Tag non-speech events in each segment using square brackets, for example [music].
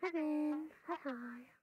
Seven. Hi hi.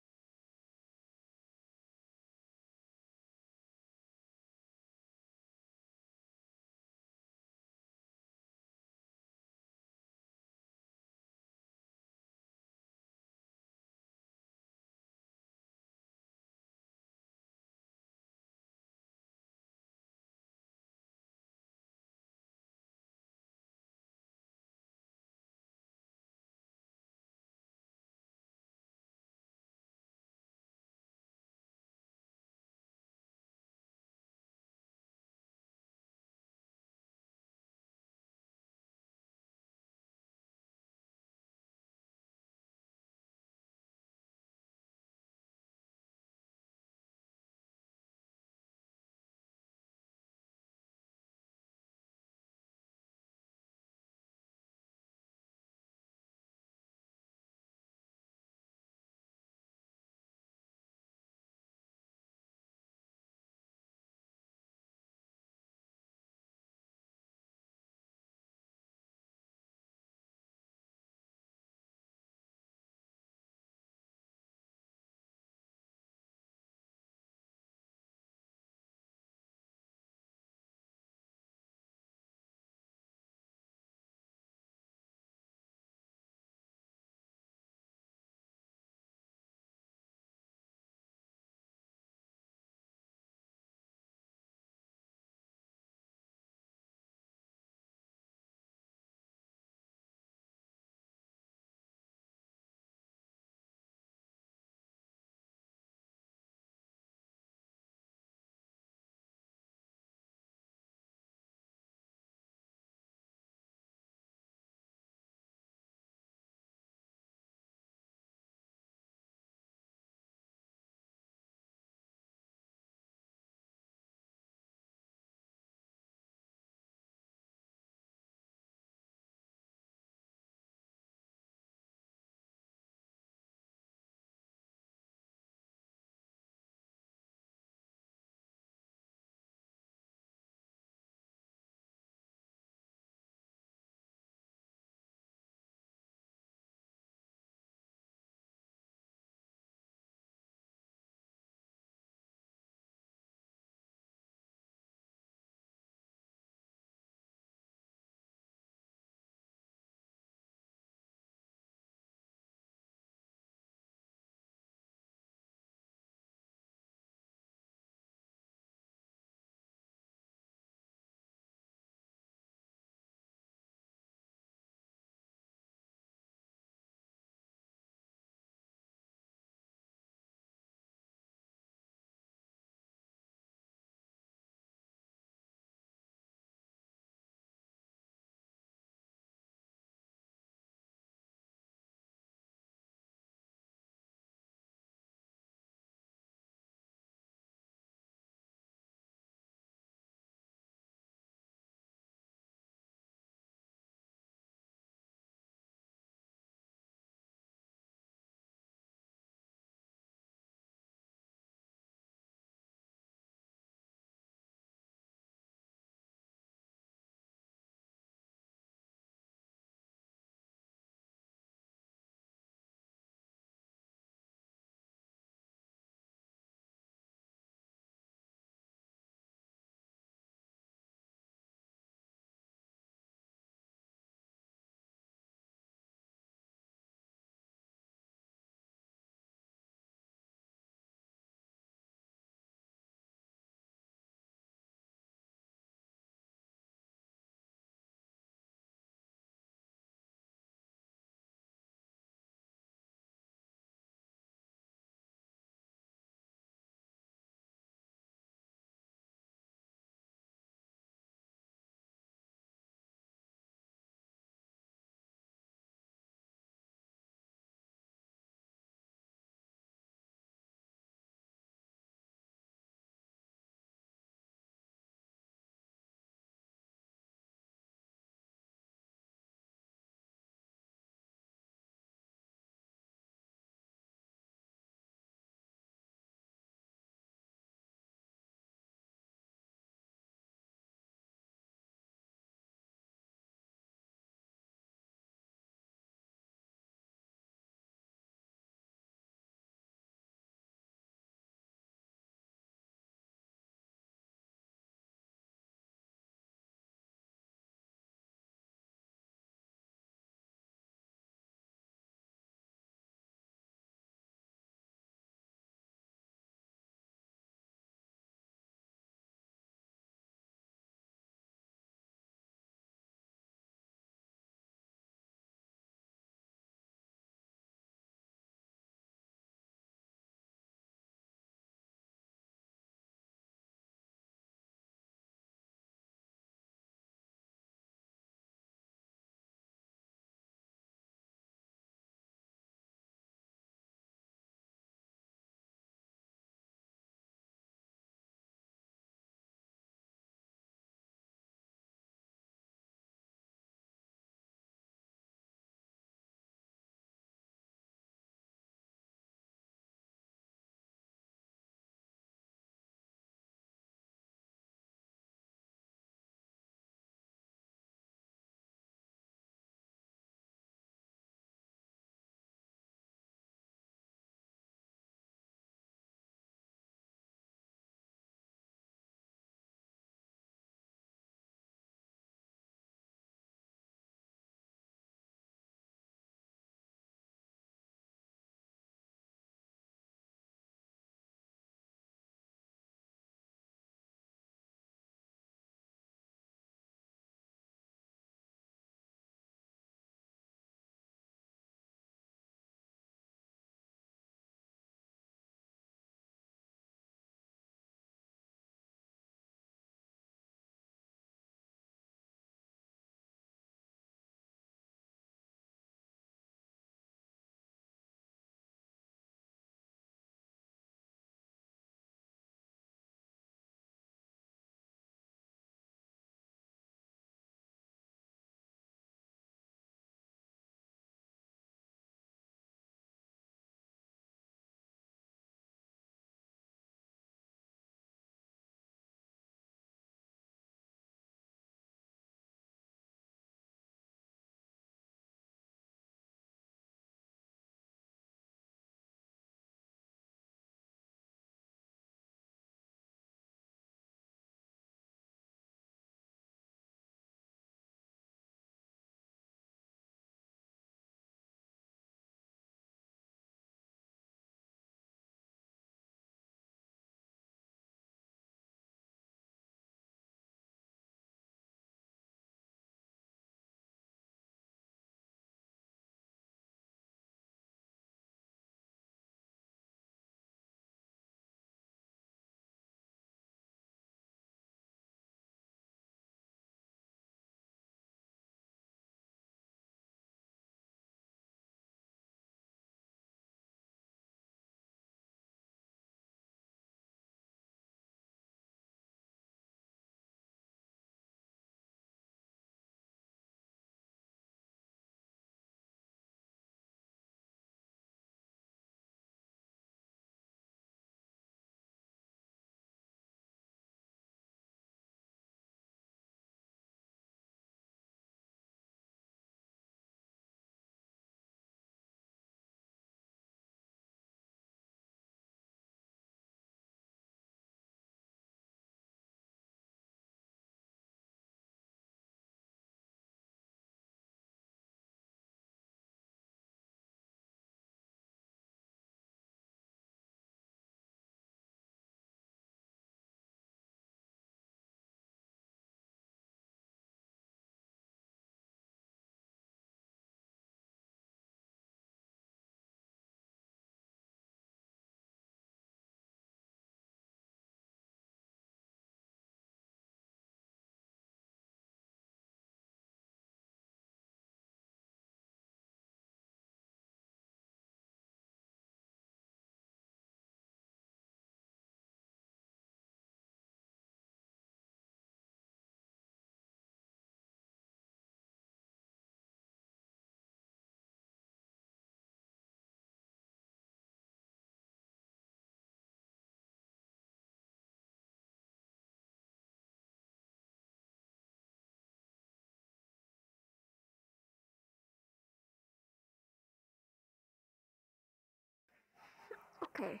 Okay.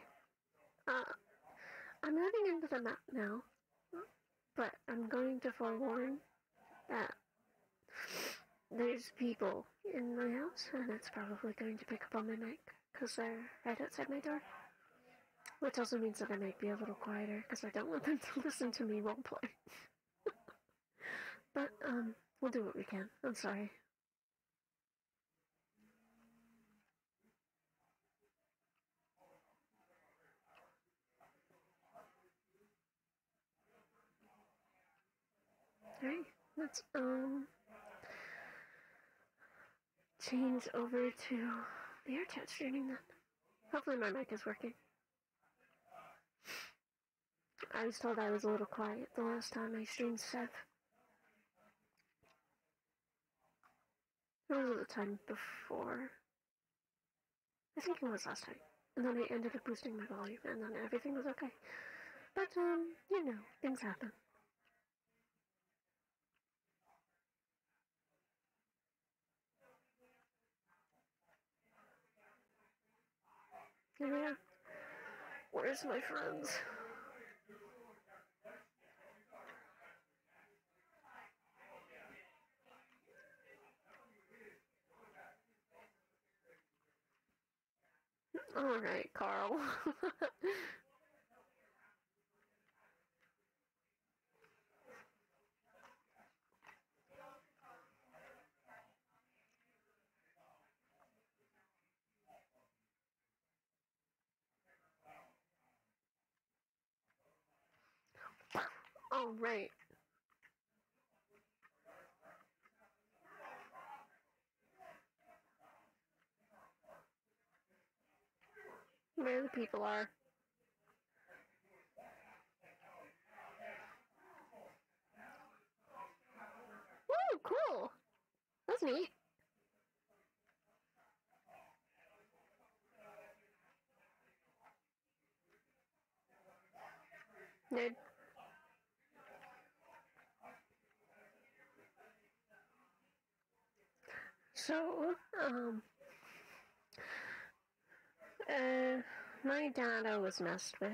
Uh, I'm moving into the map now, but I'm going to forewarn that there's people in my house, and it's probably going to pick up on my mic because they're right outside my door. Which also means that I might be a little quieter because I don't want them [laughs] to listen to me roleplay. [laughs] but um, we'll do what we can. I'm sorry. Alright, let's um change over to the VR chat streaming then. Hopefully my mic is working. I was told I was a little quiet the last time I streamed Seth. It was the time before. I think it was last time. And then I ended up boosting my volume, and then everything was okay. But, um, you know, things happen. Where's my friends? All right, Carl. [laughs] All right. Where the people are. Woo, cool. That's neat. Nerd. So, um, uh, my data was messed with.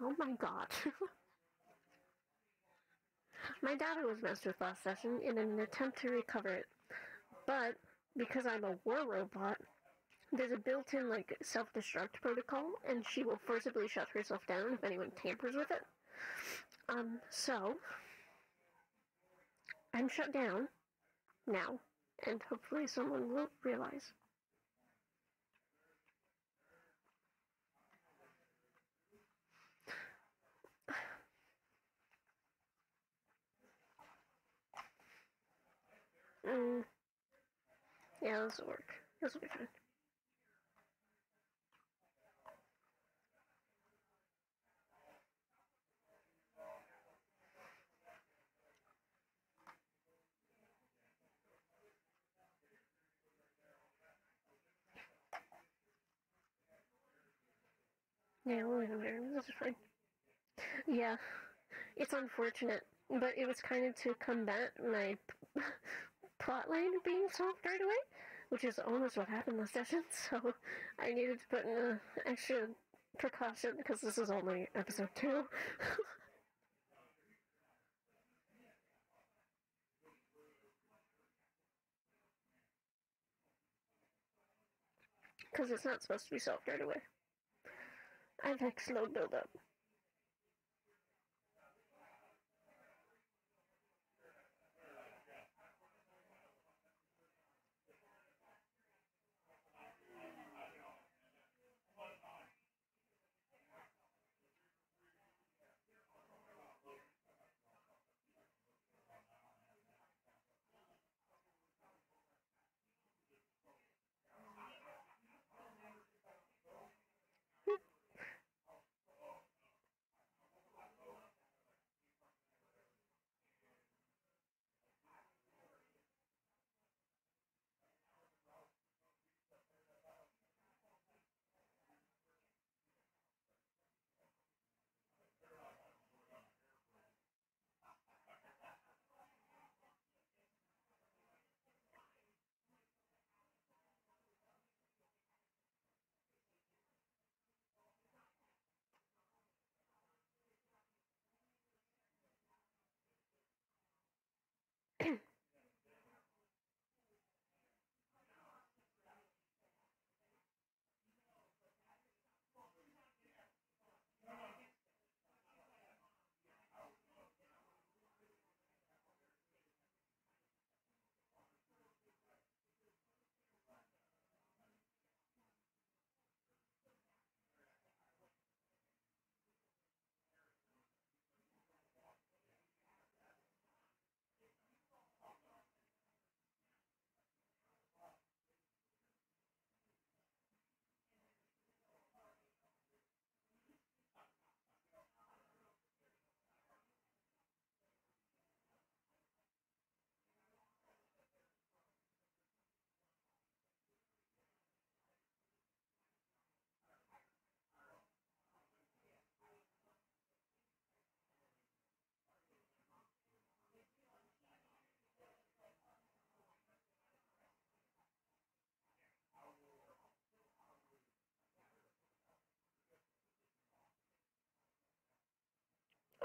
Oh my god. [laughs] my data was messed with last session in an attempt to recover it. But, because I'm a war robot, there's a built-in, like, self-destruct protocol, and she will forcibly shut herself down if anyone tampers with it. Um, so, I'm shut down now, and hopefully someone will realize. [sighs] Mm. Yeah, this will work. This will be fine. Yeah, there. This is fine. Yeah, it's unfortunate, but it was kind of to combat my [laughs] plotline being solved right away, which is almost what happened last session, [laughs] so I needed to put in an extra precaution because this is only episode two. [laughs] Because it's not supposed to be solved right away. I've had slow build up.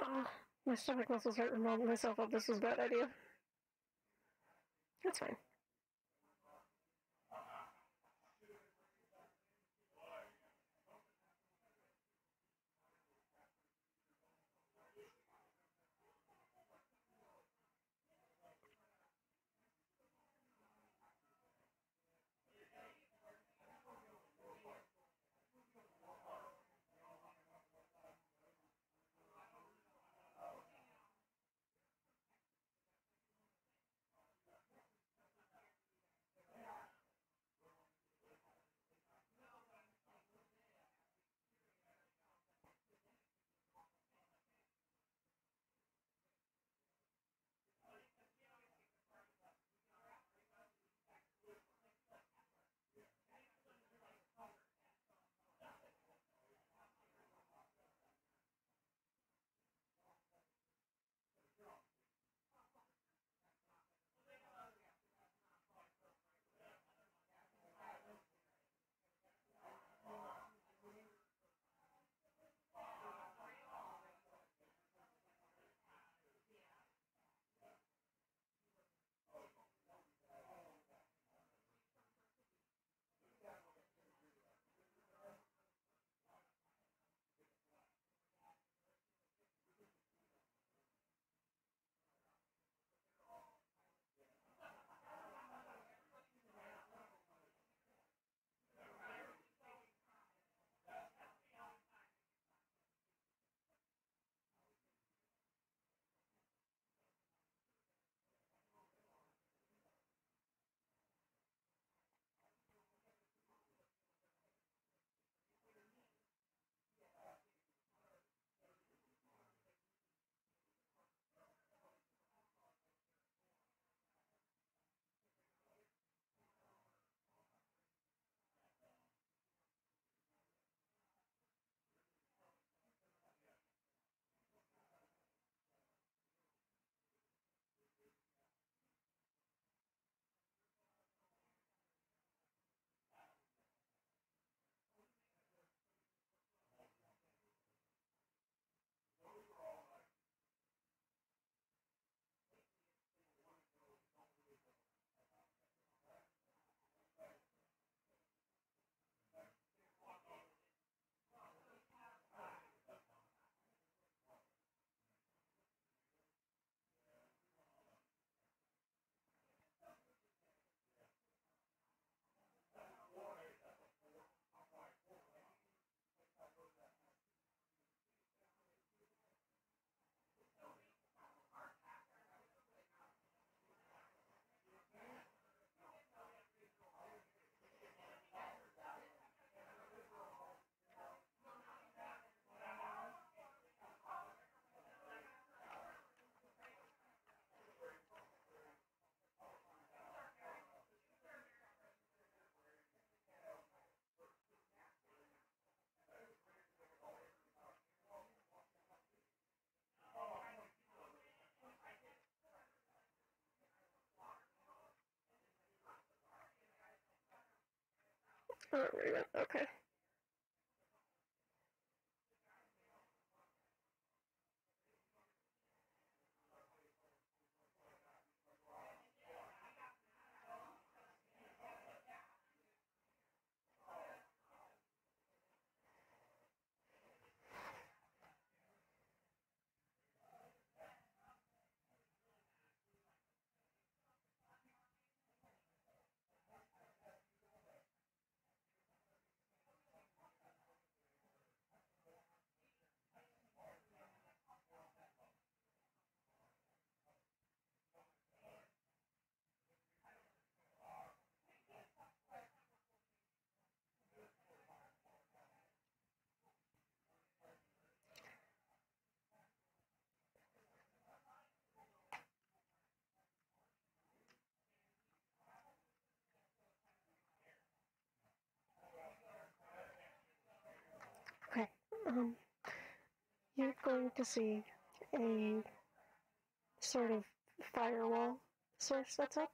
Uh, my stomach muscles hurt reminding myself of this was a bad idea. That's fine. Oh, okay. Okay. Um, you're going to see a sort of firewall source that's up.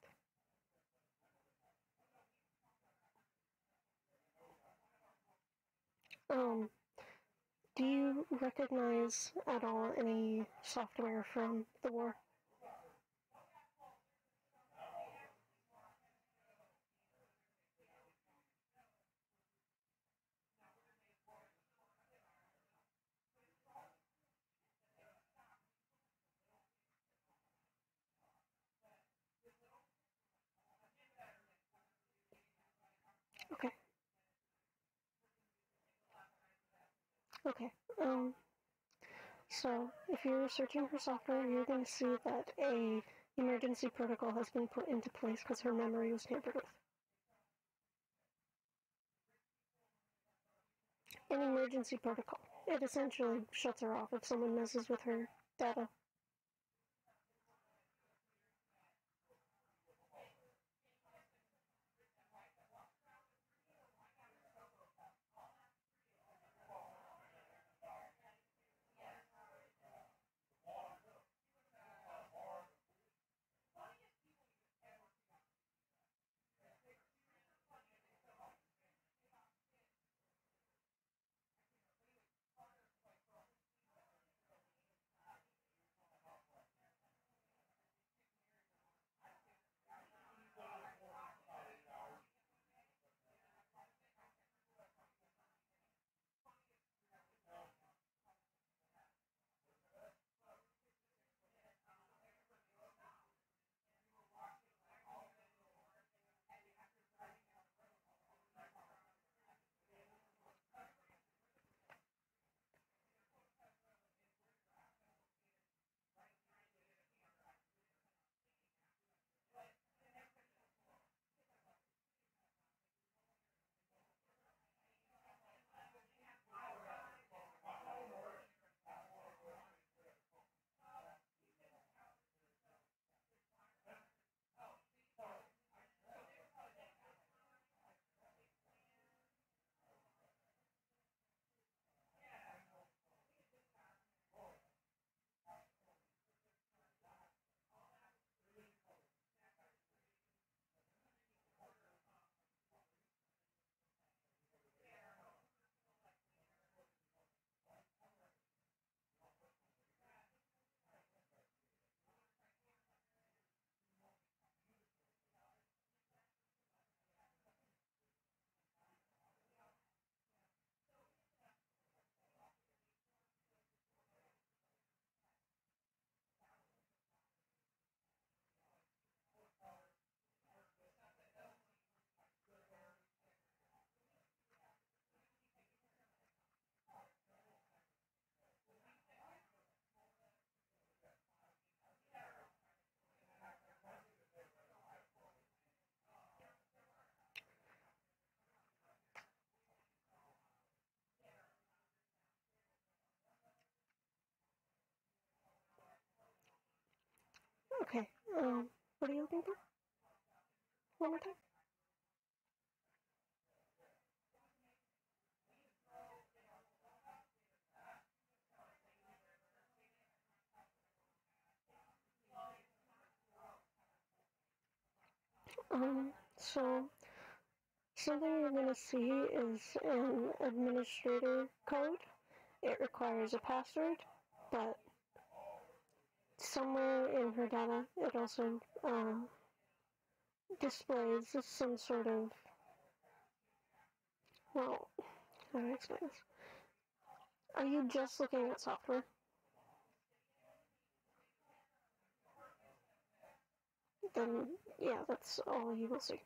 Um, do you recognize at all any software from the war? Okay. Okay. Um. So, if you're searching for software, you're going to see that a emergency protocol has been put into place because her memory was tampered with. An emergency protocol. It essentially shuts her off if someone messes with her data. Um, what are you looking for? One more time. Um, so something you're going to see is an administrator code. It requires a password, but somewhere in her data it also um, displays some sort of well, how do I explain this? Are you just looking at software? Then, yeah, that's all you will see.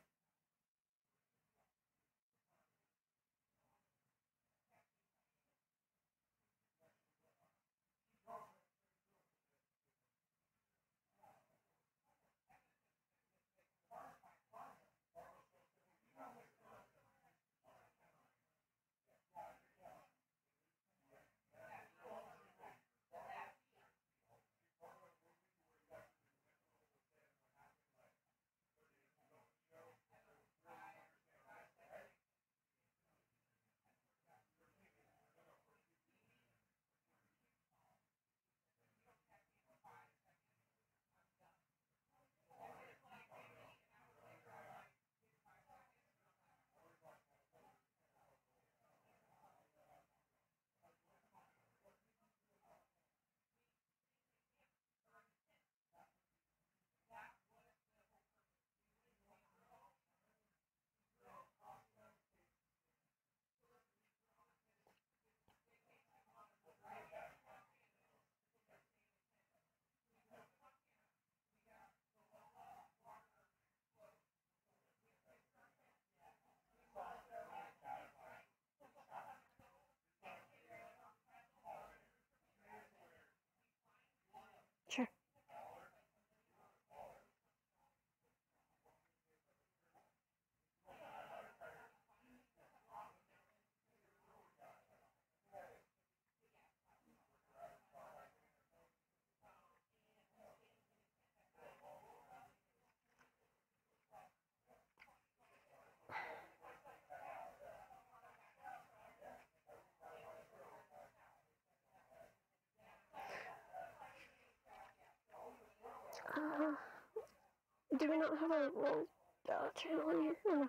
Do we not have a roll uh, channel in here? No.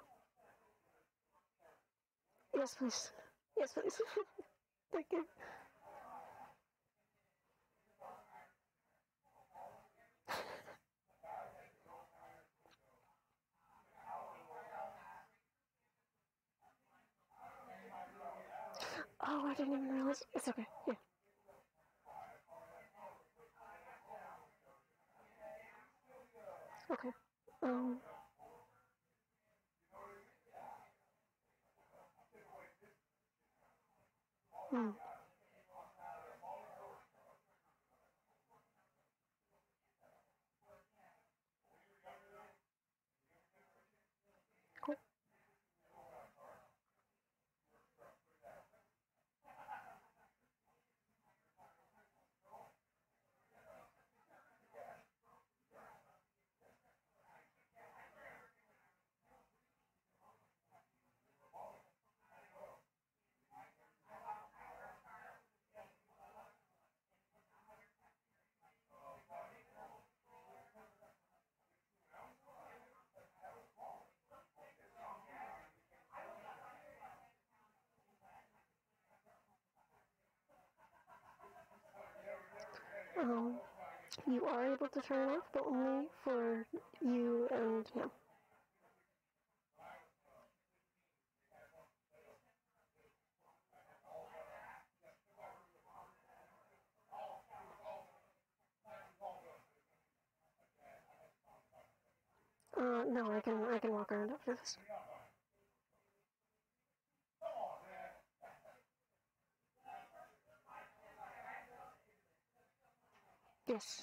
Yes, please. Yes, please. [laughs] Thank you. Oh, I didn't even realize. It's okay. Yeah. Okay. Um. Hmm. Um, you are able to turn it off, but only for you and him. Uh, no, I can I can walk around after this. Yes.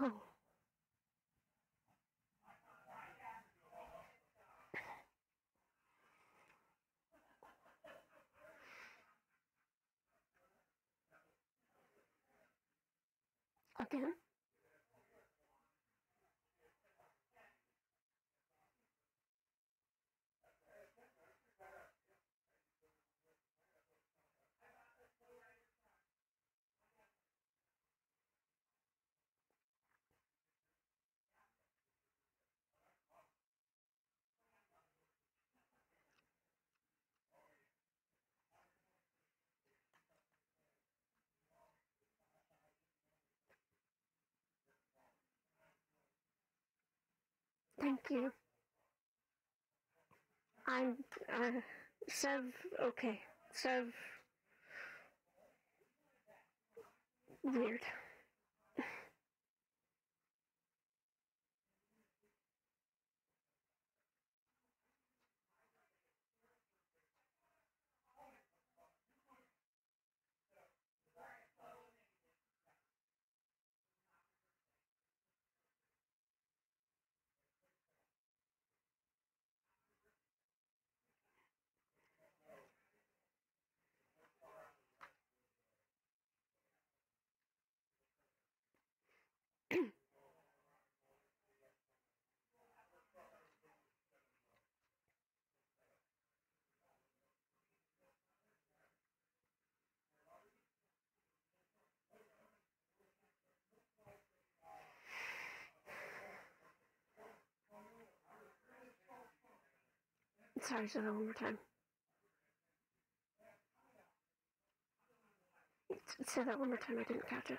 Oh. Again? Thank you. I'm, uh, Sev, okay. Sev. Weird. Sorry, say that one more time. Say that one more time, I didn't catch it.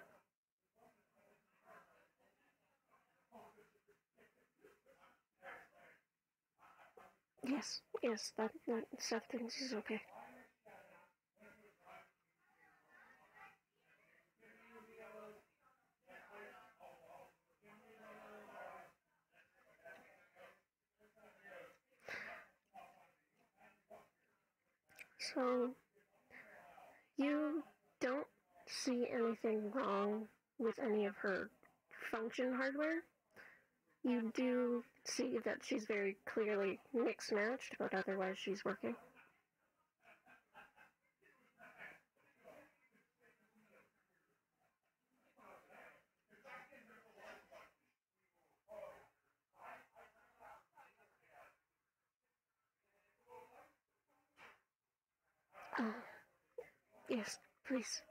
Yes, yes, that, that Seth thinks he's okay. So, you don't see anything wrong with any of her function hardware. You do see that she's very clearly mixed matched, but otherwise she's working. Yes, please.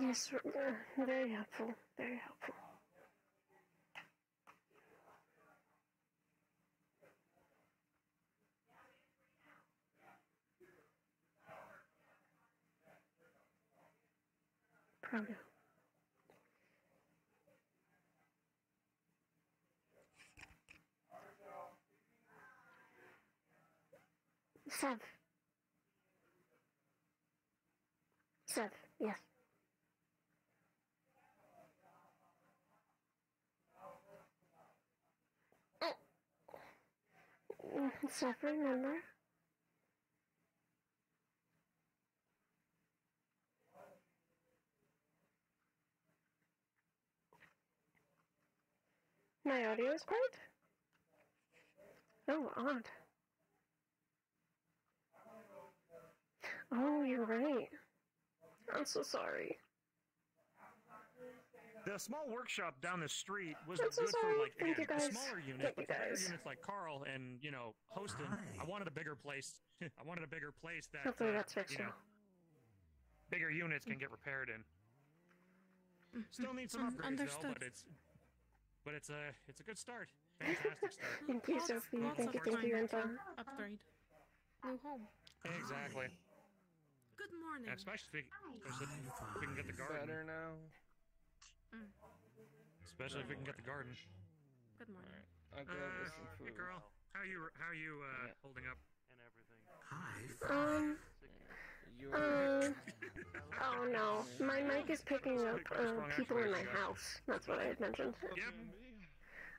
Yes, very helpful. Very helpful. Proto. Sev. Sev, yes. Sev, remember? My audio is quiet? Oh, odd. Oh, you're right. I'm so sorry. The small workshop down the street was I'm good sorry. for like Thank again, you, the guys. smaller units, Thank but for bigger units like Carl and you know Hostin, I wanted a bigger place. [laughs] I wanted a bigger place that Hopefully uh, that's fixed you know, bigger units can get repaired in. Still need some Un- upgrades though, but it's but it's a it's a good start. Fantastic start. [laughs] Thank you, Sophie. lots Thank of you, thank you, time Info. Upgrade. New home. exactly. Good morning. And especially if we, especially if we can get the garden. Better now. Especially if we can get the garden. Good morning. I'll go Uh, get some food. hey girl, how you how you uh, Yeah. holding up? Hi. Um, You uh, oh no. My mic is picking up uh, people in my house. That's what I had mentioned. Yep.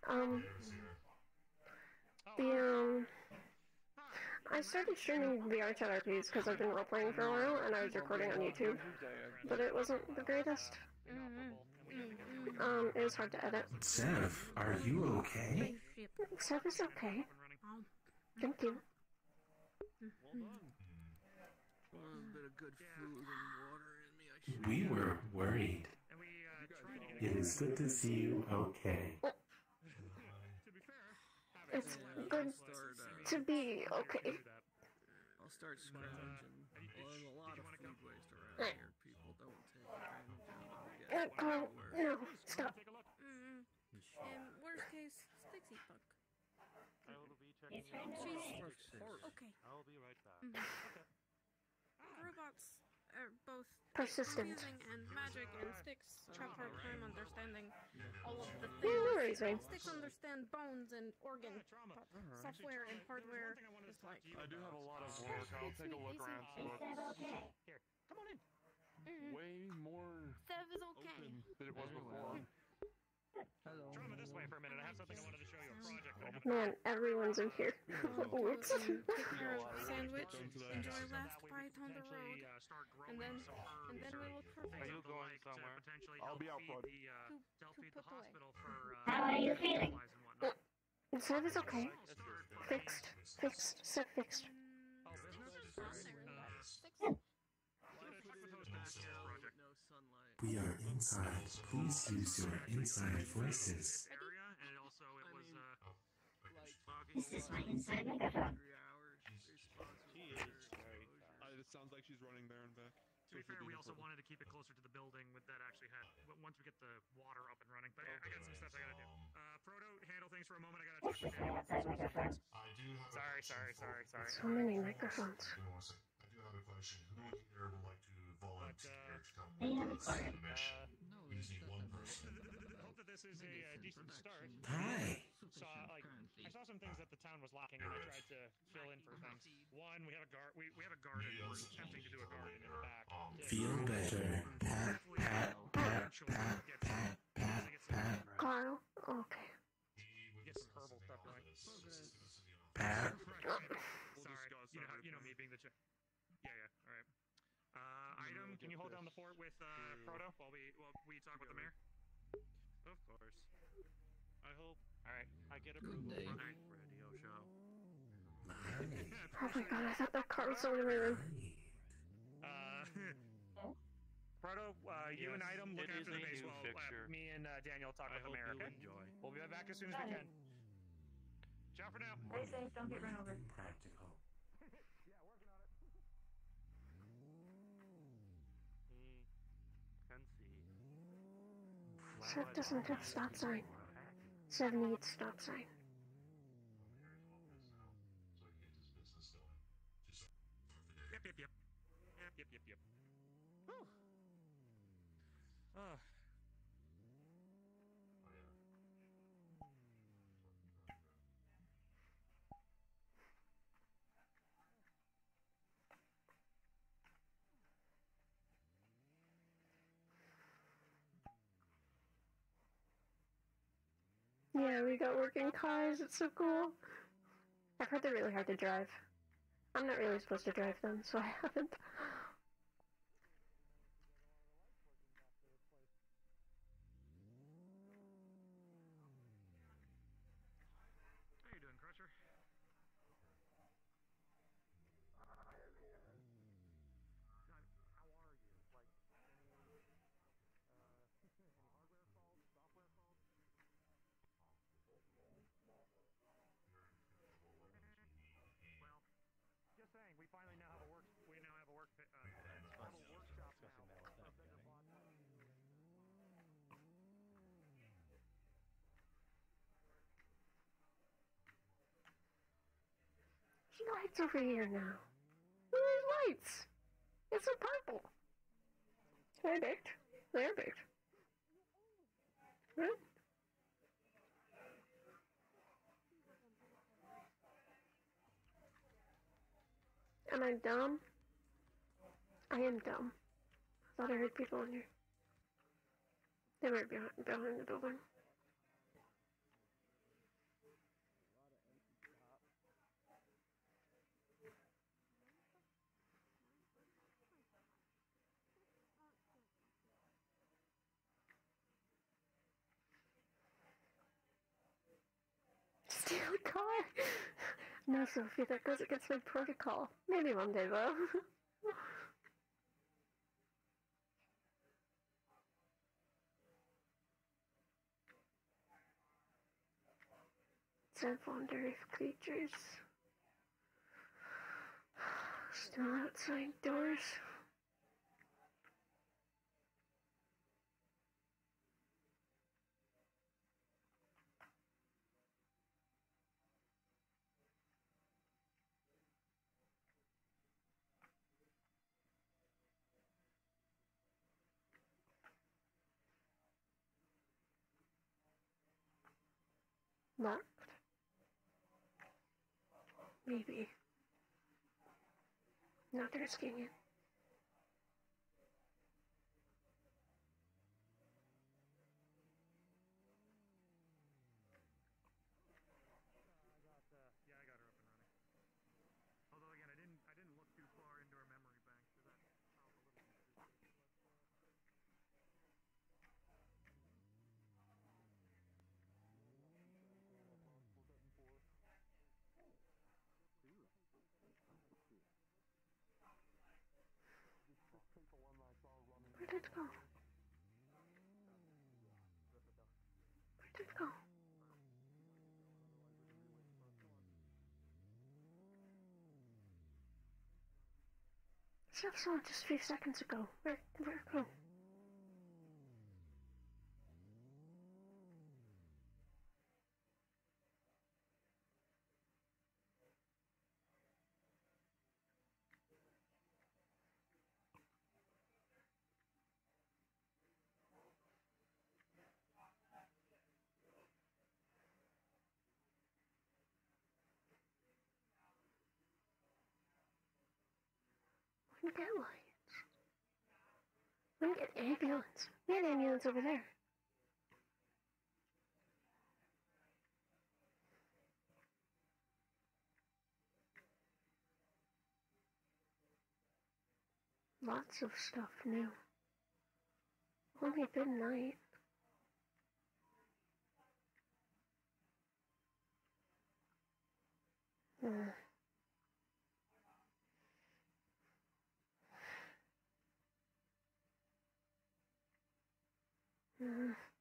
Um, the, um, I started streaming VR chat RPs because I've been role playing for a while and I was recording on YouTube, but it wasn't the greatest. Um, it was hard to edit. Sev, are you okay? Spaceship. Is okay. Thank you. A little bit of good food and water in me. I should. We were worried. And we tried to get It is good to see you okay. To be fair, having It's good to be okay. I'll start scrounging. Well, there's a lot of food waste around here. People don't take advantage of it. Uh, Get no, stop. Take mm, in worst case, Stixie Puck. I will be checking She's okay. I'll be right back. Mhm. Robots are both Persistent. confusing and magic, and Styx have her time understanding all of the Yeah, no things. worries, man. Styx understand bones and organ Trauma. but software and hardware There's one thing I is like I do have a lot of work. I'll take a look around. So Here, come on in. Mm, way more Sev is okay. open than it was before. Hello. Trauma this way for a minute. I have something I wanted to show you. A project. that Man, everyone's in here. [laughs] Whoops. [laughs] Take care Yeah, of well, sandwich, I went to that. enjoy So last bite on the road, uh, start and then some and then we will things Are you going like somewhere? potentially I'll be out feed front. the, uh, To- to help the put away. for uh, How are you feeling? supplies and whatnot. Is okay. I'll start by- Fixed. Fixed. Sev fixed. Oh, business? Sorry. Uh, Six. so I checked with Hostess on this project. No sunlight. We are inside. Please use your inside voices. area, and also it was uh, Like, this is my inside microphone. Three is. Uh, it sounds like she's running there and back. To be fair, we also wanted to keep it closer to the building with that actually had w- once we get the water up and running. But I, I got some stuff I gotta do. Uh, Proto, handle things for a moment. I gotta talk with Daniel. Outside microphone. I do have a Sorry, sorry, sorry, sorry. So many microphones. Give me one second. I do have a question. Who here would like to volunteer uh, come I with us on mission? No, We one person. hope that this is a uh, decent start. Hi. Saw like I saw some things that the town was lacking, and I tried to fill in for things. One, we have a gar we, we have a garden. We're attempting to do a garden in the back. Um, Feel better. Pat, pat, pat, pat, pat, pat, pat, Carl? Okay. Get some herbal stuff going. this. Progress. This is, you know, pat. Right, We'll right. Sorry, you know, you know me being the. Ch- yeah, yeah. All right. Can you hold down the fort with uh, Proto while we while we talk with the mayor? Of course. I hope All right. I get Good approval day. from Alright. the radio show. Oh my god, I thought that car was still in my room. Uh, [laughs] Proto, uh, you Yes, and Item look after the a base while uh, me and uh, Daniel talk I with the mayor. Okay. enjoy. We'll be back as soon as we can. Ciao for now. Stay safe, don't get run over. Practical. He can see. Seth doesn't have stop sign. Seth needs stop sign. Yep, yep, yep. Yep, yep, yep. Whew. Uh, Yeah, we got working cars. It's so cool. I've heard they're really hard to drive. I'm not really supposed to drive them, so I haven't. how you doing, Crusher? How are you? Like, any, uh, any hardware faults, software faults? Well, just saying, we finally now have a work. We now have a work. Uh, have a workshop now. A bigger plot. There's lights over here now. Look at these lights. It's a purple. They're baked. They're baked. Am I dumb? I am dumb. I thought I heard people in here. They were behind, behind the building. Steal a car? no, Sophie, that goes against my protocol. Maybe one day, though. Said wonder if creatures still outside doors. Maybe. Not risking it. I go. Where did it go? It's not so just a few seconds ago. Where, where go? We get lights. We get ambulance. We had ambulance over there. Lots of stuff new. Only been night. Hmm. Hmm.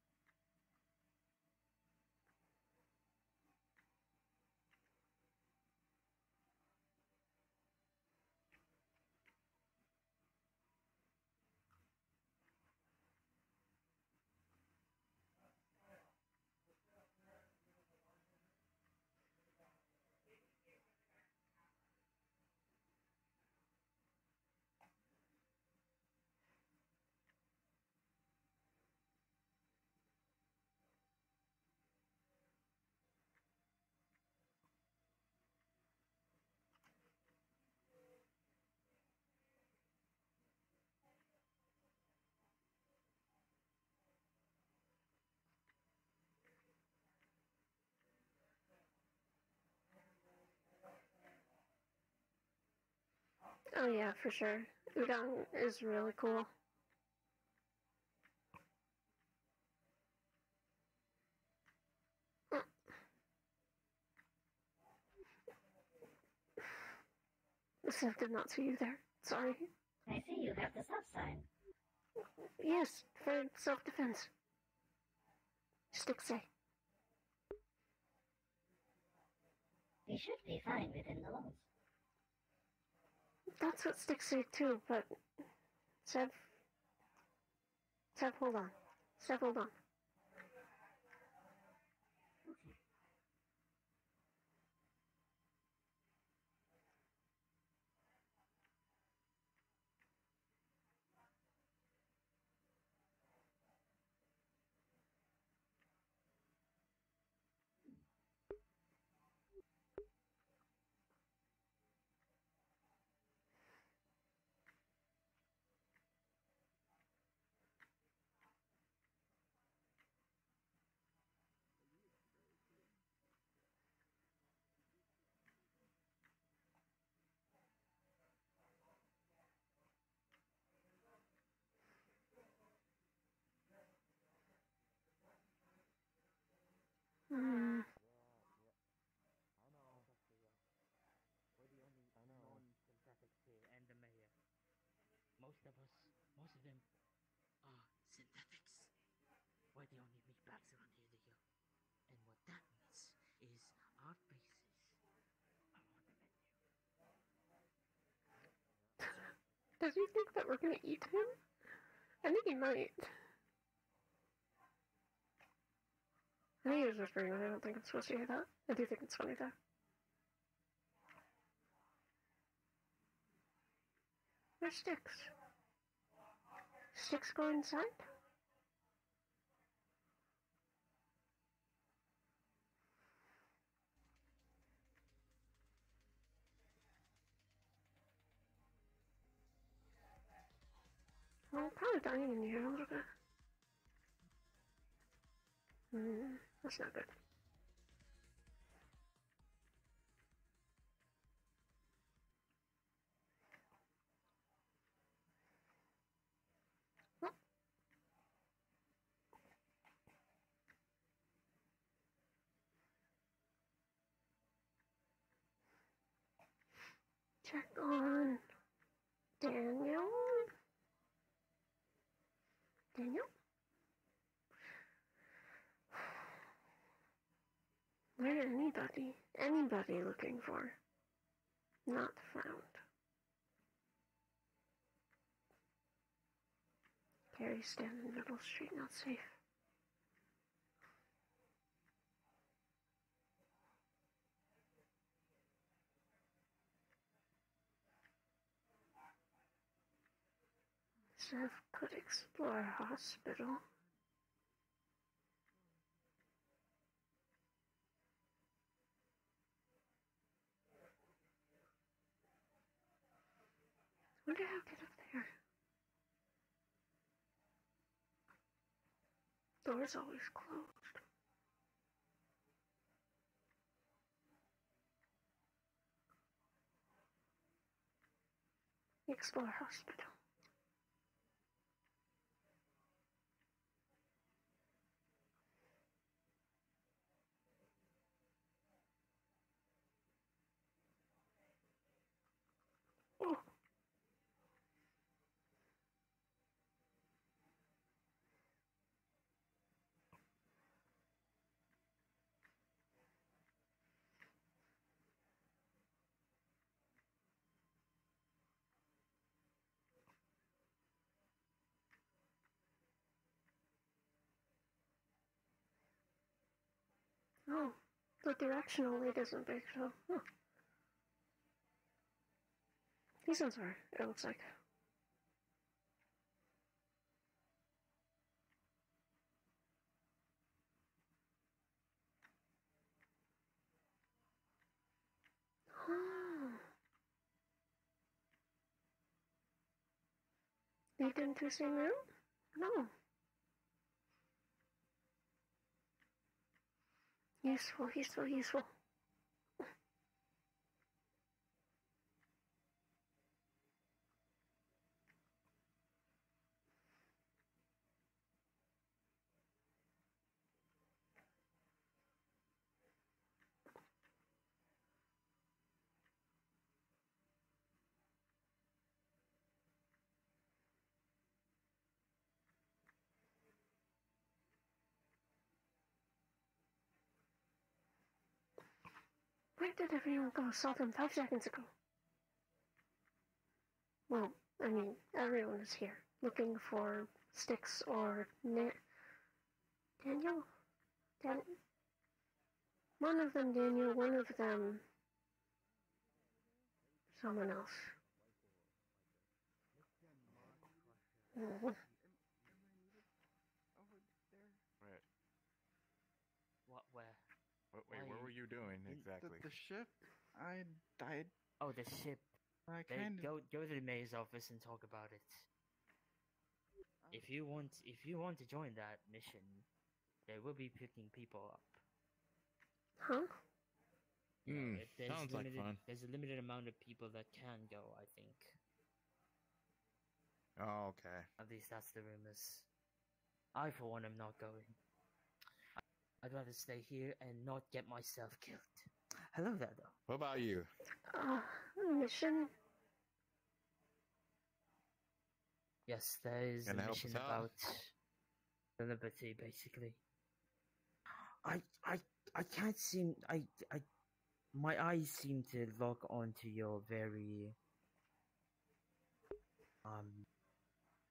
Oh yeah, for sure. Udon is really cool. Seth did not see you there. Sorry. I see you have the stop sign. Yes, for self-defense. Stick say. We should be fine within the laws. That's what sticks say too, but Sev Sev, hold on. Sev, hold on. Most of us, most of them are synthetics. We're the only meat bags around here. And what that means is our faces are on the menu. Does he think that we're gonna eat him? I think he might. I think he was whispering, but I don't think I'm supposed to hear that. I do think it's funny though. Where's Sticks? Sticks go inside? Well, probably dying in here a little bit. Hmm, that's not good. Check on Daniel. Daniel? Where anybody, anybody looking for? Not found. Carrie stand in Middle Street, not safe. Chef could explore hospital. Wonder how to get up there. Door's always closed. Explore hospital. Oh, the directional lead isn't big, so. Huh. Hmm. These ones are, it looks like. Oh. Lead into the same room? No. Useful, useful, useful. Where did everyone go? Saw them five seconds ago. Well, I mean, everyone is here looking for sticks or Na- Daniel. Dan- one of them Daniel, one of them someone else. Mhm. Right. What? Where? Wait, wait, Why what you- doing exactly? The, ship, I died. Oh, the ship. I kind of. go go to the mayor's office and talk about it. Oh. If you want, if you want to join that mission, they will be picking people up. Huh? You know, it- there's sounds like fun. There's a limited amount of people that can go. I think. Oh, okay. At least that's the rumors. I, for one, am not going. I'd rather stay here and not get myself killed. Hello there, though. What about you? Uh, mission? Yes, there is a Gonna help mission about the liberty, basically. I, I, I can't seem. I, I, my eyes seem to lock onto your very, um,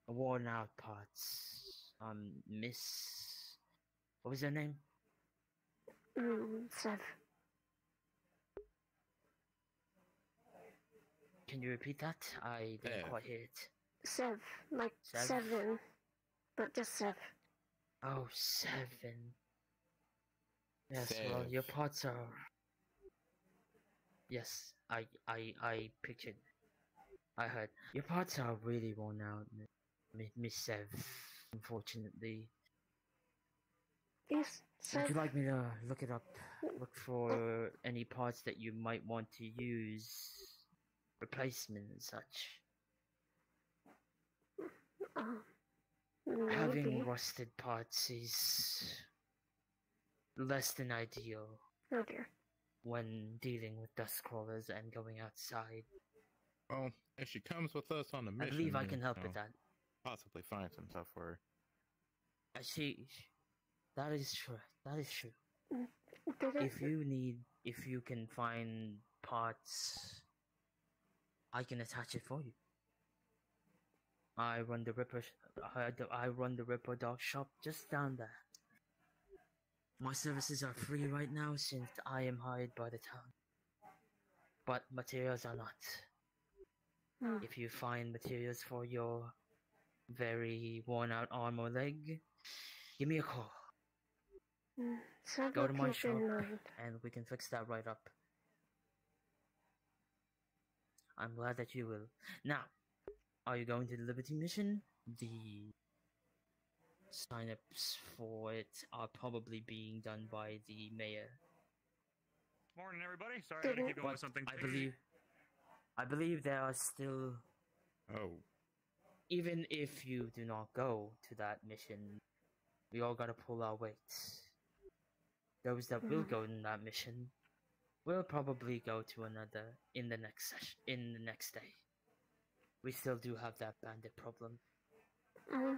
worn out parts. Um, Miss, what was her name? Mm, Sev. Can you repeat that? I didn't Bev. quite hear it. Sev. Like Sev? seven. But just Sev. Oh, seven. Yes, well, your Sev. parts are. Yes, I, I, I pictured. I heard your parts are really worn out, Mi- Miss Sev. Unfortunately, Yes, would you like me to look it up? Look for any parts that you might want to use, replacement and such. Um, Having rusted parts is less than ideal. Oh dear. when dealing with dust crawlers and going outside. Well, if she comes with us on the I believe I can help you with that. Possibly find some stuff for her. I see. That is true. That is true. If you need, if you can find parts, I can attach it for you. I run the Ripper. I, I run the Ripperdoc Shop just down there. My services are free right now since I am hired by the town. But materials are not. Hmm. If you find materials for your very worn out arm or leg, give me a call. Mm, Go to my shop in and we can fix that right up. I'm glad that you will. Now, are you going to the Liberty Mission? The sign-ups for it are probably being done by the mayor. Morning, everybody. Sorry I had to keep going But with something. I believe, I believe there are still. Oh. Even if you do not go to that mission, we all gotta pull our weight. Those that will go in that mission will probably go to another in the next session in the next day. We still do have that bandit problem. Uh,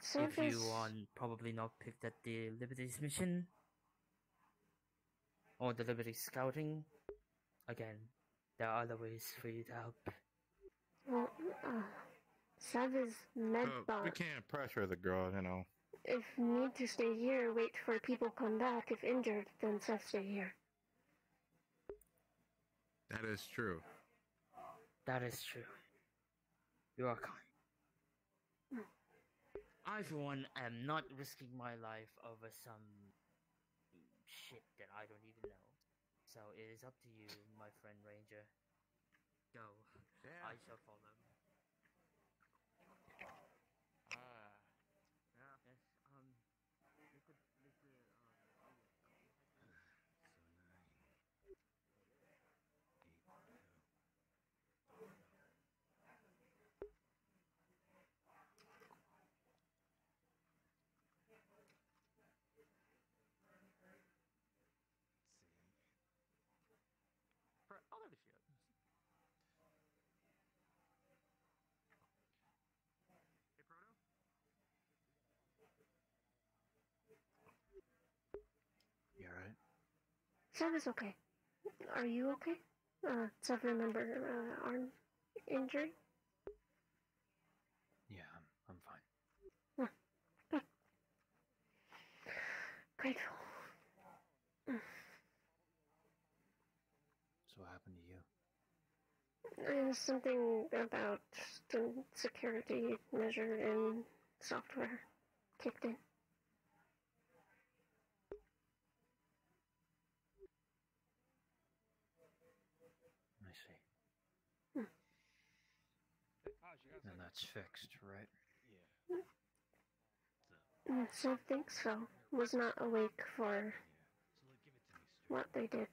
so if you this- are probably not picked at the Liberty's mission or the Liberty Scouting, again, there are other ways for you to help. Well, uh, Sev is Uh, medbot. we can't pressure the girl, you know. If need to stay here, wait for people come back. If injured, then Sev stay here. That is true. That is true. You are kind. I, for one, am not risking my life over some shit that I don't even know. So it is up to you, my friend Ranger. Go. I shall follow. Ah. Yeah. Yes, um, Mr. Mr. Um, Pro- I'll have a shit. Hey, Proto? You alright? Sev is okay. Are you okay? Uh, Sev, remember uh, arm injury? Yeah, I'm, I'm fine. Grateful. So what happened to you? Uh, something about the security measure in software kicked in. I see. Hmm. And that's fixed, right? Yeah. Mm, Sev think so. Was not awake for what they did.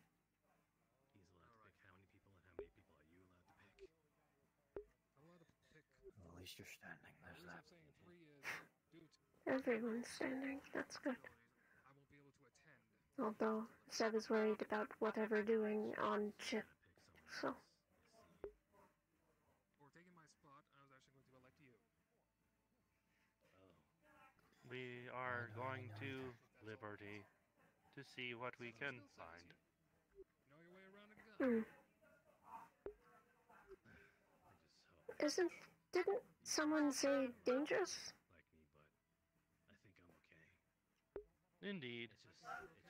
Well, at least you're standing. There's that. [laughs] Everyone's standing. That's good. Although Seb is worried about whatever doing on chip. So Or taking my spot, I was actually going to elect you. We are going to Liberty to see what we can find. Know your way around a gun. Hmm. Isn't didn't someone say dangerous? Indeed.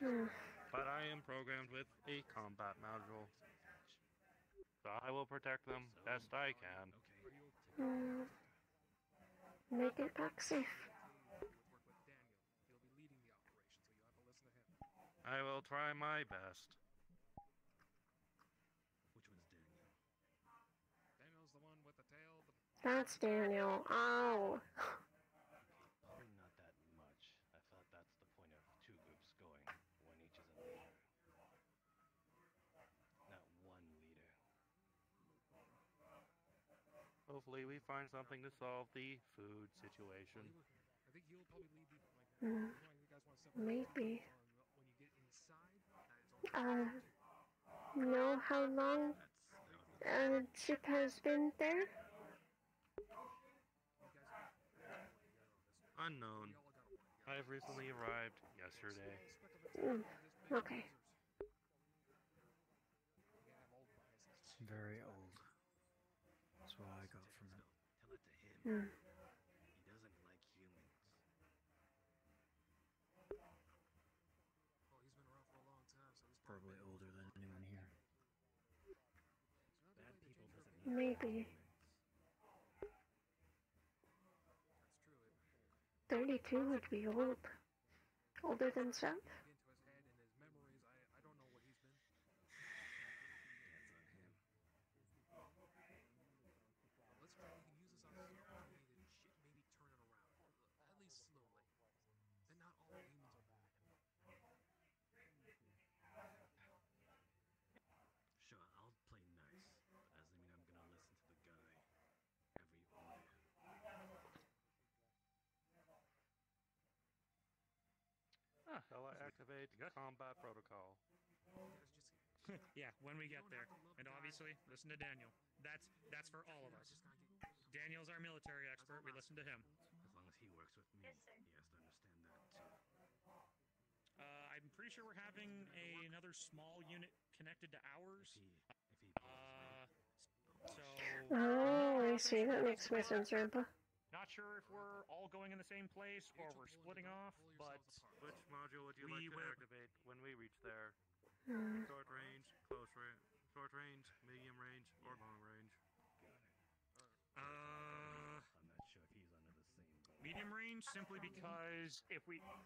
Hmm. But I am programmed with a combat module. So I will protect them best I can. Hmm. Make it back safe. I will try my best. Which one's Daniel? Daniel's the one with the tail, but That's Daniel. Oh. Not that much. I thought that's the point of two groups going, one each is a leader. Not one leader. Hopefully we find something to solve the food situation. I think he'll probably lead the like. Hmm. I Uh. Know how long uh, Chip has been there? Unknown. I have recently arrived yesterday. Mm. Okay. Very old. That's what I got from it. Tell it to him. Hmm. He doesn't like humans. Well, he's been around for a long time, so he's Probably older than anyone here. Bad people doesn't mean Maybe. That's true. It, 32 would be old. Older than Seth? into his head and his memories. I, I don't know what he's been. Let's try. We can use this opportunity to shit, maybe turn it around, at least slowly. Then not all humans are bad. Sure, I'll play nice, but that doesn't mean I'm gonna listen to the guy. Every order. Ah, shall I activate combat protocol? [laughs] yeah, when we get there. And obviously, listen to Daniel. That's that's for all of us. Daniel's our military expert. We listen to him. As long as he works with me, he has to understand that too. Uh, I'm pretty sure we're having a, another small unit connected to ours. Uh, so. Oh, I see. That makes more sense, Rampa. Not sure if we're all going in the same place or we're splitting off, but Which module would you We like to will- activate when we reach there? [sighs] Short range, close range, short range, medium range, or long range? uh, I'm not sure if he's under the same boat. medium range simply because if we. I'll,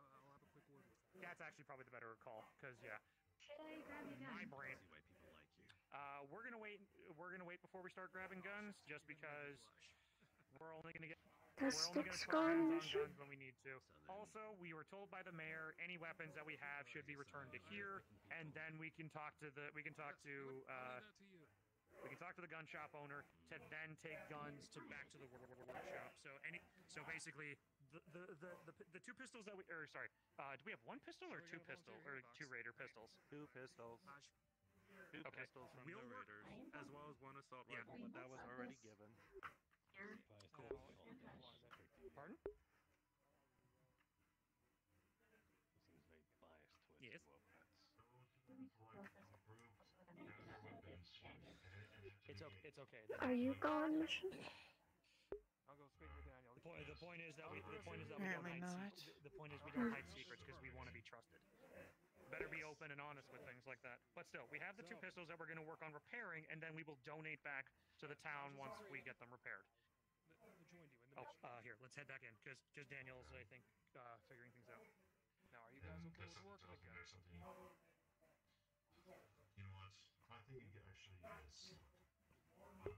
I'll have a quick word with him. That's actually probably the better call, because yeah, Should I grab your my gun? brain. See why people like you. Uh, we're gonna wait. We're gonna wait before we start grabbing guns, just because we're only gonna get. Does we're only gonna sticks put go hands on on mission? guns when we need to. Also, we were told by the mayor any weapons that we have should be returned to here, and then we can talk to the we can talk to uh, That to you. we can talk to the gun shop owner to then take guns to back to the wor- wor- workshop. So any so basically the the, the, the, the two pistols that we or sorry uh, do we have one pistol or two pistol or two raider pistols? Two pistols. Two Okay. pistols from We'll the raiders, as well as one assault Yeah. rifle, but that was already given. Pardon? Seems very biased towards Yes. It's okay. It's okay. Are you gone, mission? I'll go speak with Daniel. The point, the point is that we the point is that we don't hide not. se- the point is we don't hide secrets because we want to be trusted. Better be open and honest with things like that. But still, we have the two pistols that we're going to work on repairing, and then we will donate back to the town once we get them repaired. Joined you in the Oh, uh, here, let's head back in because just Daniel's, I think, uh, figuring things out. Now, are you guys okay with working together? something. You know what? I think it actually is. Uh,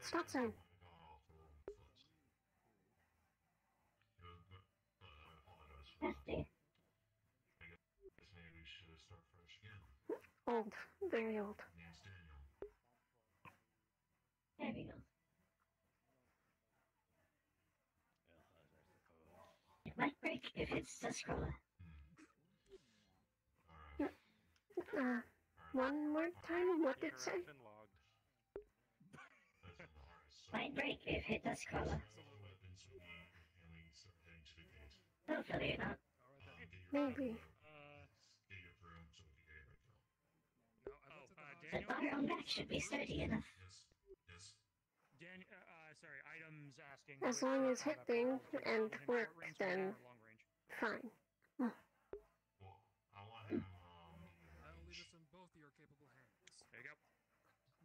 Stop I sign. got off the wrong foot. It was, but, but I apologize for that. Lefty. I guess maybe we should start fresh again. Old. Very old. There we go. It might break if it's the scroller. Uh, one more time, what did it say? Might break if it does scroller. All the weapons we need, and we can start heading to the gate. Hopefully not. Um, get your Maybe. Uh, get your room so we can get it back oh, out. uh, The Daniel. bar on back should be sturdy enough. Yes. Yes. Dan, uh, uh, sorry, items asking. As long as hit thing and within work, then long range. fine. Well, I want him um I will leave this in both of your capable hands. There you go.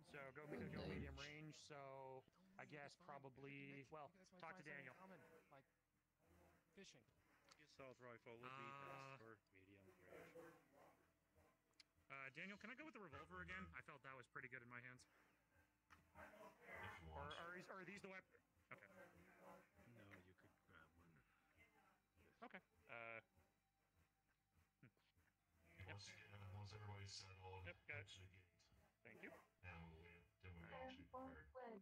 So go, me- go medium range. So I guess probably. Well, You guys might talk to find something Daniel. Common, like fishing. Assault rifle would be Uh, best for medium range. Uh, Daniel, can I go with the revolver again? I felt that was pretty good in my hands. Or are, is- are these the weapon? Okay. No, you could grab one. Okay. Uh, Once, uh, once everybody's settled, Yep, got head it. to the gate. thank you. Then we'll wait. Then we'll actually prepared.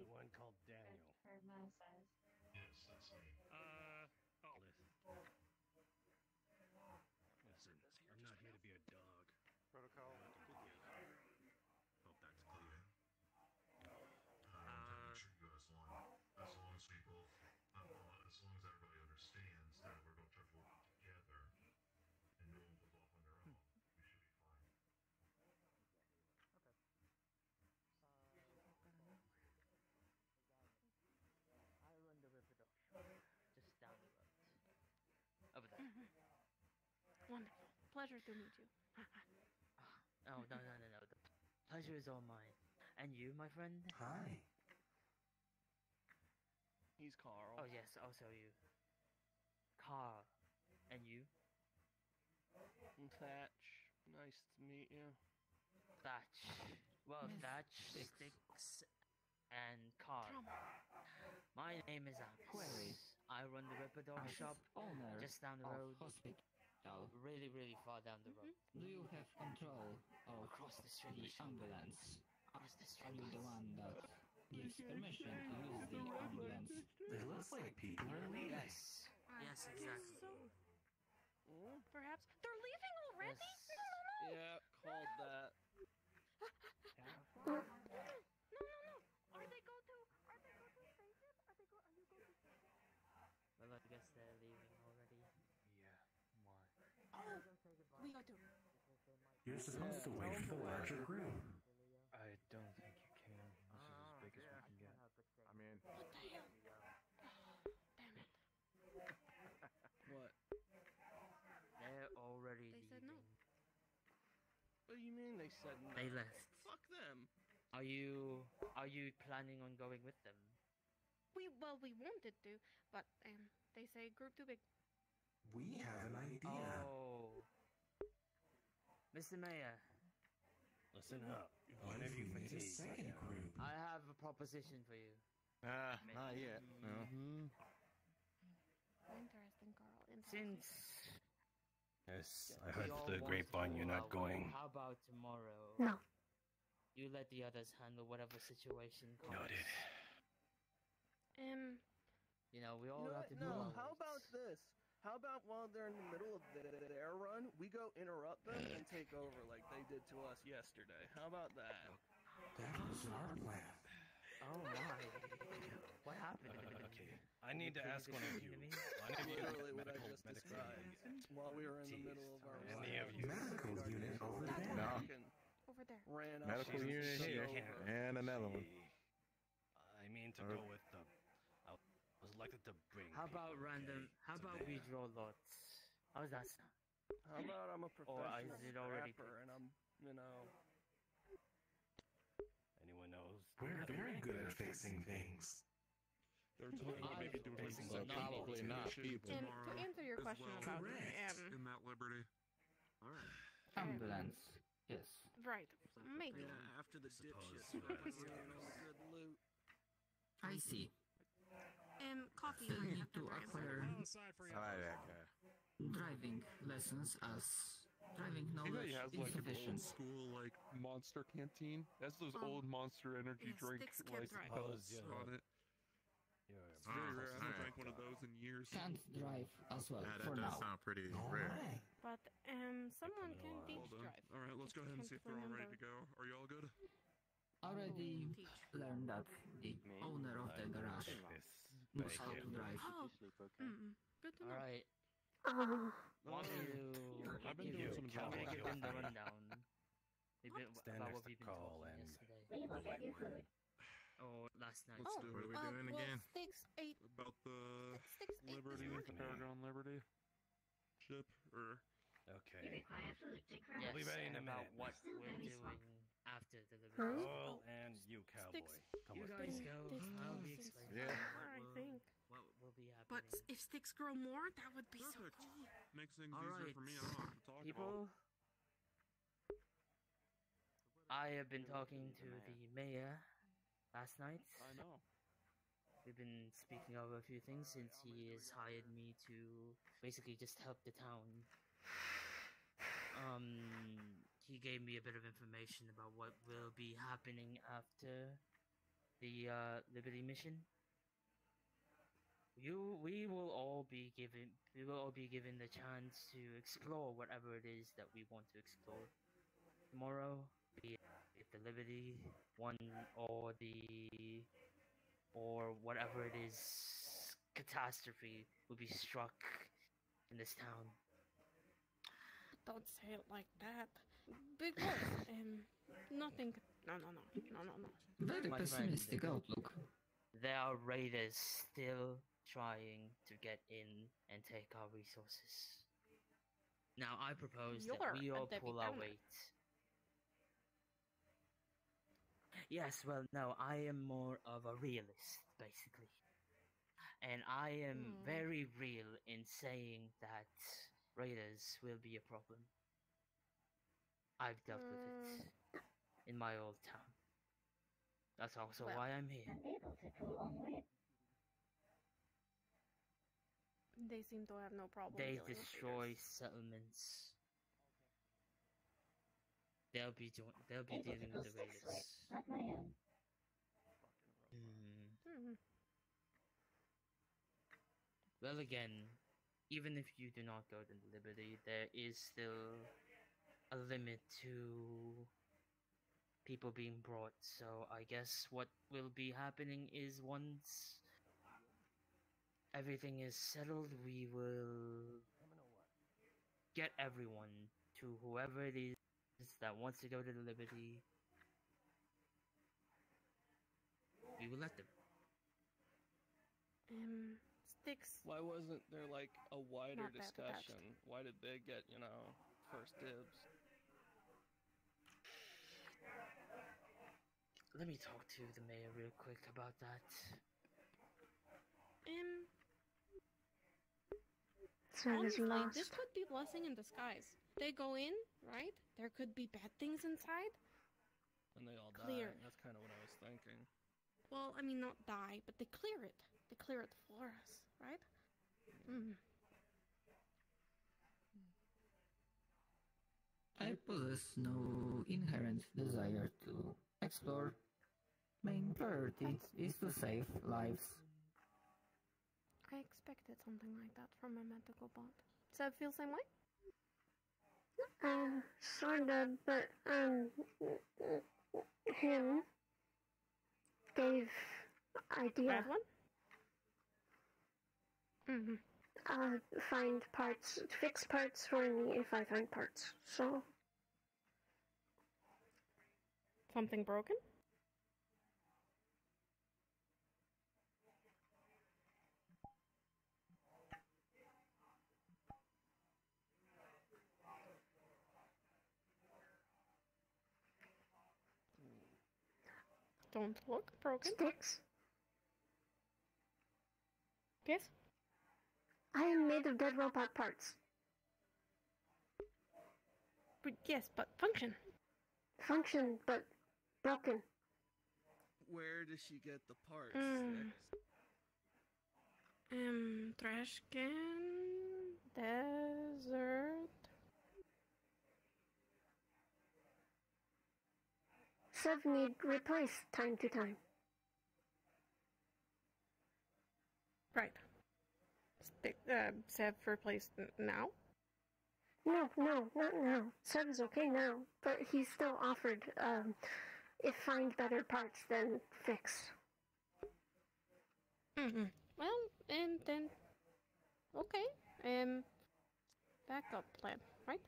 The one called Daniel. Yes, that's me. Uh, oh. Listen, I'm not here to be a dog. Protocol. Hope that's clear. Um, to make sure you guys want, as long as people, uh, well, as long as everybody understands that we're going to try to work together, and no one goes off on their own, we should be fine. Wonderful. Pleasure to meet you. [laughs] Oh no no no no. The pleasure is all mine. And you, my friend? Hi. He's Carl. Oh yes, also you. Carl. And you? I'm Thatch. Nice to meet you. Thatch. Well, Miss Thatch, Sticks. Sticks, and Carl. My name is Alex. Query. I run the Ripperdoc As shop owner just down the of road. Hospital, oh. Really, really far down the road. Mm-hmm. do you have control of Across the street. the ambulance? Across the Are you street. the one that gives permission to use the ambulance? It looks like people are leaving. Yes. Yes, exactly. So, oh, perhaps they're leaving already? Yes. No, no, no. Yeah, called that. [laughs] No, no, no. Are they go to? Are they go to station? Are they go? Are you go to? Well, I guess they're leaving already. Yeah. Why? Oh, we go to. You're supposed to wait for the larger group. I don't think you can. This is as big as we can get. I mean, What the hell? Damn it. [laughs] What? They're already They said leaving. no. What do you mean they said no? They left. Fuck them. Are you are you planning on going with them? We well, we wanted to, but um, they say group too big. We have an idea. Oh. Mr. Mayor, Listen up. What if you made a second group? I have a proposition for you. ah, not yet. No. Mm-hmm. Interesting, Carl. Interesting. Since Yes, I heard the grapevine you're not going. How about tomorrow? No. You let the others handle whatever situation comes. Noted. Um, You know, we all You know have to do No, how about this? How about while they're in the middle of their, their run, we go interrupt them and take over like they did to us yesterday? How about that? That was our plan. Oh my! What happened? Uh, okay. I need to ask one of you. good at One of you Literally what I medical, just medical described while we were in the middle of our Any of you. Medical unit over there. No. Over there. Ran Medical unit here. And another one. I mean to Or- go with the. I was to bring. How about people, random? okay? How about there. we draw lots? How's that sound? How about I'm a Or professional is it already scrapper and I'm, you know, Anyone knows? We're very good at facing things. They're talking about maybe doing like Well, some probably not people. And to answer your question well. about Correct. um, in that Liberty. All right. Ambulance. Yes. right, maybe. Yeah, after the Suppose. dipshits. good loot. I see. Um, coffee. Still [laughs] need to acquire Outside for I like that guy. driving lessons as driving knowledge he has like an old school like monster canteen. That's those Um, old monster energy yeah, drink Sticks can't like drive. pellets Oh, yeah. on it. You're It's very rare. I haven't drank one of those in years. Can't drive as well Yeah, for that does now. sound pretty All rare. right. But um, someone can teach Well done. drive. All right, let's go ahead and see if they're all ready to go. Are you all good? Already Teach. learned that the owner of the garage knows how to drive. Oh, mm, good to know. right. Uh, Want me to? I've been doing some want me to driving. give them the rundown. We've been, Stand about next what to we've been Carl talking and- yesterday. We will get you food. Or last night. Let's Oh, do What are we uh, doing well, again? Sticks ate. About the Sticks ate Liberty, this morning. Paragon Liberty ship, or Okay. require food to craft. Yes, be ready in a and about minute. what we're doing fine. After the Huh? Liberty. Carl and you, cowboy. Come You with guys me. go. I'll be explaining Yeah. I what will, think. what will be But if sticks grow more, that would be so cool. makes things All easier right, for me. I don't have to talk people. I have been talking to the mayor last night. I know. We've been speaking over a few things since he has hired me to basically just help the town. Um, he gave me a bit of information about what will be happening after the uh, Liberty mission. You, we will all be given, we will all be given the chance to explore whatever it is that we want to explore tomorrow. Be it the Liberty one or the or whatever it is catastrophe will be struck in this town. Don't say it like that. Big boss. um, nothing. No, no, no, no, no, no. Very pessimistic outlook. There are raiders still trying to get in and take our resources. Now I propose You're that we all pull our weight. Yes, well, no, I am more of a realist, basically. And I am Hmm. very real in saying that raiders will be a problem. I've dealt with it in my old town. That's also Well. why I'm here. Able to pull on weight. They seem to have no problem. They destroy settlements. They'll be doing. They'll be dealing with the six weight. raiders. Not my own. Mhm. Well, again, even if you do not go to Liberty, there is still a limit to people being brought. So I guess what will be happening is once everything is settled, we will get everyone to whoever it is that wants to go to the Liberty. We will let them. Um, sticks. Why wasn't there like a wider Not discussion? Why did they get, you know, first dibs? Let me talk to the mayor real quick about that. Um, Sev honestly, lost. this could be blessing in disguise. They go in, right? There could be bad things inside. And they all Clear. died. That's kind of what I was thinking. Well, I mean, not die, but they clear it. They clear it for us, right? Mm. I possess no inherent desire to explore. Main priority is to save lives. I expected something like that from a medical bot. Does that feel the same way? Um, sorta, but, um, him gave idea. Bad one? Mm-hmm. Uh, find parts, fix parts for me if I find parts. So, Something broken? Don't look broken. sticks. Yes? I am made of dead robot parts. But yes, but function. Function, but broken. Where does she get the parts? Mm. Um, trash can, desert. Sev need replaced time to time. Right. Stick, uh, Sev replaced now? No, no, not now. Sev is okay now, but he's still offered, um, if find better parts, then fix. Mm-hmm. Well, and then, okay. Um, backup plan, right?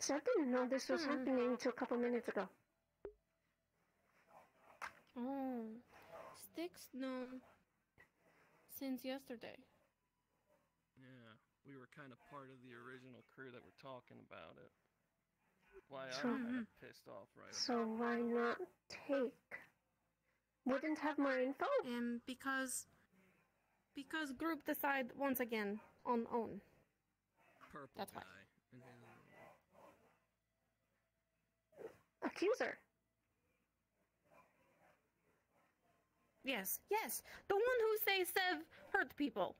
Mm-hmm. Sev didn't know this was Hmm. happening until a couple minutes ago. Oh, sticks known since yesterday. Yeah, we were kind of part of the original crew that were talking about it. Why So- I'm kind of pissed off right So why not take? Wouldn't have more info? Um, because, because group decide once again on own. Purple That's why. guy. And then, Accuser. Yes, yes, the one who says Sev hurt people.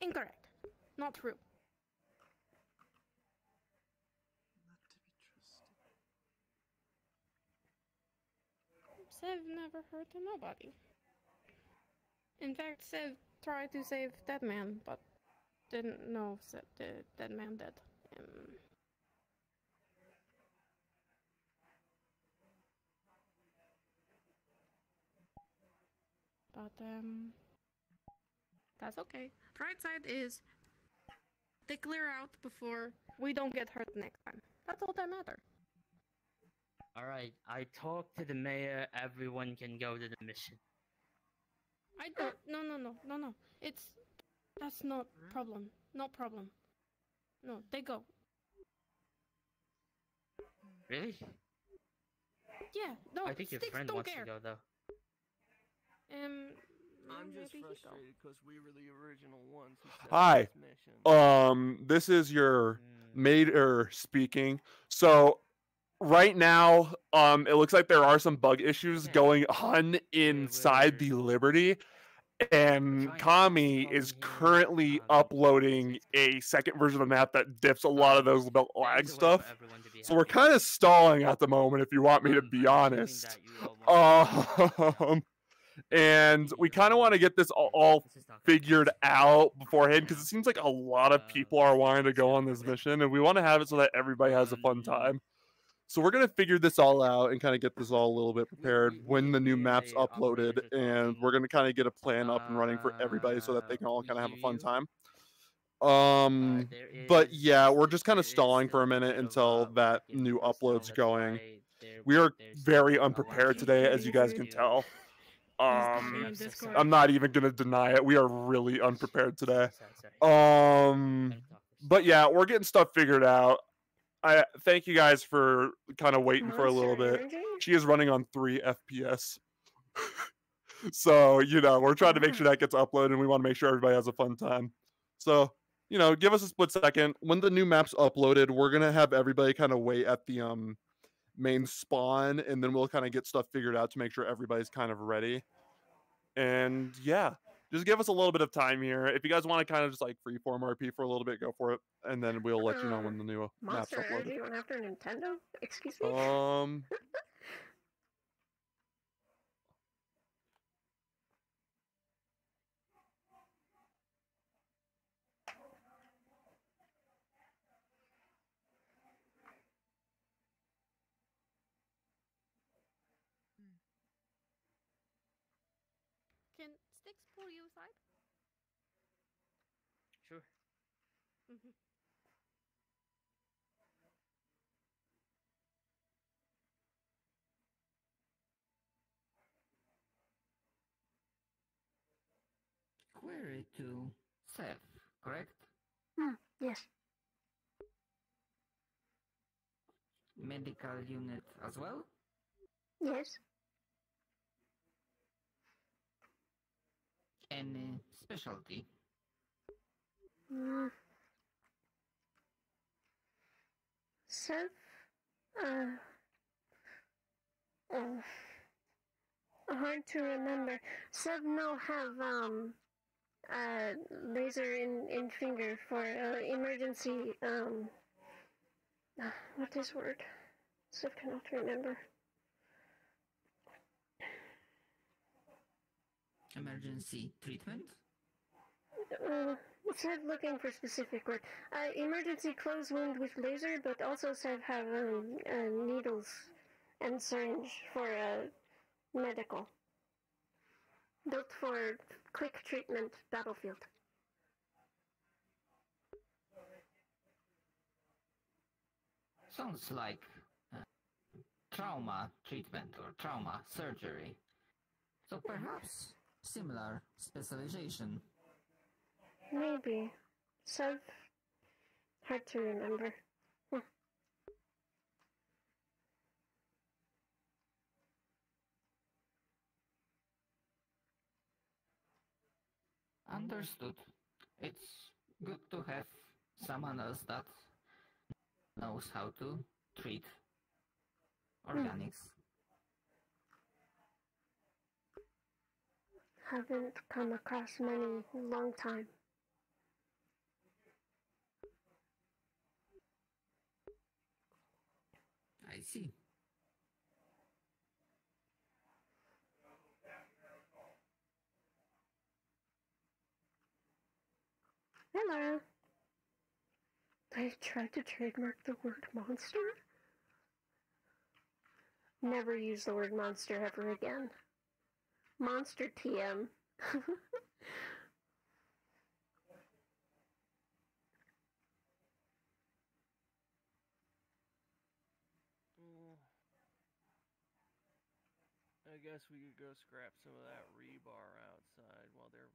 Incorrect. Not true. Sev never hurt nobody. In fact, Sev tried to save that Man, but didn't know Se- the Dead Man dead. Um, but um, that's okay. Right side is they clear out before we don't get hurt next time. That's all that matter. Alright, I talked to the mayor, everyone can go to the mission. I don't. No, no, no, no, no. It's That's not problem. No problem. No, they go. Really? Yeah, no, I think your friend wants care. to go though. Um, I'm just maybe he go. frustrated because we were the original ones who Hi. this. Um, this is your mater speaking. So right now, um, it looks like there are some bug issues going on inside the Liberty. And Kami is currently uploading a second version of the map that dips a lot of those bel- lag stuff. So we're kind of stalling at the moment, if you want me to be honest. Um, [laughs] and we kind of want to get this all, all figured out beforehand because it seems like a lot of people are wanting to go on this mission, and we want to have it so that everybody has a fun time. So we're gonna figure this all out and kind of get this all a little bit prepared when the new map's uploaded, and we're gonna kind of get a plan up and running for everybody so that they can all kind of have a fun time. Um, but yeah, we're just kind of stalling for a minute until that new upload's going. We are very unprepared today, as you guys can tell. Um, I'm not even gonna deny it. We are really unprepared today. Um, but yeah, we're getting stuff figured out. I thank you guys for kind of waiting for a little bit. She is running on three FPS. [laughs] so, you know, we're trying to make sure that gets uploaded and we want to make sure everybody has a fun time. So, you know, give us a split second. When the new map's uploaded, we're gonna have everybody kind of wait at the um main spawn and then we'll kind of get stuff figured out to make sure everybody's kind of ready. And yeah, just give us a little bit of time here. If you guys want to kind of just like freeform RP for a little bit, go for it, and then we'll let you know when the new map's Monster Energy uploaded. went after Nintendo? Excuse me? Um, [laughs] Can Sticks pull you aside? Sure. Mm-hmm. Query to Seth, correct? Hmm, yes. Medical unit as well? Yes. Any specialty? Mm. Seth, uh, uh, hard to remember. Seth no have, um, uh, laser in, in finger for, uh, emergency, um, uh, what this word? Seth cannot remember. Emergency treatment? Uh, Seth looking for specific word. Uh, emergency closed wound with laser, but also Seth have um, uh, needles and syringe for uh, medical. Built for quick treatment battlefield. Sounds like uh, trauma treatment or trauma surgery. So perhaps similar specialization. Maybe. So hard to remember. Hmm. Understood. It's good to have someone else that knows how to treat organics. Haven't come across many long time. I see. Hello. I tried to trademark the word monster. Never use the word monster ever again. Monster TM. Mm. [laughs] I guess we could go scrap some of that rebar outside while they're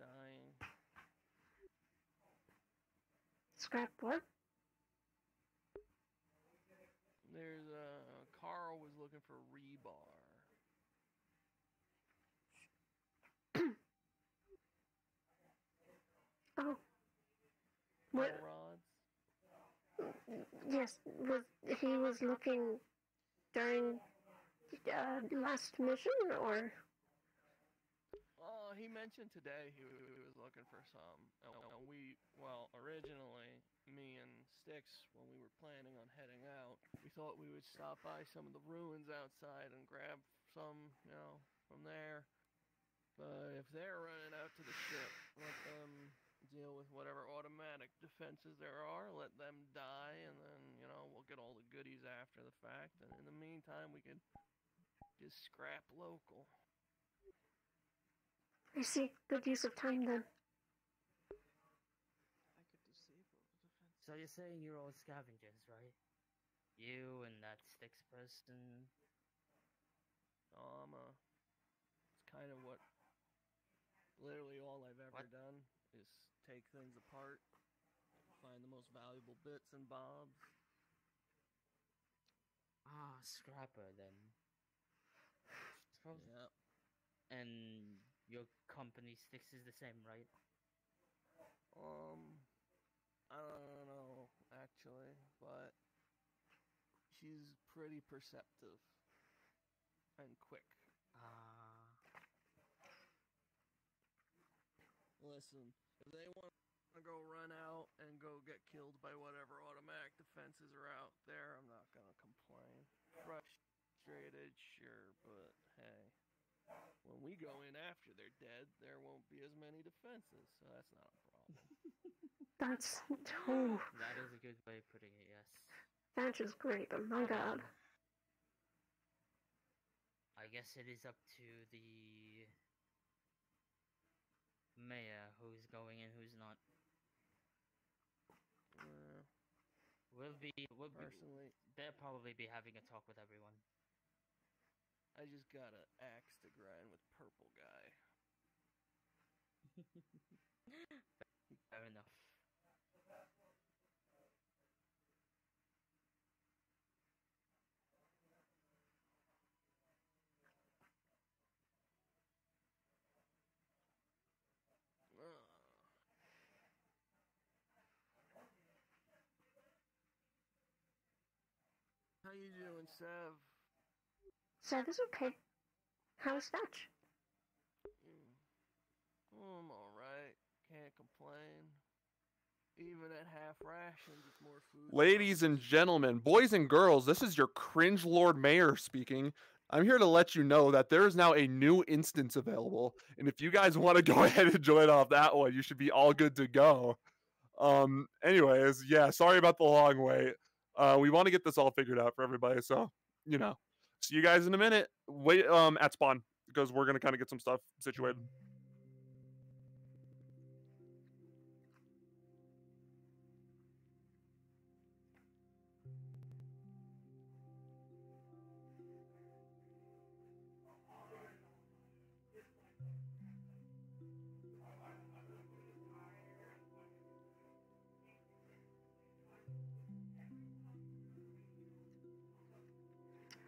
dying. Scrap what? There's uh Carl was looking for rebar. Oh. What? Rods. Yes, was he was looking during uh, last mission or? Oh, he mentioned today he, he was looking for some. And and we, well, originally, me and Sticks, when we were planning on heading out, we thought we would stop by some of the ruins outside and grab some, you know, from there. But if they're running out to the ship, let them deal with whatever automatic defenses there are, let them die, and then, you know, we'll get all the goodies after the fact. And in the meantime, we could just scrap local. I see. Good use of time then. So you're saying you're all scavengers, right? You and that sticks person. Um, uh, it's kind of what literally all I've ever done is take things apart, find the most valuable bits and bobs. Ah, scrapper then. Yep. And your company sticks is the same, right? Um, I don't know actually, but she's pretty perceptive and quick. Ah. Listen, if they want to go run out and go get killed by whatever automatic defenses are out there, I'm not gonna complain. Frustrated, sure, but hey, when we go in after they're dead, there won't be as many defenses, so that's not a problem. [laughs] That's oh, That is a good way of putting it, yes. that is great. But my um, God, I guess it is up to the mayor who's going and who's not. Uh, We'll be, we'll be, personally, they'll probably be having a talk with everyone. I just got an axe to grind with purple guy. [laughs] Fair enough. You doing, Sev? Seth is okay. How's Thatch? Oh, I'm alright. Can't complain. Even at half rations, it's more food. Ladies and gentlemen, boys and girls, this is your cringe lord mayor speaking. I'm here to let you know that there is now a new instance available, and if you guys want to go [laughs] ahead and join off that one, you should be all good to go. Um, anyways, yeah, sorry about the long wait. Uh, we want to get this all figured out for everybody, so you know, see you guys in a minute. Wait, um, at spawn because we're gonna kind of get some stuff situated.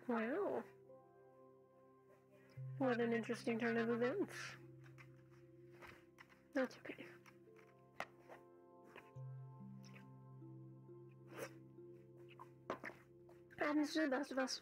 Wow. What an interesting turn of events. That's okay. Happens to the best of us.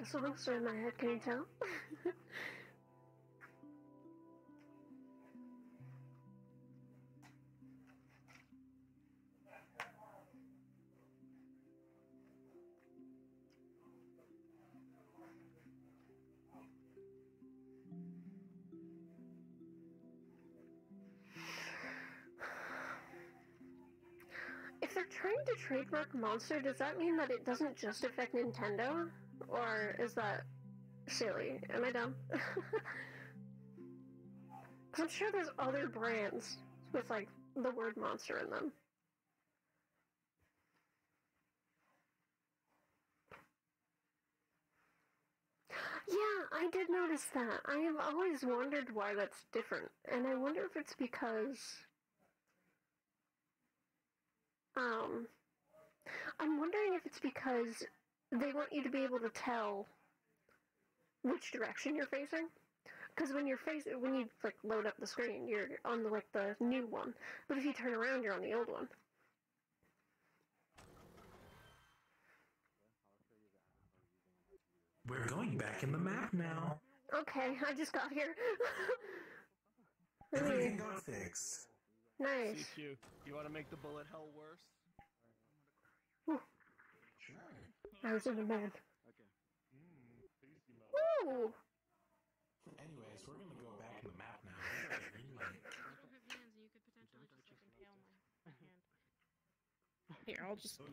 There's a monster in my head, can you tell? If they're trying to trademark Monster, does that mean that it doesn't just affect Nintendo? Or is that silly? Am I dumb? [laughs] I'm sure there's other brands with like the word monster in them. Yeah, I did notice that. I have always wondered why that's different, and I wonder if it's because um I'm wondering if it's because they want you to be able to tell which direction you're facing. Because when you're facing, when you like load up the screen, you're on the like the new one, but if you turn around, you're on the old one. We're going back in the map now. Okay, I just got here. Let me- Everything [laughs] got fixed. nice. CQ, you want to make the bullet hell worse? I was in a man. Woo! Anyways, we're gonna go back in the map now. We got a green light. Here, I'll just. [laughs]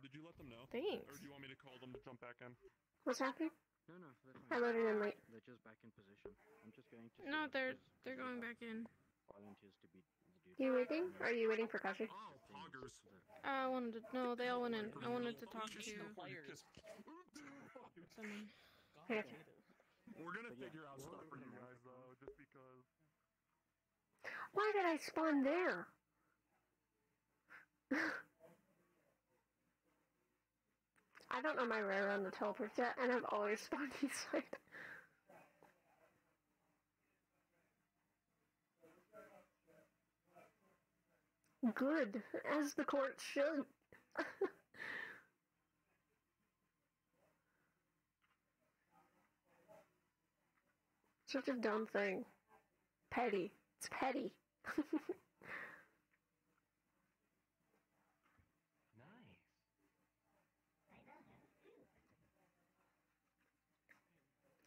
Did you let them know? Thanks. Or do you want me to call them to jump back in? What's happening? No, no, they're I fine. loaded in late. They're just back in position. I'm just going to. No, they're they're going back in. Volunteers to be. You waiting? Are you waiting for Kashi? Uh, I wanted to. No, they all went in. I wanted to talk to someone. Okay. We're gonna figure out stuff for you guys though, just because. Why did I spawn there? [laughs] I don't know my way around the teleport yet, and I've always spawned [laughs] east side. Good, as the court should. [laughs] Such a dumb thing. Petty. It's petty. nice. [laughs]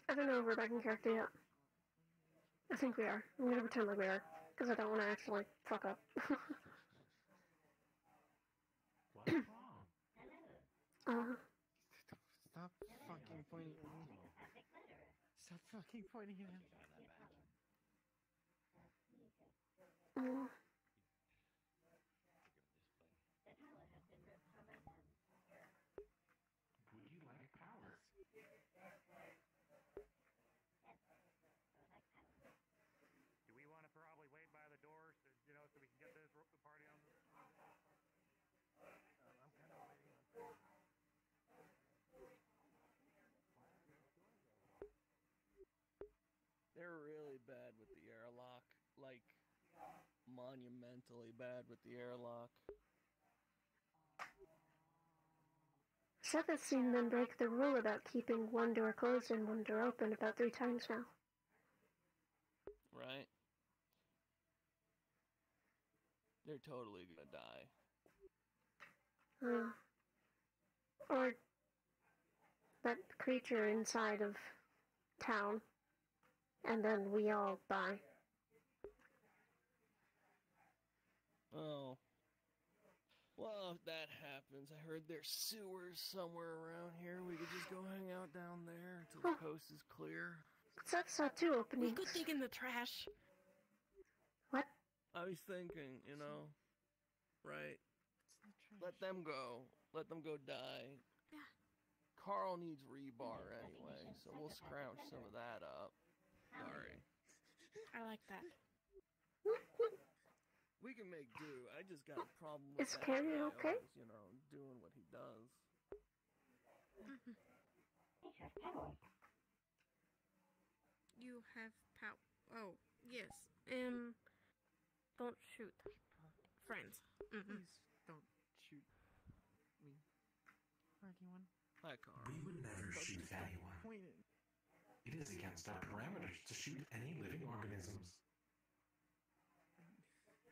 I don't know if we're back in character yet. I think we are. I'm gonna pretend like we are, because I don't want to actually fuck up. [laughs] uh, Stop fucking pointing at me. Stop fucking pointing at me. mm. Would you like power? Do we want to probably wait by the door, so, you know, so we can get this ro- the party on the? on the- Um, I'm kind of waiting on. They're really bad with the airlock. Like, monumentally bad with the airlock. Seth has seen them break the rule about keeping one door closed and one door open about three times now. Right? They're totally gonna die. Uh, or that creature inside of town, and then we all die. Oh. Well, if that happens, I heard there's sewers somewhere around here. We could just go hang out down there until the coast is clear. Seth saw two We openings. could dig in the trash. What? I was thinking, you know, right? Let them go. Let them go die. Yeah. Carl needs rebar anyway, so we'll scrounge some of that up. Sorry. I like that. We can make do. I just got a problem with Is that Carrie guy okay? always, you know, doing what he does. You have pow. Oh yes. Um. Don't shoot. Friends. Mm-mm. Please don't shoot me or anyone. Hi, Carl. We would never shoot anyone. Point it. It is against our parameters to shoot any living organisms.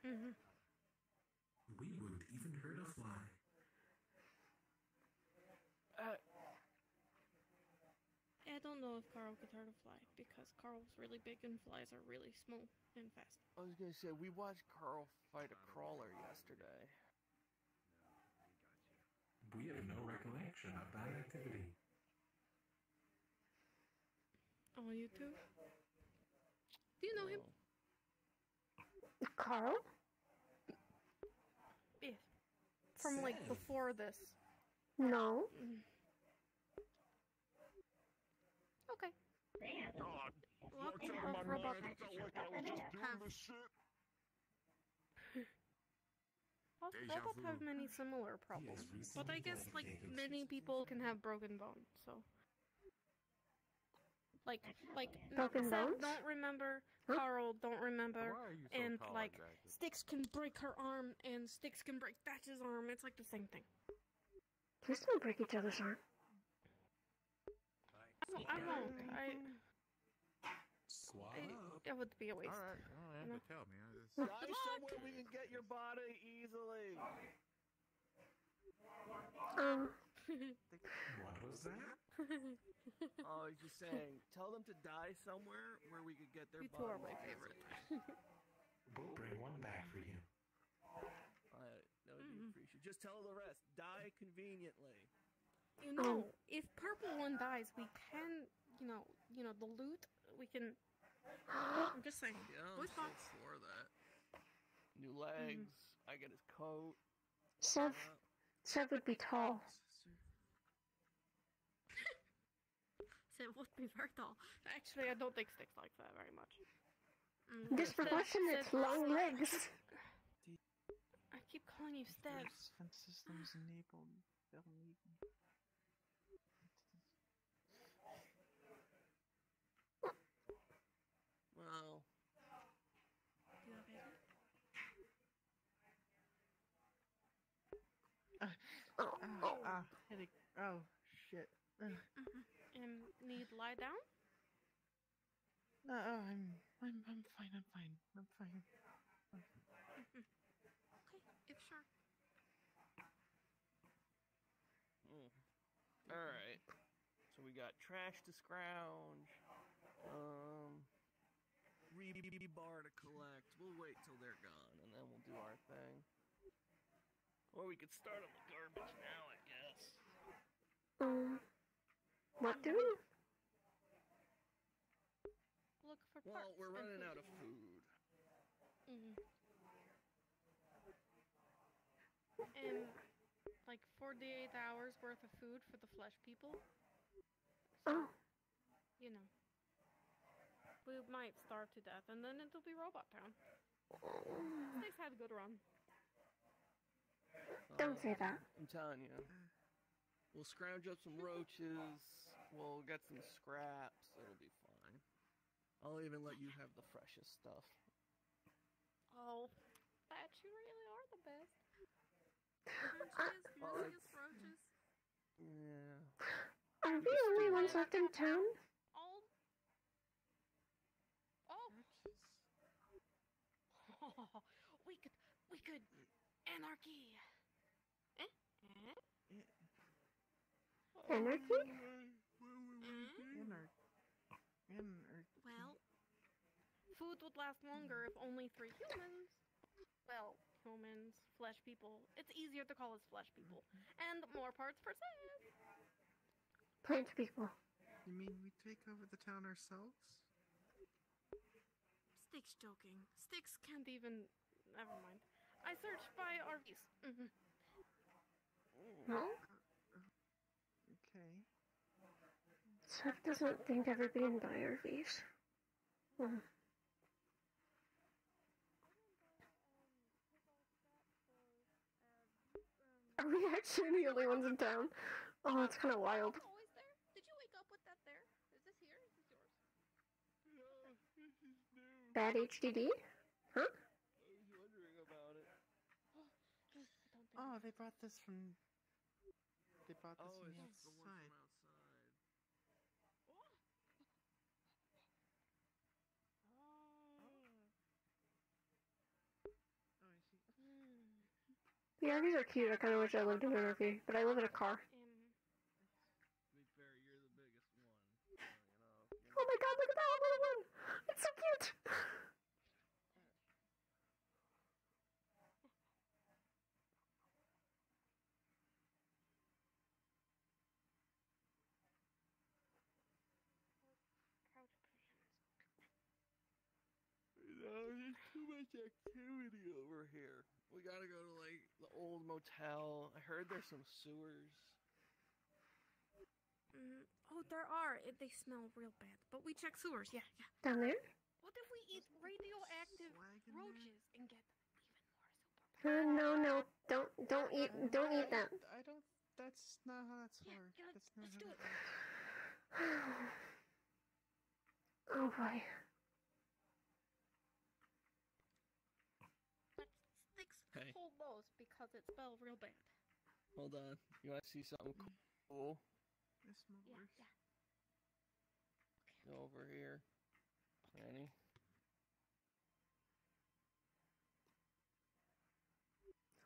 Mm-hmm. We wouldn't even hurt a fly. Uh, Ed, don't know if Carl could hurt a fly because Carl's really big and flies are really small and fast. I was gonna say we watched Carl fight a crawler yesterday. We have no recollection of that activity. Oh, you too? Do you know him? Carl? Yes. From like before this. No. Mm. Okay. God, Well, fuck's out uh, my mind. I felt like I was just doing this shit. Both Deja robots vu. have many similar problems, but I guess like many people can have broken bones. So, like, like Broken Seth don't remember, Carl don't remember, Why are you so and tall like that? Sticks can break her arm, and Sticks can break Thatch's arm. It's like the same thing. Please don't break each other's arm. I won't. I. Squad I, up. it would be a waste. All right, all right, you know? but tell me. I just... Die somewhere we can get your body easily. Um, What was that? [laughs] Oh, he's just saying, tell them to die somewhere where we could get their You two are my favorite. [laughs] We'll bring one back for you. I that would Mm-hmm. be appreciated. Just tell the rest. Die conveniently. You know, if purple one dies, we can, you know, you know, the loot. We can. [gasps] I'm just saying. Yeah, I'm Voice so box. for that. New legs. I get his coat. Seth, Seth would be tall. Said would be very tall. Actually, I don't think Sticks like that very much. Mm, Disproportionate Seth- long legs. I keep calling you Steph. Defense systems enabled. Belly. Well, Do you have it? Oh, oh, ah, headache. Oh, shit. Ugh. Mhm. And need lie down? No, oh, I'm, I'm, I'm fine. I'm fine. I'm fine. Okay, if sure. mm. alright. So we got trash to scrounge. Um, rebar to collect. We'll wait till they're gone and then we'll do our thing. Or we could start on the garbage now, I guess. Um, what do we? Look for Well, we're running out of food. Mhm. And like 48 hours worth of food for the flesh people. Oh, You know. We might starve to death and then it'll be Robot Town. Sticks had a good run. don't say that. I'm telling you. We'll scrounge up some roaches. We'll get some scraps. It'll be fine. I'll even let you have the freshest stuff. Oh, that you really are the best. Well, Roaches, roaches. Yeah. Are we the only ones left in town? Oh. [laughs] Oh. we could, we could, anarchy. Eh? Eh? Anarchy? Inner. Inner. Well, food would last longer if only three humans. Well, humans, flesh people. It's easier to call us flesh people. And more parts per se. Plant people. You mean we take over the town ourselves? Sticks joking. Sticks can't even. Never mind. I searched by RVs. Mm-hmm. No? Okay. Seth doesn't think ever being by RVs. Hmm. Are we actually the only ones in town? Oh, it's kind of wild. Always there? Did you wake up with that there? Is this here? Is this yours? Bad HDD? Huh? I was wondering about it. Oh, they brought this from. They brought this Oh, from the it's the one outside. from outside. The RVs are cute. I kind of wish I lived in an RV, but I live in a car. To be fair, you're the biggest one. You know, you know. Oh my god, look at that little one! It's so cute! Too much activity over here. We gotta go to like the old motel. I heard there's some sewers. Mm, oh, there are. It, they smell real bad. But we check sewers. Yeah, yeah. Down there? What if we eat radioactive roaches and get even more superpowers? Uh, no, no, don't, don't eat, don't eat that. I don't. That's not how that's works. That's not let's how do it. [sighs] Oh boy. Hey. hold those because it smells real bad. Hold on. You wanna see something mm-hmm. cool? It smells Yeah, worse. yeah. Go over here. Ready?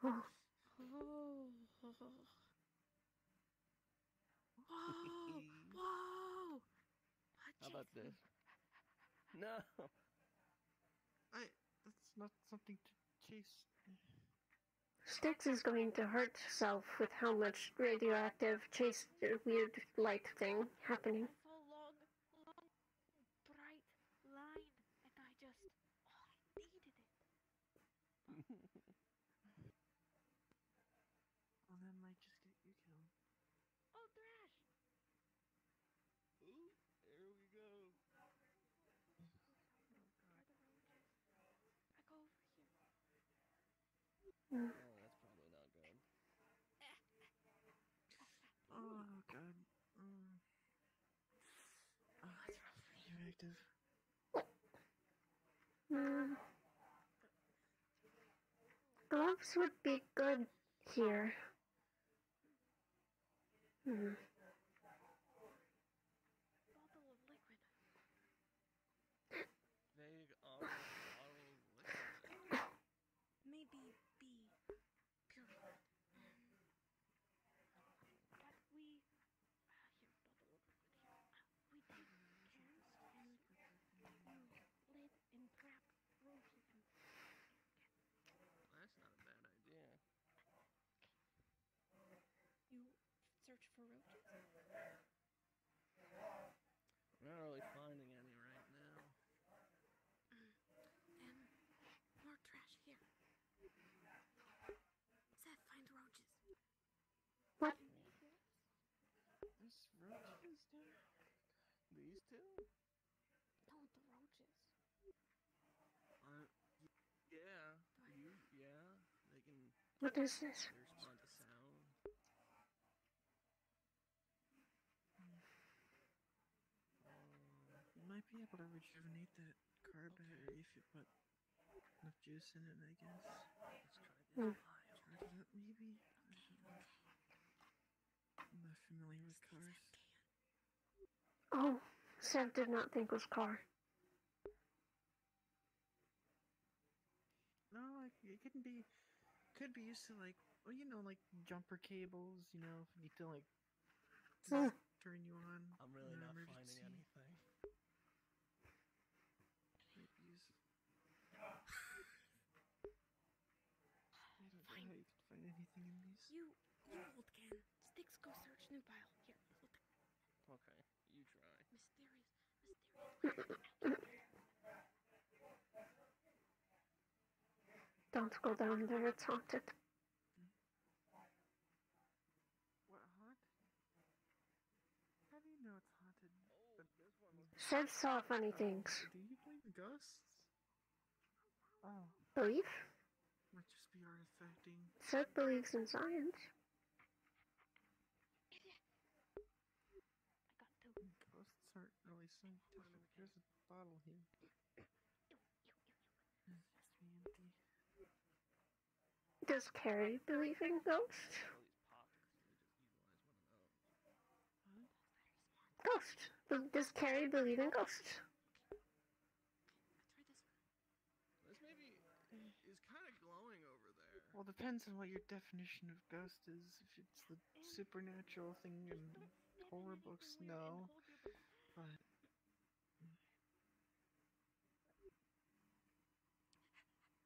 Oh. Oh. Whoa! Whoa! How about this? No. I. That's not something to chase. Sticks is going to hurt herself with how much radioactive chase weird light thing happening. So long, long, bright line, and I just, oh, I needed it. [laughs] Well, that might just get you killed. Oh, Thrash! Ooh, there we go. I go over here. Mm. Oh, that's probably not good. Oh god. Mm. Oh, that's radioactive. Mm. Gloves would be good here. Hmm. Bottle of liquid. Vague orange bottle of liquid. Maybe be pure. But we, uh, here, bottle of liquid here. Uh, we take chance and you lid and grab roaches and That's not a bad idea. you search for roaches. I'm not really finding any right now. [clears throat] And more trash here. Seth, find roaches. What? There's roaches there. These two? No, the roaches. Uh, yeah. You, yeah. They can. What is this? They respond to sound. You might be able to rejuvenate that car battery if you put enough juice in it, I guess. Charge it up, maybe? I don't know. I'm not familiar with cars. Oh, Sev did not think it was car. No, like it couldn't be. Could be used to like, well, you know, like jumper cables. You know, if you need to like Hmm. turn you on. I'm really in an not emergency. finding anything. Might be used- I don't know how you could find anything in these. You, you old can. Sticks, go search new pile. Here, look. Okay, you try. Mysterious, mysterious. Don't go down there, it's haunted. What haunt? How do you know it's haunted? But Sev saw funny things. do you believe in ghosts? Oh, Believe? Sev believes in science. Ghosts aren't really scientific. There's a bottle here. Does Carrie believe in ghosts? Ghost. Does Carrie believe in ghosts? This maybe is kind of glowing over there. Well, depends on what your definition of ghost is. If it's the supernatural thing in horror books, no. But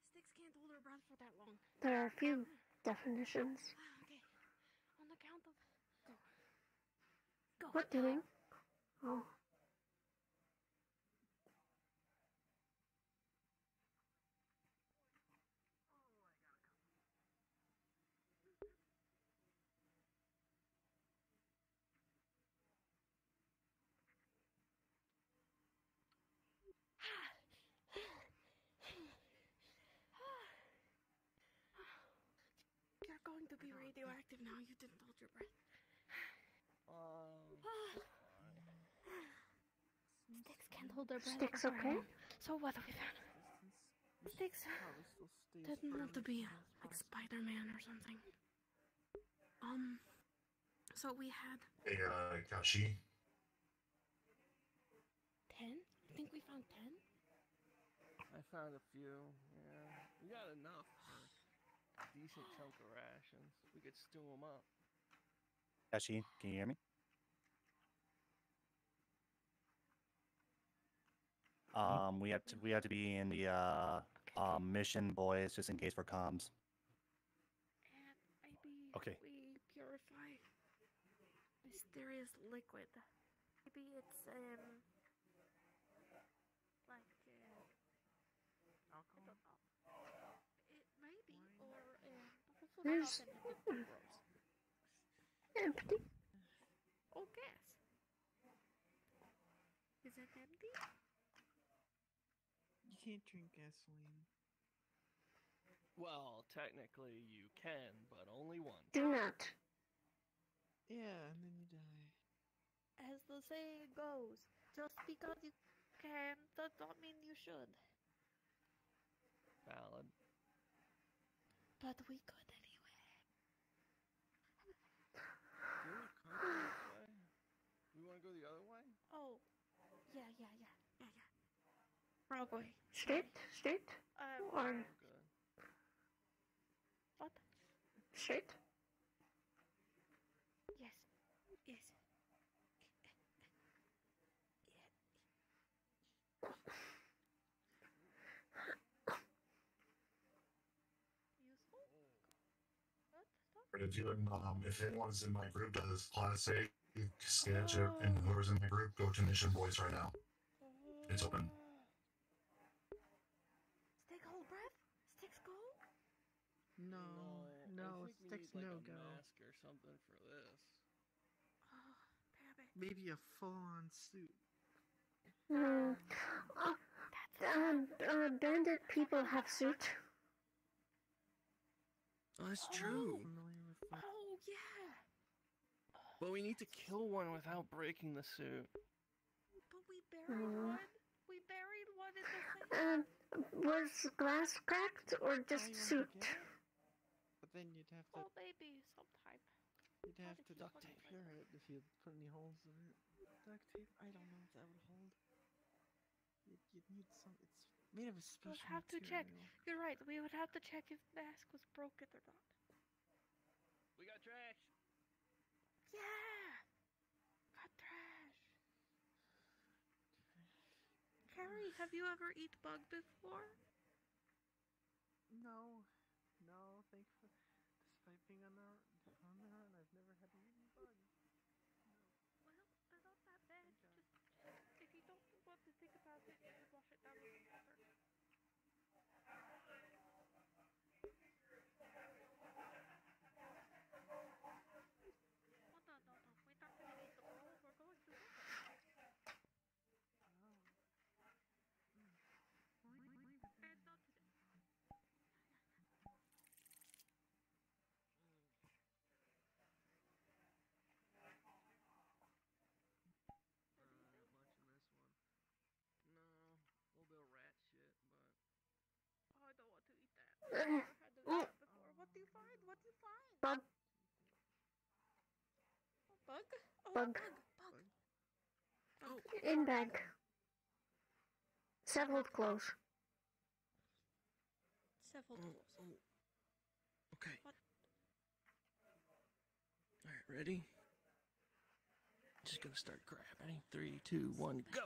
Sticks can't hold her breath for that long. There are a few definitions. Ah, okay, on the count of go. Go. What doing? Uh, oh. to be radioactive. You didn't hold your breath. Um, [sighs] Sticks can't hold their breath. Sticks okay? So what have we found? Sticks didn't want to be like Spider-Man or something. Um, so we had Hey, uh, Kashi. ten. I think we found ten. I found a few. Yeah, we got enough for a decent chunk of rations. We could stew them up. Kashi, can you hear me? Um, we have to we have to be in the uh um mission, boys, just in case for comms. Maybe Okay. we purify mysterious liquid. Maybe it's um like uh, I don't know. It maybe or um also There's- not in the gross. Empty. Oh, gas. Is it empty? You can't drink gasoline. Well, technically you can, but only once. Do not. Yeah, and then you die. As the saying goes, just because you can does not mean you should. Valid. But we could anyway. Do we come this way? We want to go the other way? Oh, yeah, yeah, yeah, yeah, yeah. Wrong way. Straight? Straight? Um, Or Good. what? straight? Yes, yes. But if you um, if anyone's in my group does class A, sketch it, and whoever's in my group, go to Mission Boys right now. It's open. Stick hold breath. Sticks go. No, I no, think we sticks need, like, no a go. mask or something for this. Oh. Maybe a full-on suit. Hmm. Uh, um, uh, bandit people have suit. Oh, that's true. Oh yeah. But we need to kill one without breaking the suit. But we buried Hmm. one. We buried one in the. Um, was glass cracked or just you suit? get it? But then you'd have to Oh, maybe sometime. you'd have to duct secure it if you put any holes in it. Duct tape? I don't know if that would hold. You'd, you'd need some. It's made of a special We'll have to check. You're right. We would have to check if the mask was broken or not. We got trash. Yeah. Got trash. Carrie, have you ever eat bug before? No, no. Thanks for despite being on the on the run, I've never had to eat a bug. Well, they're not that bad. Just if you don't want to think about it, you can wash it down with some water. Oh, no, no, no. We're not gonna eat the bowl. We're going to. And not today. No, a little bit of rat shit, but Oh, I don't want to eat that. Uh, I've never had to eat oh. before. What do you find? What do you find? Bug. Bug? Oh, Bug. bug. Bug. In bag. Several close. Several Oh, oh. Okay. What? All right, ready? Just gonna start grabbing. Three, two, one, go.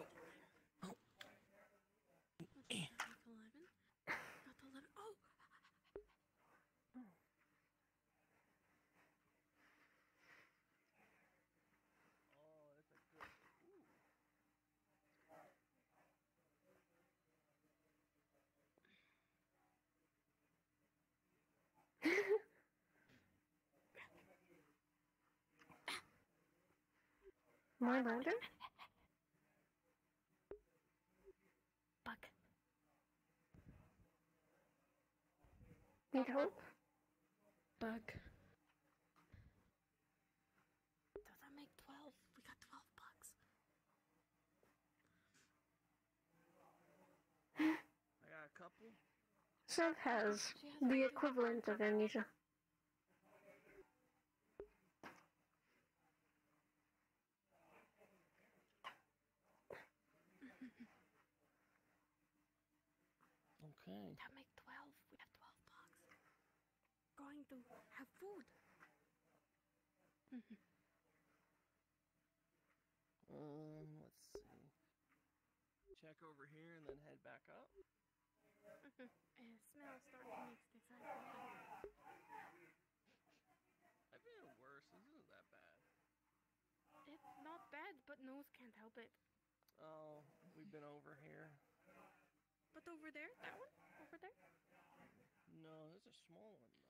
More louder? Buck. Need help? Buck. Does that make 12? We got 12 bucks. I got a couple. Seth has the equivalent of amnesia. Okay. That make 12. We have 12 bucks. Going to have food. Um, let's see. Check over here and then head back up. uh, smell starting to make sticks out. I've been worse. This isn't that bad. It's not bad, but nose can't help it. Oh, we've been over here. Over there, that one? Over there? No, there's a small one though.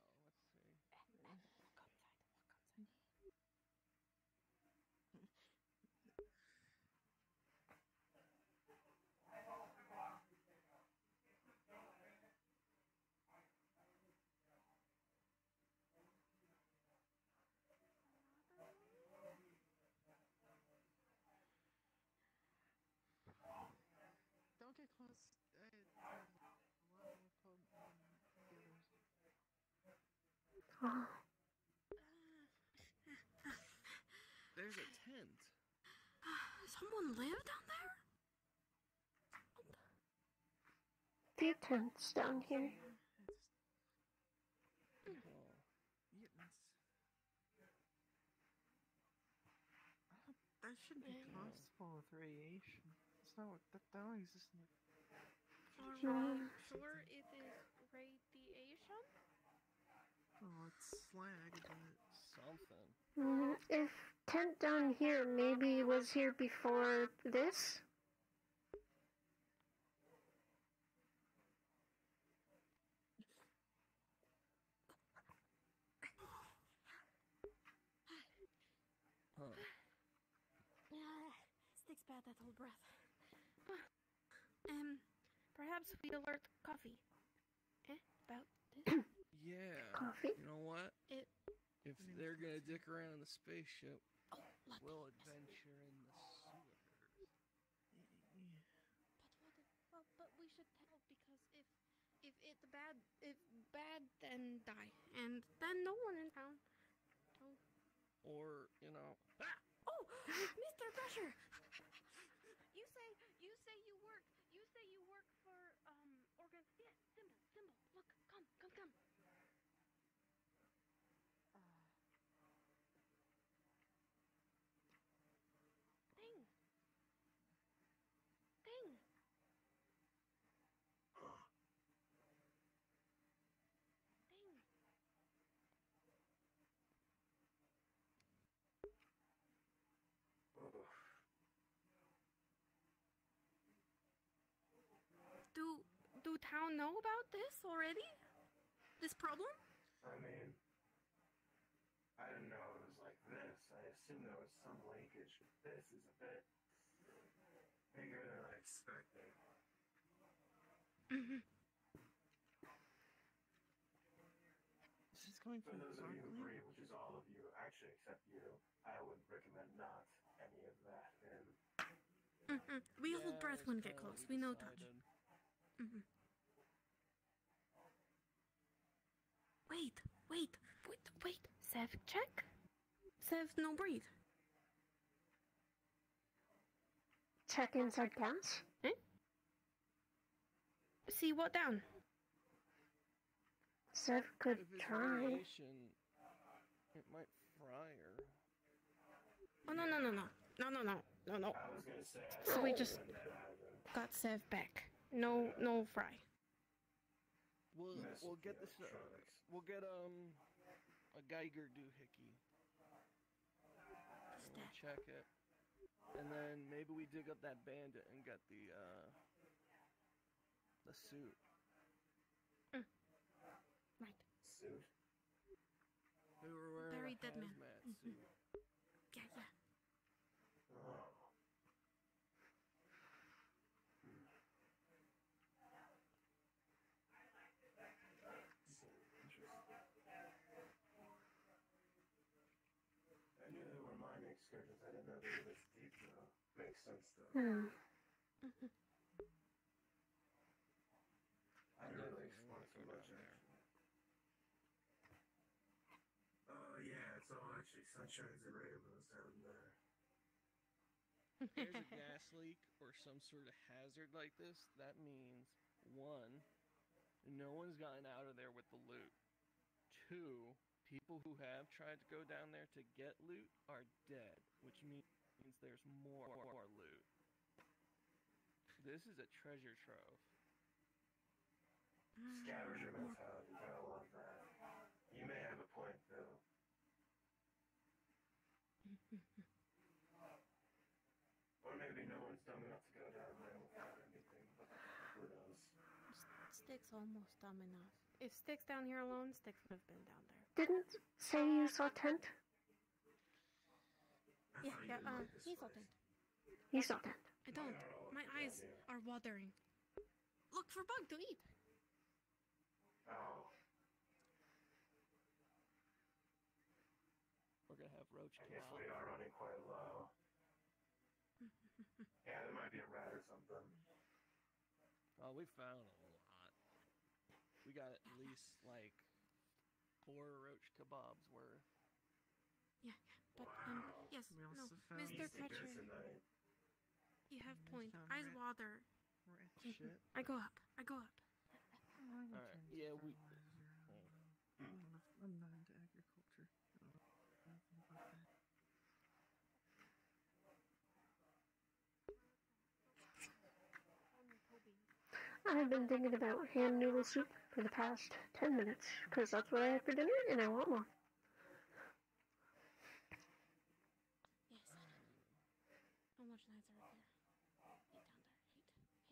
Let's see. Don't get close. Uh, to the one with Poe and the others. Oh, There's a tent. Someone live down there? few tents down here. Oh, Yeah, that's. I don't, that shouldn't be possible with radiation. It's not what that, that only exists in the Are we sure it is radiation? Oh, it's slag, but something. Mm, if tent down here maybe was here before this? Huh. Sticks bad that whole breath. Um, perhaps we alert coffee. Eh? About this? [clears throat] Yeah. Coffee? You know what? It. If they're gonna dick around in the spaceship, Oh, we'll adventure in the sewers. But what? If, well, but we should tell because if if it's bad, if bad, then die, and then no one in town. Oh, Or, you know. oh Mr. Crusher! You say you say you work you say you work for um organ. Yeah, Dimble, Dimble. Look, come, come, come. Thing. Thing. Thing. Do do town know about this already? This problem? I mean, I didn't know it was like this. I assumed there was some linkage. This is a bit bigger than I expected. Mm-hmm. This is coming For from those of you who Barkley? agree, which is all of you, actually except you, I would recommend not any of that. And Mm-mm. We hold Yeah, breath when we get close. we We know touch. Decided. Mm-hmm. Wait, wait, wait, wait. Sev, check. Sev, no breathe. Check inside gas? Eh? See what down? Sev could If try. it might fry her. Oh no no no no no no no no no. I was gonna say, I So we just recommend that either. got Sev back. No no fry. We'll we'll get the this. Uh, we'll get um a Geiger doohickey. What's and we'll check it, and then maybe we dig up that bandit and get the uh the suit. Right. Suit. We were wearing Buried a dead man. Mhm. suit. I didn't know they were this deep, though. Makes sense, though. Hmm. [laughs] I didn't really explore too much there. Oh, yeah, it's all actually sunshines and rainbows down there. There's a [laughs] gas leak or some sort of hazard like this. That means one, no one's gotten out of there with the loot. Two, people who have tried to go down there to get loot are dead, which means there's more more loot. This is a treasure trove. Scavenger mentality, gotta love that. You may have a point, though. [laughs] or maybe no one's dumb enough to go down there without anything, but who knows? Stick's almost dumb enough. If Stick's down here alone, Stick would have been down there. Didn't say you saw tent? Yeah, yeah, um, he saw tent. You saw tent. I don't. My eyes are watering. Look for bug to eat. Oh. We're gonna have roach I guess we are running quite low. [laughs] yeah, there might be a rat or something. Oh, we found a lot. We got at least like four roach kebabs worth. Yeah, but um, yes, no, Mr. Easter Crutcher, you have We point. found Eyes rat- water. rat Mhm. shit. I go up. I go up. Alright, yeah, we. I'm not, I'm not into agriculture. I don't know nothing about that. I've been thinking about ham noodle soup for the past 10 minutes, because that's what I had for dinner, and I want more. Yes, I know. How much are there? Eight down there.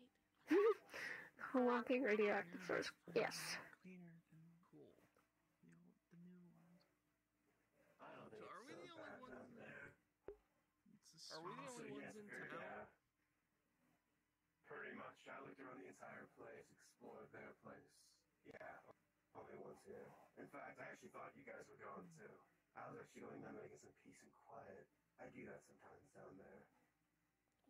Eight. Eight. [laughs] Walking radioactive source. Yes. Cleaner than Cool. the old, the new ones. I don't think So are it's we so the only bad ones down there. It's a Are we the So only yes, ones in very- town? yeah. Pretty much. I looked around the entire place, explored their place. Yeah, only. In fact, I actually thought you guys were going too. I was actually going down there to get some peace and quiet. I do that sometimes down there.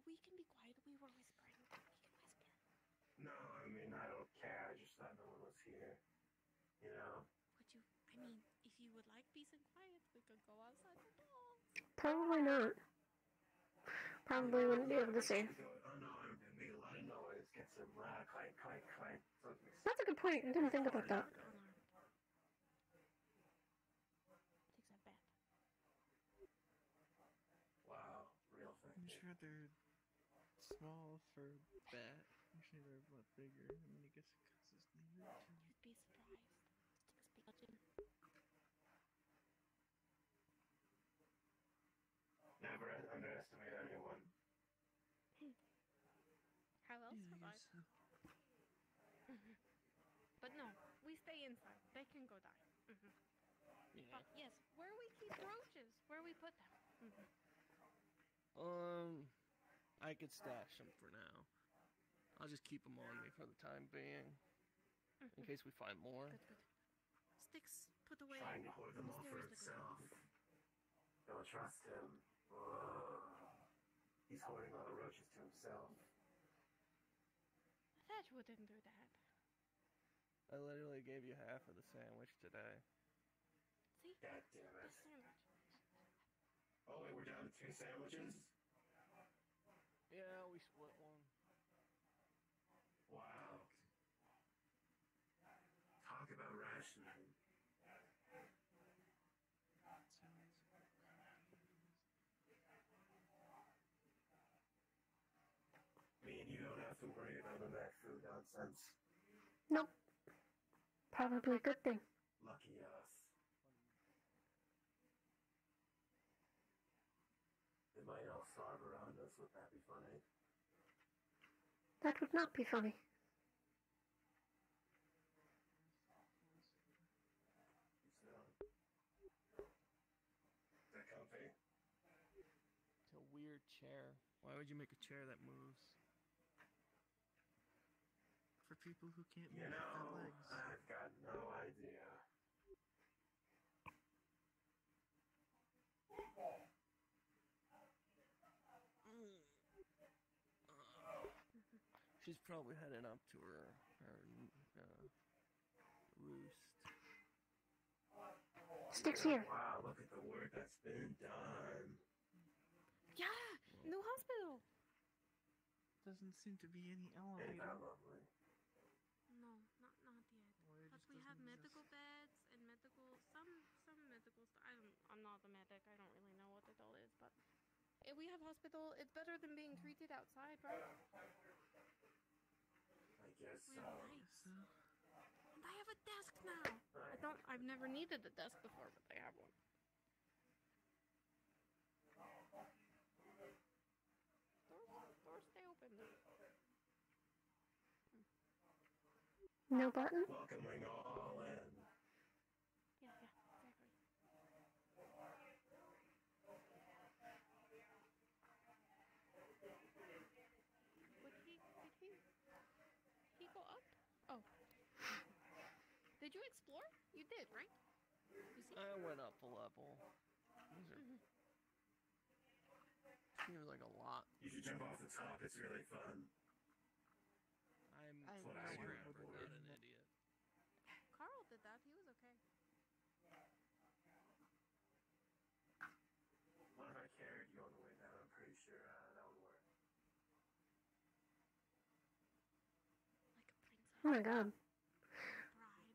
We can be quiet. We were whispering. We can whisper. No, I mean, I don't care. I just thought no one was here. You know? Would you? I mean, if you would like peace and quiet, we could go outside the walls. Probably not. Probably wouldn't be able to see. Unarmed and make a lot of noise. Get some clank, clank, clank. That's a good point. I didn't think about that. Takes a bath. Wow, real thing. I'm sure they're small for bat. I'm they're a lot bigger. I mean, I guess it causes nature. You'd be surprised. Sticks be Never underestimate anyone. [laughs] How else Yeah, survive? so. [laughs] But no, we stay inside. They can go die. hmm Yeah. But yes, where we keep roaches, where we put them. hmm Um, I could stash them for now. I'll just keep them on me for the time being, in case we find more. Good, good. Sticks put away. Trying to hold them all for itself. Don't trust him. Ugh. He's holding all the roaches to himself. Thatch wouldn't do that. I literally gave you half of the sandwich today. See? God damn it. Oh, wait, we're down to two sandwiches? Yeah, we split one. Wow. Talk about rationing. Me and you don't have to worry about none of that food nonsense. Nope. Probably a good thing. Lucky us. They might all starve around us. Would that be funny? That would not be funny. Is that comfy? It's a weird chair. Why would you make a chair that moves? For people who can't You move know, their legs. I've got no idea. She's probably heading up to her her uh, roost. Sticks here. Wow, look at the work that's been done. Yeah, new hospital. Doesn't seem to be any Ain't elevator. that lovely? No, not not yet. Well, it But we have doesn't medical beds and medical some some medical stuff. I don't. I'm not a medic. I don't really know what it all is, but if we have hospital, it's better than being treated outside, right? I guess We so. have I have a desk now. I don't. I've never needed a desk before, but I have one. Doors, doors stay open. No button? Welcoming all in. Yeah, yeah, exactly. Would he? Did he? He go up? Oh. Did you explore? You did, right? I went up a level. These are Mhm. seems like a lot. You should jump off the top. It's really fun. I'm I what I smart, heard. not an idiot. Carl did that. He was okay. What if I carried you on the way down? I'm pretty sure uh, that would work. Oh my god. Bride.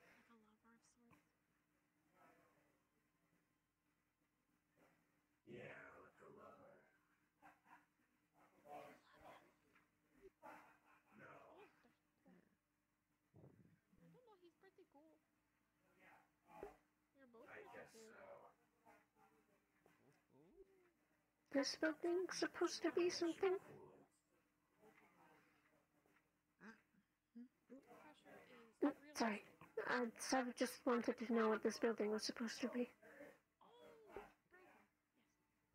Like a lover of sorts. Yeah, like a lover. No. Oh, I don't know. He's pretty cool. You're both I pretty guess cool. so. This building's supposed to be something? Pressure is real Sorry. Uh, Sev just wanted to know what this building was supposed to be. Oh, broken.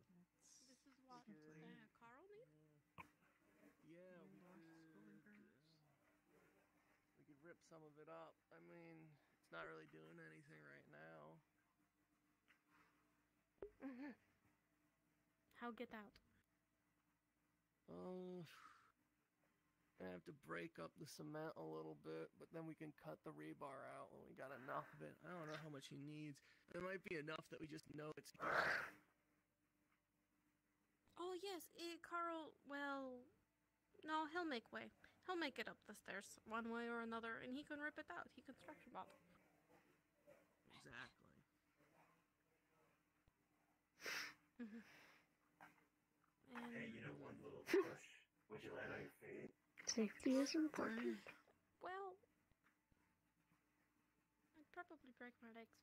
Yes. This is what uh, Carl needs. Yeah, we could. We could rip some of it up. I mean, it's not really doing anything right now. How get out? Oh, I have to break up the cement a little bit, but then we can cut the rebar out when we got enough of it. I don't know how much he needs. It might be enough that we just know it's. Oh yes, eh, Carl. Well, no, he'll make way. He'll make it up the stairs one way or another, and he can rip it out. He construction bot. Exactly. Mhm. And Hey, you know one little [laughs] push. Would you land on your feet? Safety is important. well, I'd probably break my legs,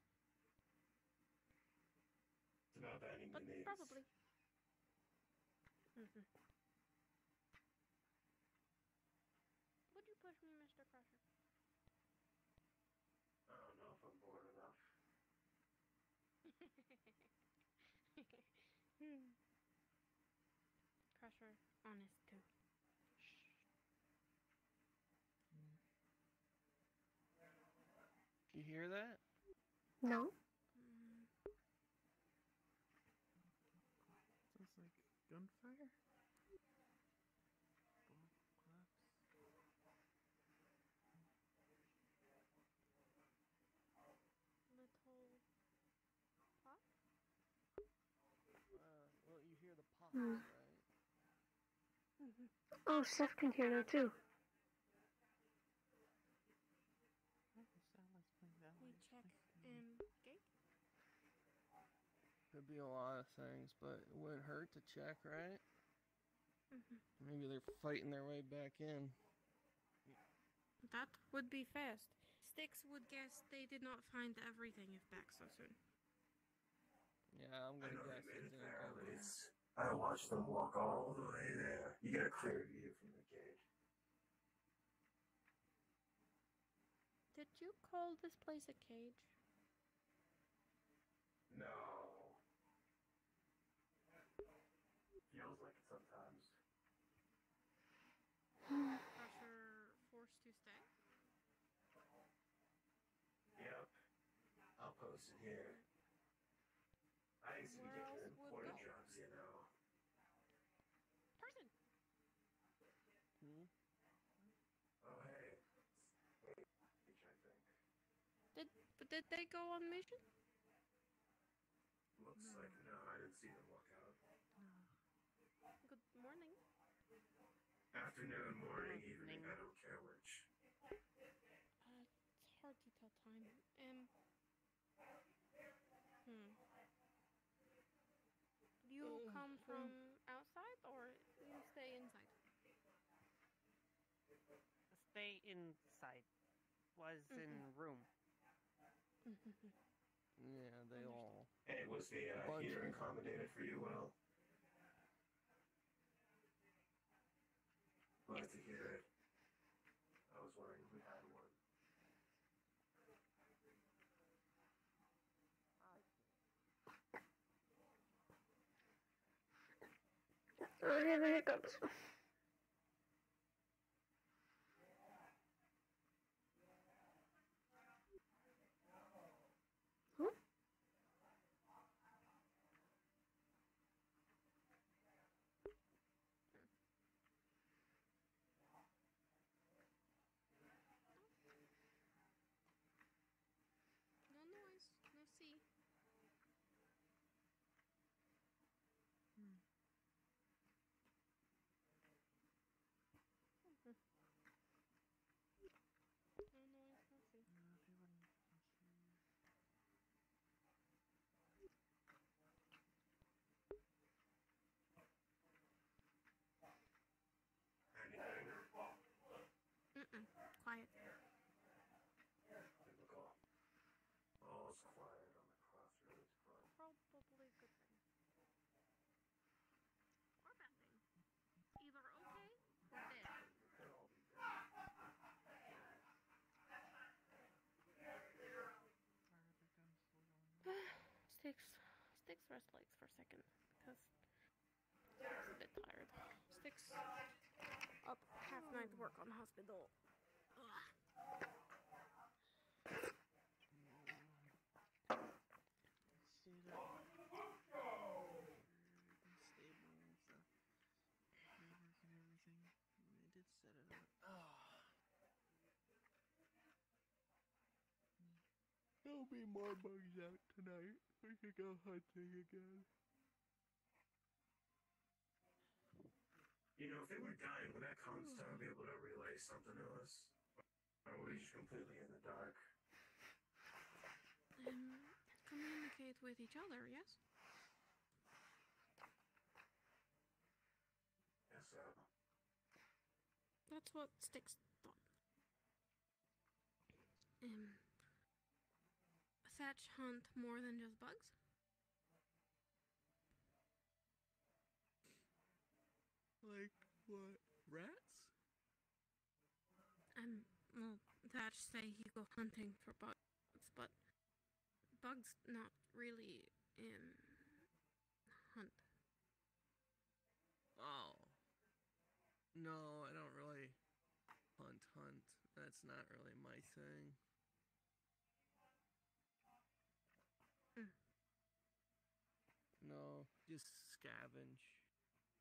It's about bending but the knees. probably. Mhm. Would you push me, Mr. Crusher? I don't know if I'm bored enough. [laughs] Hmm. Crusher, honest too. You hear that? No? Mm, Sounds like gunfire. little pop? Uh, well, you hear the pops, Hmm. Right? Oh, Seth can hear that too. We check in gate. Could be a lot of things, but it wouldn't hurt to check, right? Mhm. Maybe they're fighting their way back in. That would be fast. Sticks would guess they did not find everything if back so soon. Yeah, I'm gonna know guess they made it it didn't go but well. it's. I watched them walk all the way there. You get a clear view from the cage. Did you call this place a cage? No. Feels like it sometimes. [sighs] Crusher forced to stay? Yep. I'll post it here. I used to be Where getting else would imported go? drugs, you know. Person! Hmm? Oh, hey. H, I think. Did but did they go on mission? see them walk out. Good morning. Afternoon, morning, evening, I don't care which. Uh, it's hard to tell time. Um. Hmm. You come from outside or you stay inside? Stay inside. Was in room. Yeah, they all. Hey, was the uh, heater accommodated for you well? Glad to hear it. I was wondering if we had one. I have the hiccups. Huh? No noise, no see. No noise, no see. Anything? Mm-mm. Quiet. Typical. All's quiet on the crossroads front. Probably good thing. Or bad thing. Either okay or dead. They'll all be dead. Sticks, Rest legs for a second because Sticks a bit tired. Sticks up half night work on hospital. Ugh. See that? Everything's stable, the network and everything. I did set it up. There'll be more bugs out tonight. We could go hunting again. You know, if they were dying when that comes to be able to relay something to us, or were we just completely in the dark? Um, communicate with each other, yes? Yes, so. That's what Sticks thought. Um, Thatch hunt more than just bugs? Like what? Rats? Um, well, Thatch say he go hunting for bugs, but bugs not really um hunt. Oh. No, I don't really hunt hunt. That's not really my thing. Mm. No, just scavenge.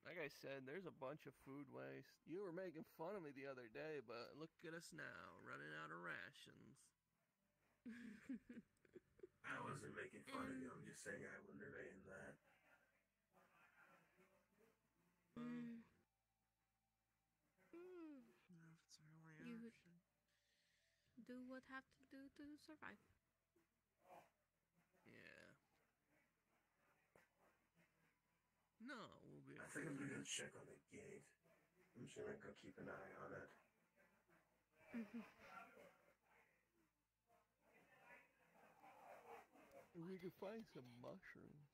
Like I said, there's a bunch of food waste. You were making fun of me the other day, but look at us now, running out of rations. [laughs] I wasn't making fun of you. I'm just saying I wouldn't have eaten that. Mm. Mm. No, it's our only You option. Do what have to do to survive. No, we'll be. I think I'm gonna go check on the gate. I'm just gonna go keep an eye on it. We could find some mushrooms.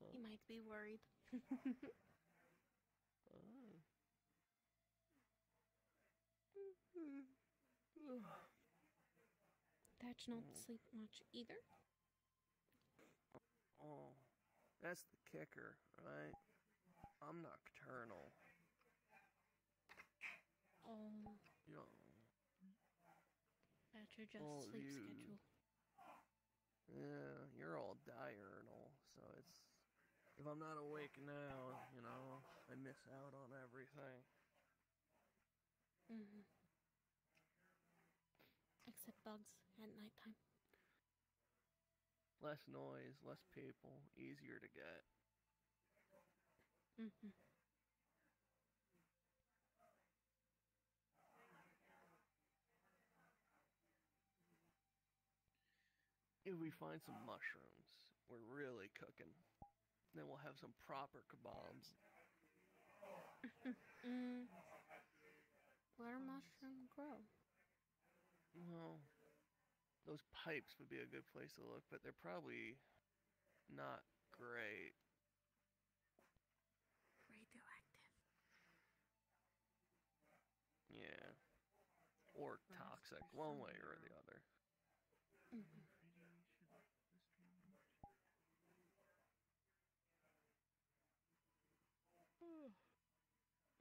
Huh? He might be worried. [laughs] Ah. Oh. Thatch not hmm. sleep much either. Oh, that's the kicker, right? I'm nocturnal. Oh, You know, Thatcher just Oh, sleep you. schedule. yeah, you're all diurnal, so it's. If I'm not awake now, you know, I miss out on everything. hmm Except bugs at nighttime. Less noise, less people, easier to get. Mm-hmm. If we find some mushrooms, we're really cooking. Then we'll have some proper kebabs. mm. Where mushroom grow? Well, those pipes would be a good place to look, but they're probably not great. Radioactive. Yeah. Or toxic, one way or the other. Mm-hmm.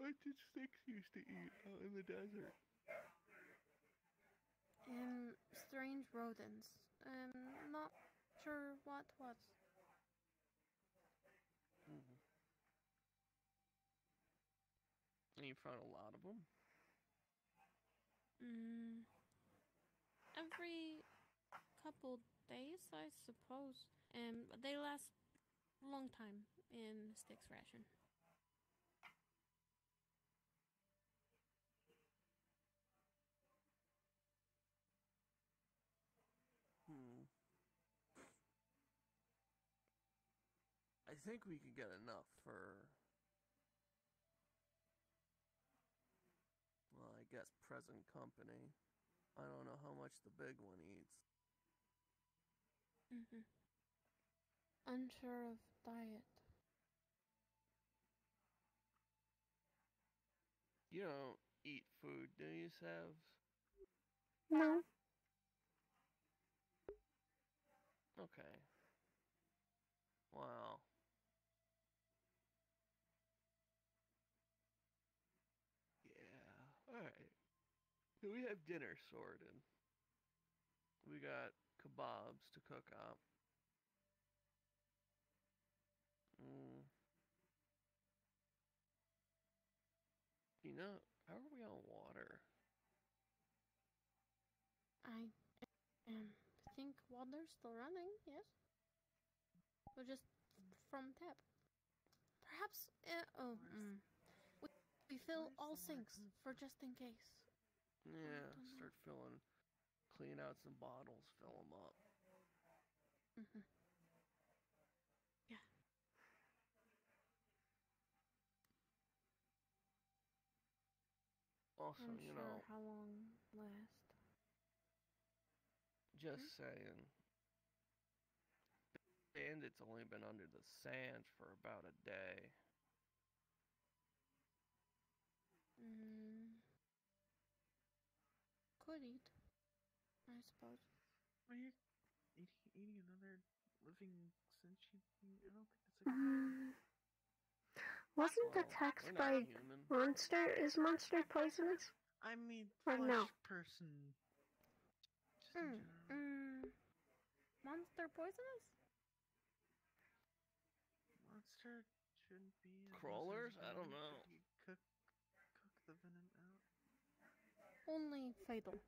What did sticks used to eat out in the desert? Um, strange rodents. Um, not sure what was. Mm-hmm. And you found a lot of them? Mm, every couple days, I suppose. Um, but they last a long time in Stick's ration. Hmm. I think we could get enough for. Well, I guess present company. I don't know how much the big one eats. Mm-hmm. Unsure of diet. You don't eat food, do you, Sev? No. Okay. Wow. Yeah. Alright. So [laughs] we have dinner sorted. We got kebabs to cook up. Mm. You know, how are we on water? I um think water's still running. Yes. But just from tap. Perhaps. Uh, oh. Mm. We, we fill all sinks for just in case. Yeah, start filling, clean out some bottles, fill them up. Mm-hmm. Yeah. Also, I'm you sure know, how long last. just saying. Bandit's only been under the sand for about a day. Could eat, I suppose. Are you eating, eating another living sentient thing? I don't think that's a good idea. Mm. Wasn't Well, attacked by human. monster? Is monster poisonous? I mean, Or flesh no? person. Mm. Mm. Monster poisonous? Monster shouldn't be. Crawlers? I don't know. Could you Cook, cook the venom out. Only fatal.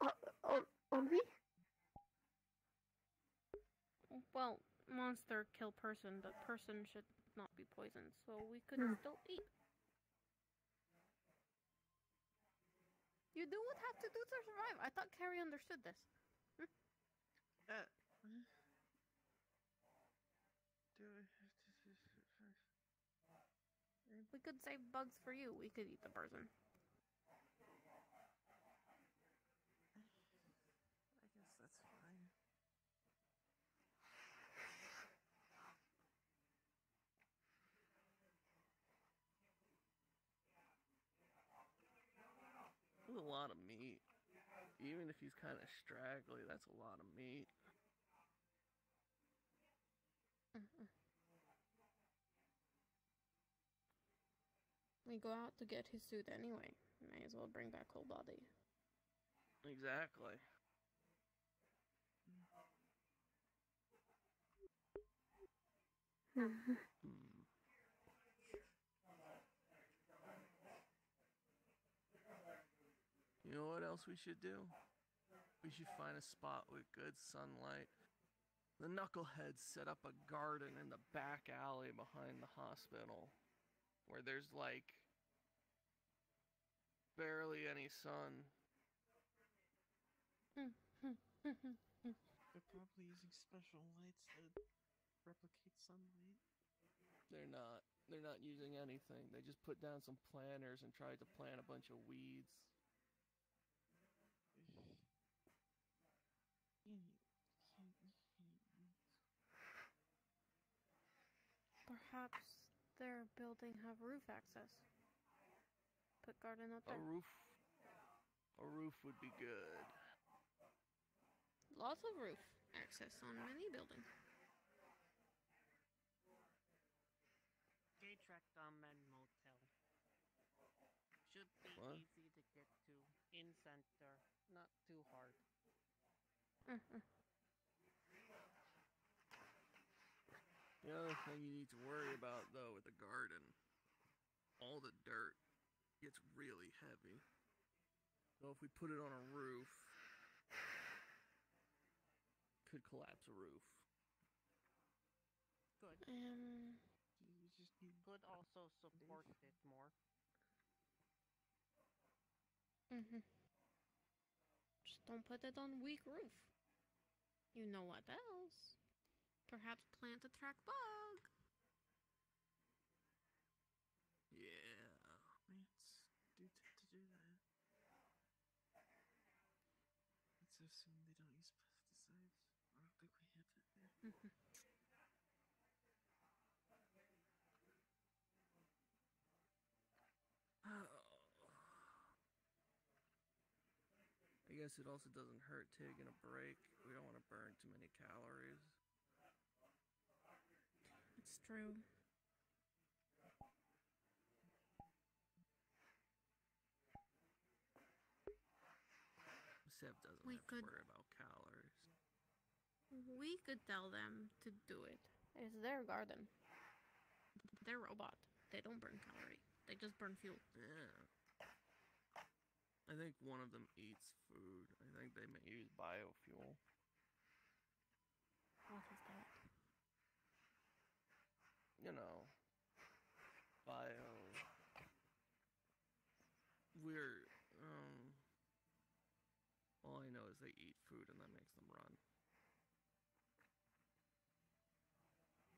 Uh, oh, only? Well, monster kill person, but person should not be poisoned, so we could Hmm. still eat. You do what have to do to survive. I thought Carrie understood this. [laughs] [laughs] Uh, do I have to do this first? We could save bugs for you. We could eat the person. I guess that's fine. That's a lot of meat. Even if he's kind of straggly, that's a lot of meat. We go out to get his suit anyway. May as well bring back whole body. Exactly. Hmm. You know what else we should do? We should find a spot with good sunlight The knuckleheads set up a garden in the back alley behind the hospital where there's like barely any sun. [laughs] They're probably using special lights that replicate sunlight. They're not. They're not using anything. They just put down some planters and tried to plant a bunch of weeds. [sighs] Perhaps their building have roof access. Put garden up there. A roof. A roof would be good. Lots of roof access on many buildings. J-Track Dom and Motel. Should be What? easy to get to. In center. Not too hard. The other thing you need to worry about, though, with the garden, all the dirt gets really heavy. So if we put it on a roof, could collapse a roof. Good. Um, You could also support it more. hmm Just don't put it on weak roof. You know what else? Perhaps plant a track bug. Yeah. Plants do tend to do that. Let's assume they don't use pesticides. I don't think we have that there. Oh. I guess it also doesn't hurt taking a break. We don't want to burn too many calories. It's true. Sev doesn't We have could- to worry about calories. We could tell them to do it. It's their garden. They're robot. They don't burn calorie. They just burn fuel. Yeah. I think one of them eats food. I think they may use biofuel. What is that? You know, bio. We're um. All I know is they eat food and that makes them run.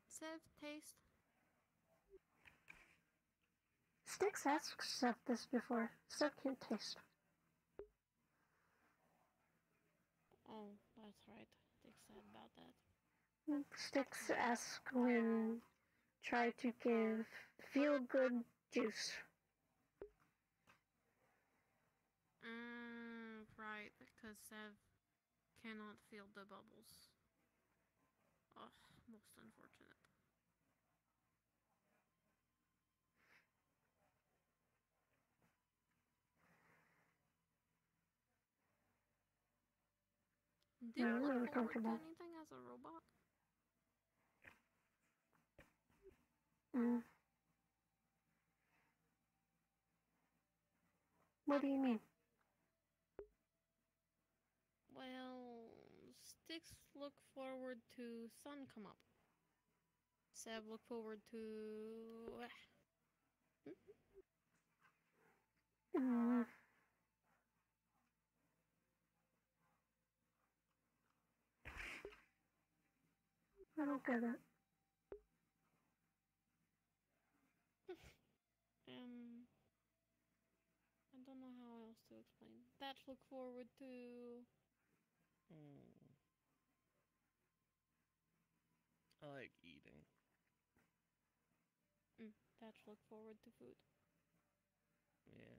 Sev, taste. Sticks asked Seth this before. Seth can't taste. Oh, that's right. They said about that. Sticks asked when try to give feel good juice. Mm, right, because Sev cannot feel the bubbles. Oh, most unfortunate. Do you look really forward to anything as a robot? Mm. What do you mean? Well, Sticks look forward to sun come up. Seb look forward to. Mm. I don't get it. Um, I don't know how else to explain. That look forward to. Mm. I like eating. Mm, that look forward to food. Yeah.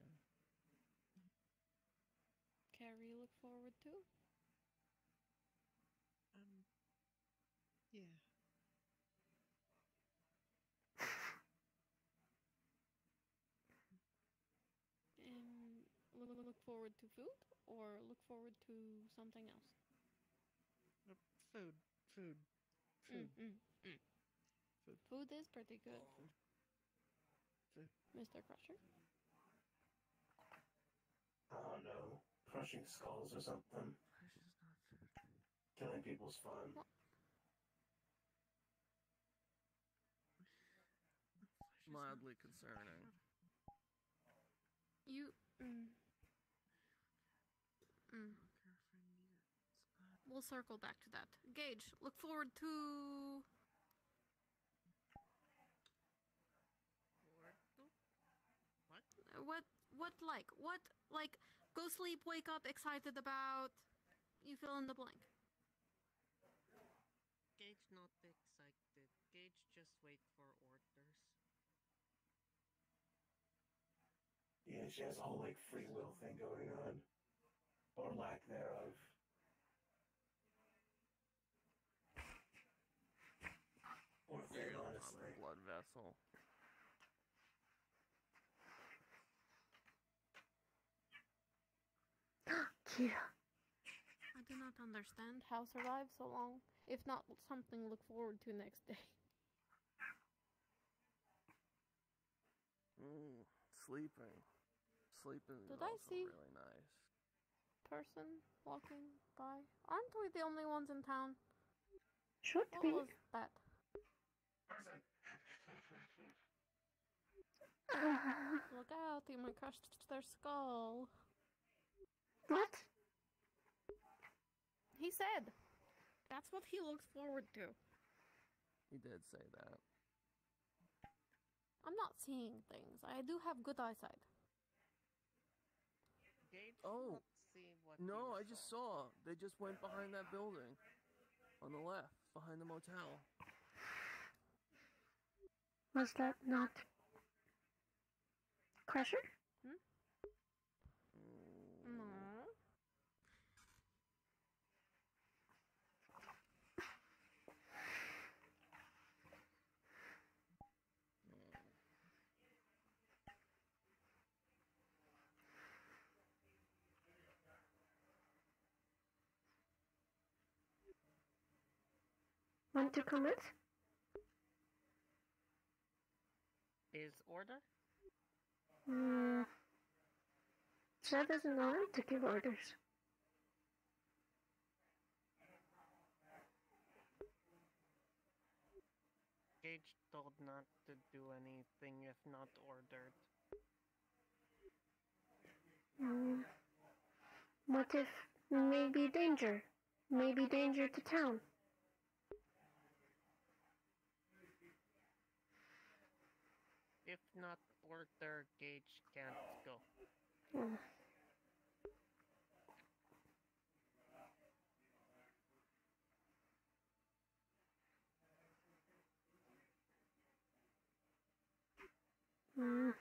Carrie look forward to. look forward to food or look forward to something else? Food, food, food. Mm, mm, mm. Food. food. is pretty good. Food. Food. Mr. Crusher? I don't know. Crushing skulls or something. Killing people's fun. What? Mildly concerning. You. Mm. We'll circle back to that. Gage, look forward to. What? What? What like? What like? Go sleep, wake up, excited about. You fill in the blank. Gage not excited. Gage just wait for orders. Yeah, she has a whole like free will thing going on, or lack thereof. Or You're thing, gonna honestly. pop a blood vessel. Kira. I do not understand how survive so long, if not something look forward to next day. Mm, sleeping. Sleeping is Did I see- really nice. Person walking by. Aren't we the only ones in town? Should What be. was that? [sighs] Look out, you might crush their skull. What? He said. That's what he looks forward to. He did say that. I'm not seeing things. I do have good eyesight. Gage Oh, see what No, you I just saw. They just went behind that building. On the left, behind the motel. Was that not Crusher? No. Want to comment? Is order? Hmm. Chad doesn't know how to give orders. Gage told not to do anything if not ordered. Hmm. What if maybe danger? Maybe danger to town. If not order, Gage can't go. Hmm. Hmm.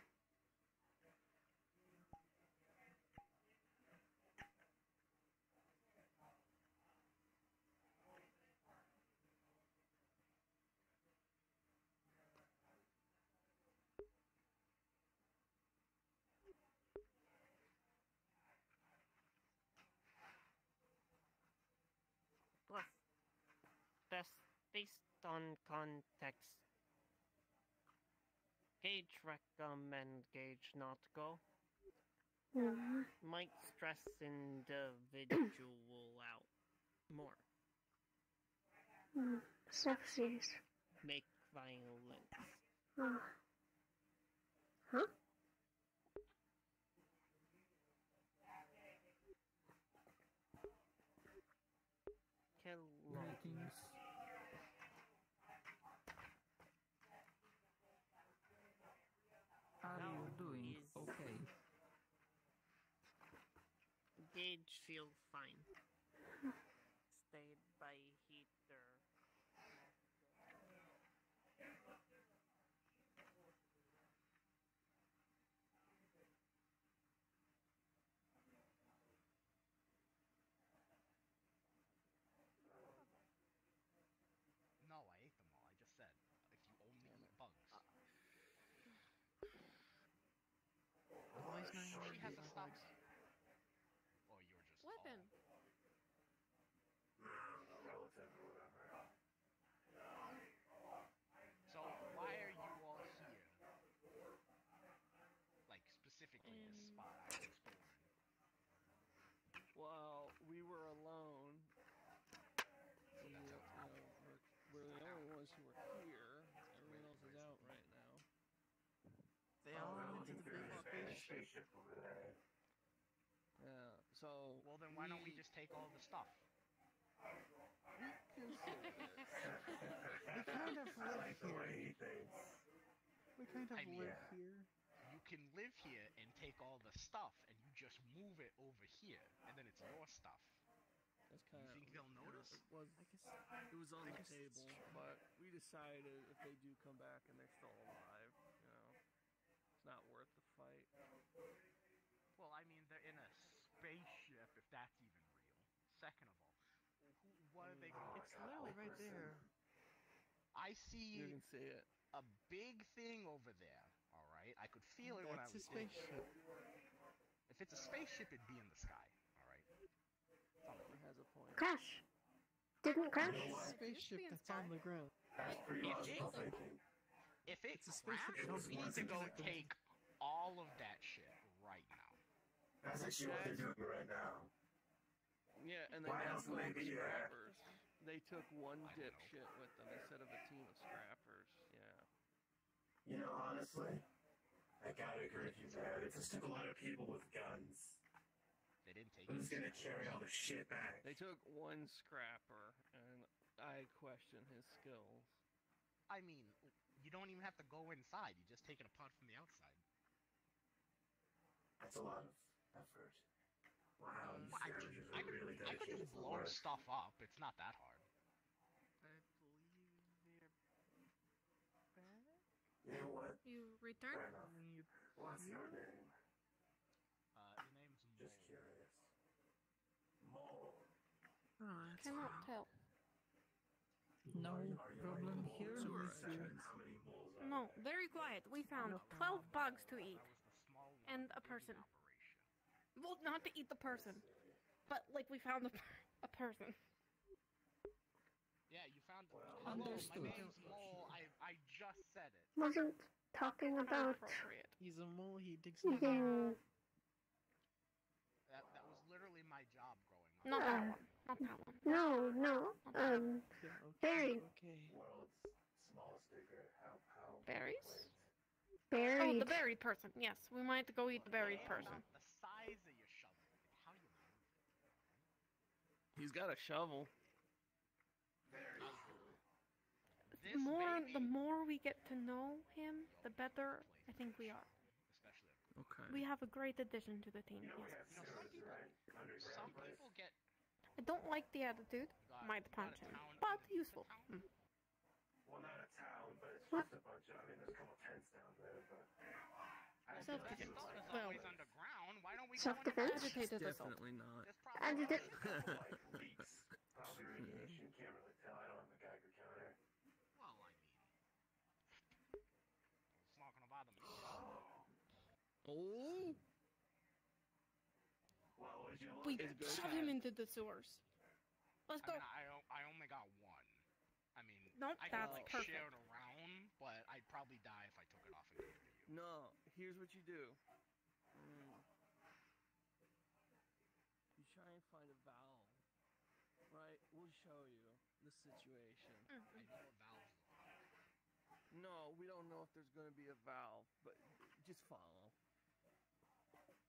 Plus, best based on context. Gage recommend Gage not go. Hmm. Might stress individual out more. Hmm. Sepsis. Make violence. Huh? Kill Greetings. Are How you doing is- okay? Gage feel fine. Stayed by heater. No, I ate them all. I just said if you only eat bugs. Why is not She has to stop. Or you're just Weapon. Relative or whatever. So why are you all here? Like specifically this Um, spot I was born. Well, we were alone. We, That's uh, okay. we're, we're the only ones who were here. Everyone else is out right now. They all they're went into looking the through big this spaceship. spaceship over there. Yeah. So. Well, then why don't we just take all the stuff? We kind of live like here. We kind of I mean- live here. You can live here and take all the stuff, and you just move it over here, and then it's your stuff. That's kind You of. think they'll notice? It was. I guess. It was on I the table, but we decided if they do come back and they're still alive, you know, it's not worth the fight. Well, I mean, they're in a spaceship, if that's even real. Second of all, who, what are they going It's literally right there. I see You see can see it. a big thing over there. All right, I could feel it when I That's was a spaceship. If it's a spaceship, it'd be in the sky. All right. He has a point. Crash. Didn't crash. It's a spaceship that's on the ground. That's pretty If logical thinking. If it It's a spaceship crashes, that was we need to go connected. take all of that shit right now. That's actually what they're doing right now. Yeah, and they Why got else would they gold be there? scrappers. They took one dipshit with them instead of a team of scrappers. Yeah. You know, honestly, I gotta agree with you there. They just took a lot of people with guns. They didn't take Who's it. gonna carry all the shit back? They took one scrapper, and I question his skills. I mean, you don't even have to go inside. You just take it apart from the outside. That's a lot of effort. Wow, these I could, I could, really I could just blow work. stuff up. It's not that hard. I believe they're back. You know what? You return? Fair. What's your name? Uh, the name's Just curious. Mole. Oh, Cannot fine. tell. No problem here. Sewer This How many moles No, very quiet. We found 12 bugs to eat. And a person. Well, not to eat the person. But, like, we found a, per- a person. Yeah, you found. Hello, Understood. my name's Mole. I I just said it. Wasn't talking about Appropriate. He's a mole. He digs. eating. That that was literally my job growing up. Not that one. Not that one. No, no. Um, Yeah, okay. Barry. Okay. World's smallest digger. How how? Berries? Oh, the buried person. Yes, we might go eat the buried Worry person. about The size of your shovel. and How you move it. He's got a shovel. The more, baby, the more we get to know him, the better I think we are. Okay. We have a great addition to the team. You know we Yes. have sewers. Some people get. I don't like the attitude. got- Might punch him, but useful. a Mm. Well, not a town, but it's just a bunch of. I mean, there's a couple tents down there, but. I Well, feel the like best it stuff was is well- always underground. Why don't we go Self-defense? into Agitated assault. Definitely not. There's And probably it- like [laughs] leaks. Probably radiation. Can't really tell. I don't have a Geiger counter. Well, I mean, it's not gonna bother me. Oh. Well, would you look We at shove him into the sewers. Let's I go. I, I, o- I only got one. I mean, Nope, I that's could like perfect. share it around, but I'd probably die if I took it off and gave it to you. No. Here's what you do. Mm. You try and find a vowel. Right. We'll show you the situation. I know what valves are. No, we don't know if there's going to be a vowel, but just follow. I don't.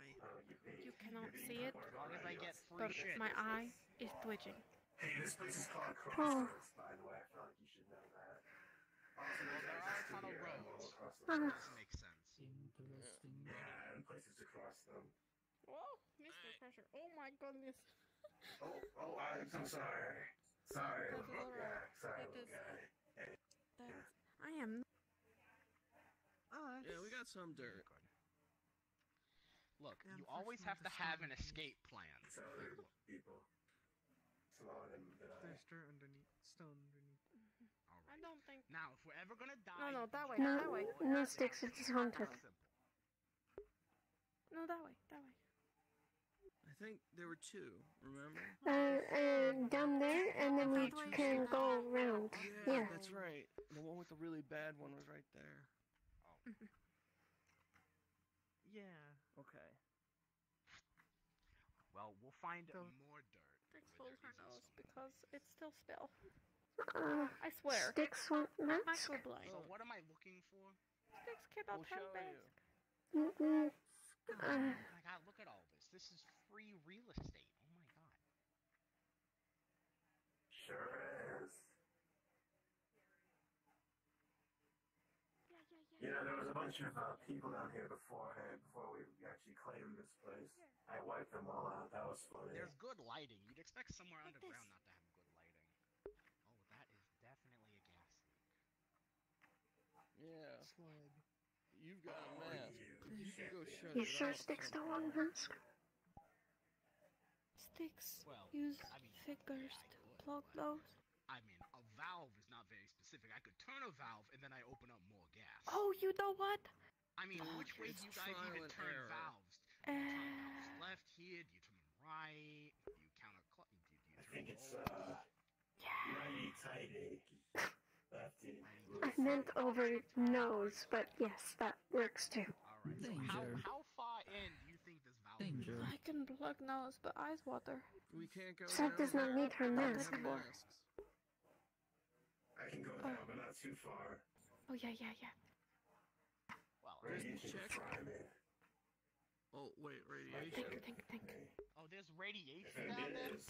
I, Oh, you cannot see it, As I get free but shit. my eye is twitching. Hey, this place is called Oh. By the way. I feel like you should know that. Also, Makes sense. Interesting. Yeah, and places to cross them. Mr. Pressure. Oh my goodness. Oh, oh, I'm so sorry. Sorry, little guy. Sorry, guy. That's, I am. oh, Yeah, we got some dirt. Look, you always have to have an escape plan. people. There's dirt underneath, stone. I don't think. Now, if we're ever gonna die, No, no, that way, No, that way. no sticks. It's haunted. No, that way, that way. I think there were two. Remember? Uh, uh, down there, and then we That way. can go around. Yeah. That's right. The one with the really bad one was right there. Oh. [laughs] Yeah. Okay. Well, we'll find Go. more dirt. Sticks where will there her isn't nose some. because it's still spill. Uh, [sighs] I swear. sticks want nuts. Microblind. So what am I looking for? Sticks cannot We'll have show you. Mm-mm. Oh my god, look at all this. This is free real estate. Oh my god. Sure is. You know, there was a bunch of uh, people down here beforehand, before we actually claimed this place. I wiped them all out. That was funny. There's good lighting. You'd expect somewhere underground not to have good lighting. Oh, that is definitely a gas leak. Yeah. Slug. You've got a mask. You can go shut you it sure off Sticks don't want a mask? Sticks. Well, use I mean, fingers I to plug those. I mean, a valve is not very specific. I could turn a valve and then I open up more gas. Oh, you know what? I mean, which way do you guys even turn error. valves? Uh, Do you turn valves left here? Do you turn them right? Do you counterclock? Do you, do you I think it's, both? uh, righty tighty. Lefty. I meant over nose, but yes, that works too. Alright, so how, how far in do you think this valve Danger. I can plug nose, but eyes water. We can't go Seth does not need her We mask. masks. I can go down, but not too far. Oh yeah, yeah, yeah. Well, Radiation check. Will fry me. Oh wait, radiation. Think, think, think. oh, there's If radiation it down there? is,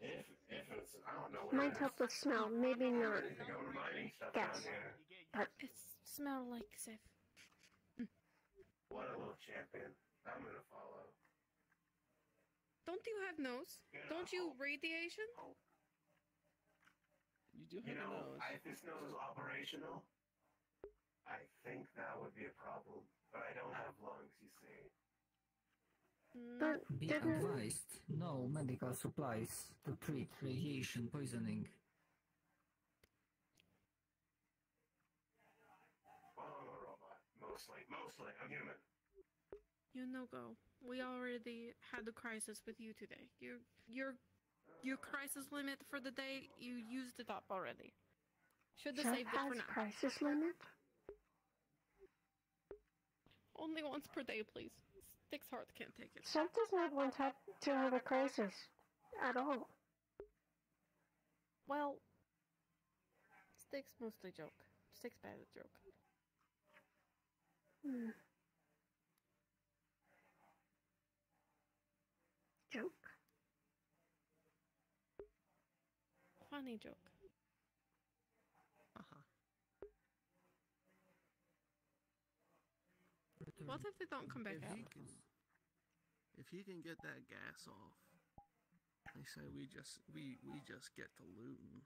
if, if it's, I don't know what Might help is. with smell, maybe not. If you go mining stuff Gas. down here, You get But It smell like Seth. Mm. what a little champion. I'm gonna follow. Don't you have nose? Don't you radiation? You do You have a know, nose. I, if this nose is operational, I think that would be a problem. But I don't have lungs, you see. Be advised, no medical supplies to treat radiation poisoning. I'm a robot. Mostly. Mostly. I'm human. You no go. We already had the crisis with you today. Your your your crisis limit for the day, you used it up already. Should have Seth saved it for now. crisis limit? Only once per day, please. Stick's heart can't take it. Seth does not want to to have a crisis at all. Well, Stick's mostly joke. Stick's bad at joke. Hmm. Joke. Funny joke. Uh-huh. What if they don't come back out? He can, if he can get that gas off, I say we just we we just get to looting.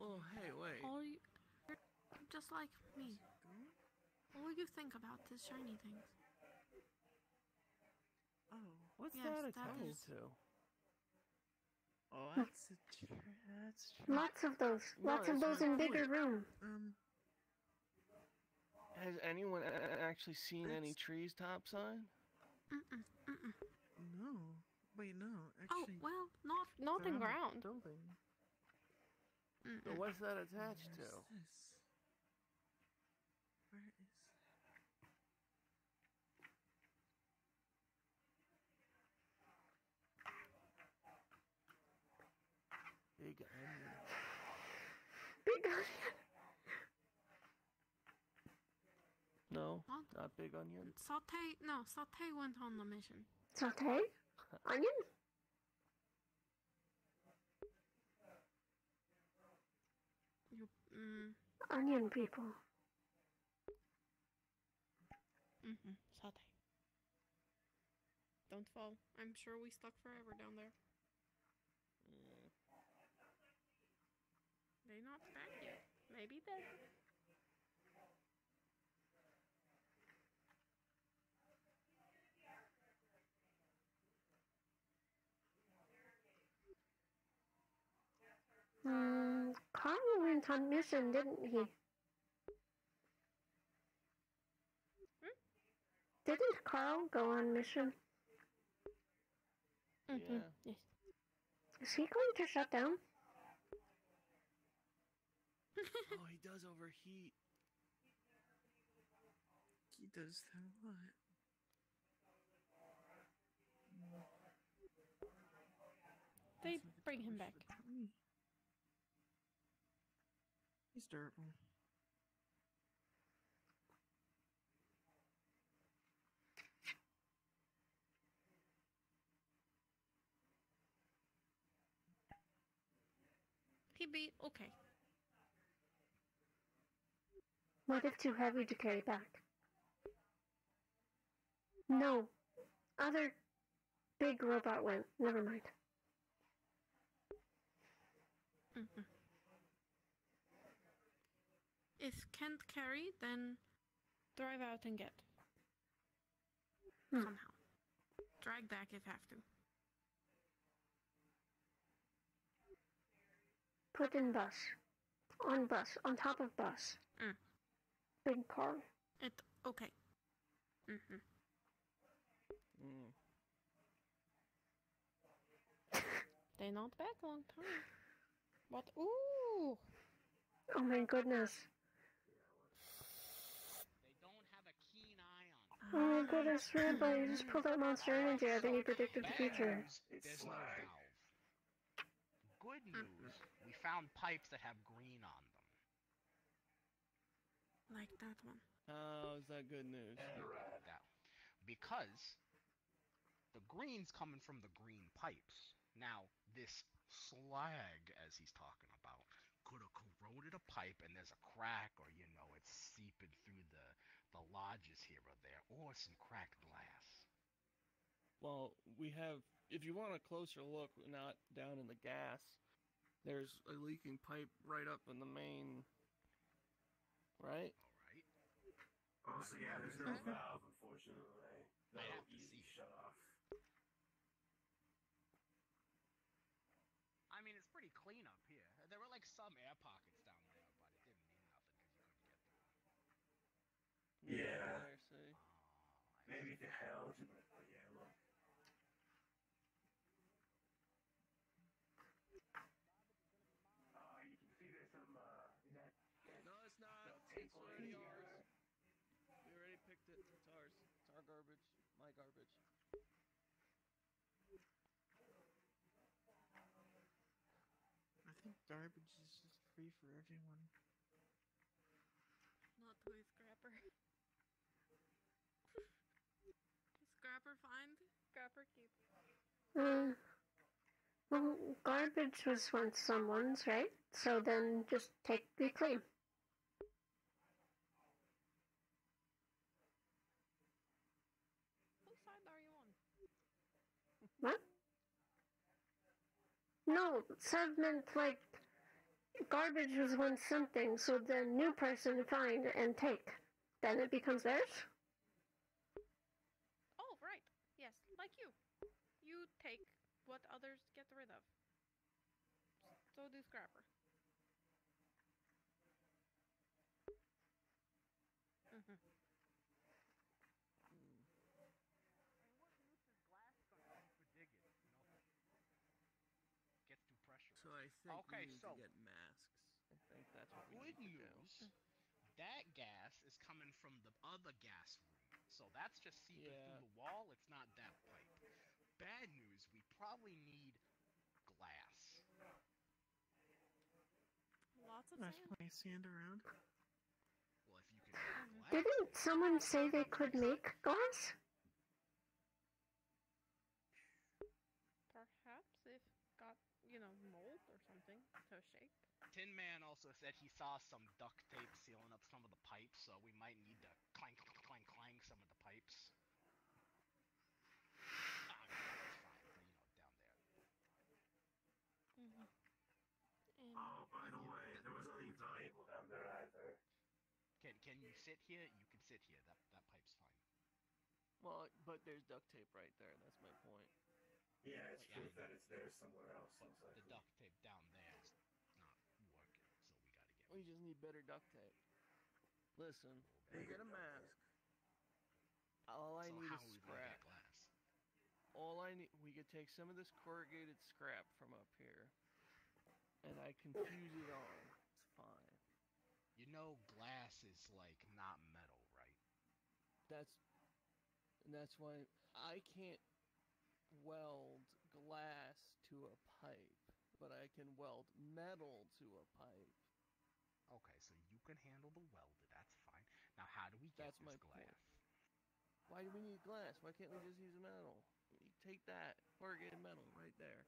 Oh hey wait. All you, you're just like me. All you think about is shiny things. Oh, what's Yes, that that attached is- to? Oh, that's a tr- that's tr- Lots of those. No, Lots of those in bigger room. um. Has anyone a- a- actually seen any trees topside? Mm-mm, mm-mm. No, wait, no. Oh well, not not in they're on a ground. Building. So what's that attached Where's to? this? Where is? Big onion. Big onion. No, What? not big onion. Saute, no, Saute went on the mission. Saute? [laughs] Onion? You, mm, Onion people. mm-hmm, Saute. Don't fall. I'm sure we stuck forever down there. Mm. They not back yet. Maybe dead. Hmm. Carl went on mission, didn't he? Didn't Carl go on mission? Mm-hmm. Yeah. Yes. Is he going to shut down? oh, he does overheat. He does that a lot. They bring him back. He's derping. He'd be okay. What if too heavy to carry back? No. Other big robot went. Never mind. Mhm. If can't carry, then drive out and get. Somehow. Drag back if have to. Put in bus. On bus. On top of bus. Mm. Big car. It okay. Mm-hmm. Mm. [laughs] They not back long time. But ooh, Oh my goodness. Oh my goodness, Rambo, you just pulled out Monster Energy. I think you predicted the future. There's no valve. Good mm-hmm. news, we found pipes that have green on them. like that one. Oh, is that good news? That, because the green's coming from the green pipes. Now, this slag, as he's talking about, could have corroded a pipe and there's a crack, or you know, it's seeping through the the lodges here or there, or some cracked glass. Well, we have. If you want a closer look, not down in the gas, there's a leaking pipe right up in the main. Right. All right. Oh, so yeah, there's no valve, unfortunately. No easy shut off. I mean, it's pretty clean up here. There were like some air pockets down there, but it didn't mean nothing because you couldn't get through. Yeah. There, see. Maybe if you held it, but but yeah, look. Uh, you can see there's some, uh, that, No, it's not. tape It's on already here. ours. We already picked it. It's ours. It's our garbage. My garbage. I think garbage is just free for everyone. Not with Scrapper. Scrapper find, Scrapper keep. Uh, well, garbage was once someone's, right? So then just take the claim. Whose side are you on? What? No, Sev meant like garbage was once something, so the new person find and take. Then it becomes theirs? Oh, right. Yes, like you. You take what others get rid of. So do Scrapper. So I think Okay, we need so- to get masks. I think that's what we Good need to do. news. That gas is coming from the other gas room. So that's just seeping Yeah. through the wall. It's not that pipe. Bad news, we probably need glass. Lots of There's sand. plenty of sand around. Well, if you can glass. Didn't someone say they could make glass? Perhaps if got, you know, mold or something to shake. Tin Man also said he saw some duct tape sealing up some of the pipes, so we might need to clank, clank, clank, clank some of the pipes. I mean, that's fine, but you know, down there. Mm-hmm. And Oh, by the way, there was nothing valuable down there either. Can can you sit here? You can sit here. That that pipe's fine. Well, but there's duct tape right there. That's my point. Yeah, it's Yeah. proof that it's there somewhere else. But the duct tape down there is not working, so we gotta get. We just need better duct tape. Listen, we get a mask. All I So need how is are we scrap. glass? All I need, we could take some of this corrugated scrap from up here, and I can fuse it on. It's fine. You know, glass is like not metal, right? That's, and that's why I can't weld glass to a pipe, but I can weld metal to a pipe. Okay, so you can handle the welded. That's fine. Now, how do we get That's my this point. glass? Why do we need glass? Why can't we just use metal? You take that corrugated metal right there.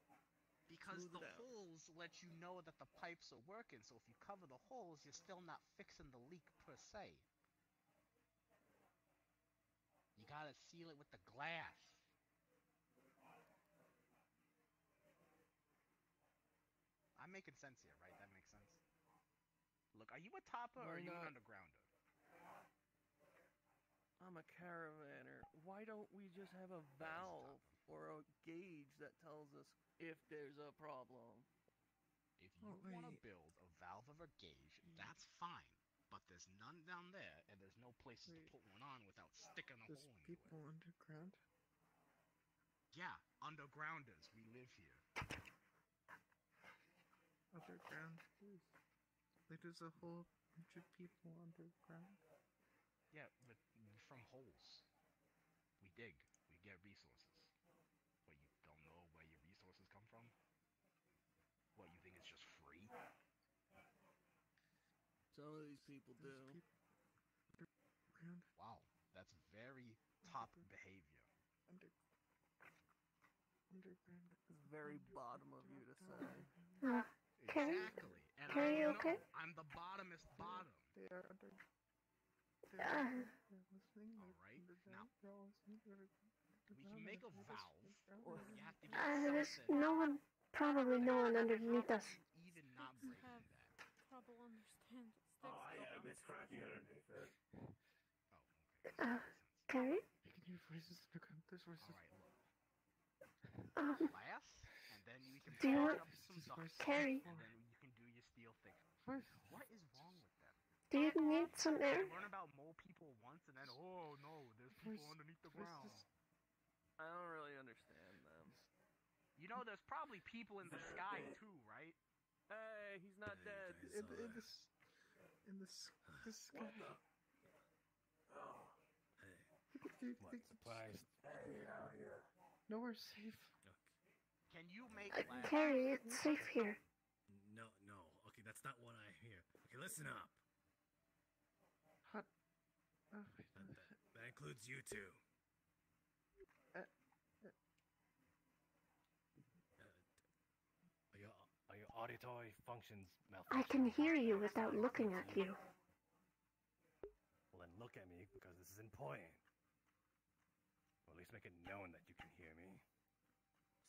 Because Smooth the holes let you know that the pipes are working. So if you cover the holes, you're still not fixing the leak per se. You gotta seal it with the glass. I'm making sense here, right? That makes sense. Look, are you a topper or are you not? an undergrounder? I'm a caravaner. Why don't we just have a valve or a gauge that tells us if there's a problem? If you Oh, want to build a valve of a gauge, mm. that's fine. But there's none down there, and there's no places to put one on without sticking a There's hole into people underground. Yeah, undergrounders, we live here. Underground. Like there's a whole bunch of people underground. Yeah, but from holes. We dig. We get resources. What, you don't know where your resources come from? What, you think it's just free? Some of these people do. Wow, that's very top behavior. Under, underground. It's very bottom of you to say. Exactly. And Carrie, I you okay? I'm the bottomest bottom. They are under. They're, listening. All right. Now, They're all listening. They're, we can make a valve, or you have to get Uh, there's no one, probably no one underneath us. Even not breaking that. trouble understanding Oh, I am. It's cracking underneath it. Uh, Carrie? I can hear voices underground. There's voices. Um, Glass, and then we can Do you want- up some Carrie? and then you can do your steel What is wrong with them? do you need some I air? learn about mole people once, and then oh no, there's people Voice- underneath the voices. ground. I don't really understand them. You know, there's probably people in the sky too, right? Hey, he's not dead. In, in this. In this. This [sighs] sky. Oh, Dude, What? think- Surprised? hey, out here. Nowhere safe. Can you make Uh, glass? Carrie, it's safe here. No, no. Okay, that's not what I hear. Okay, listen up. Hot. Oh, That, that, that includes you two. Uh, Are your, are your auditory functions malfunctioning? I can hear you without looking at you. Well, then look at me because this is important. Or at least make it known that you can hear me.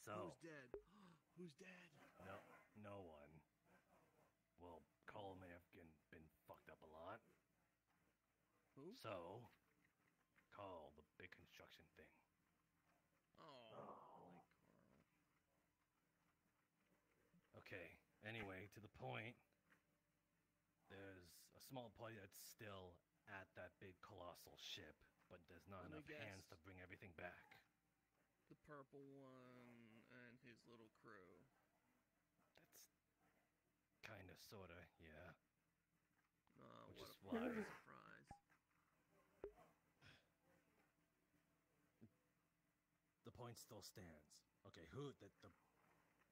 So, Who's dead? [gasps] Who's dead? no, no one. Well, Cole may have been, been fucked up a lot. Who? So, Cole, the big construction thing. Oh, like Carl. Okay, anyway, to the point. There's a small party that's still at that big colossal ship, but there's not Let enough hands to bring everything back. The purple one and his little crew. That's kinda, sorta, yeah. Oh, Which what is a why- surprise. The point still stands. Okay, who the, the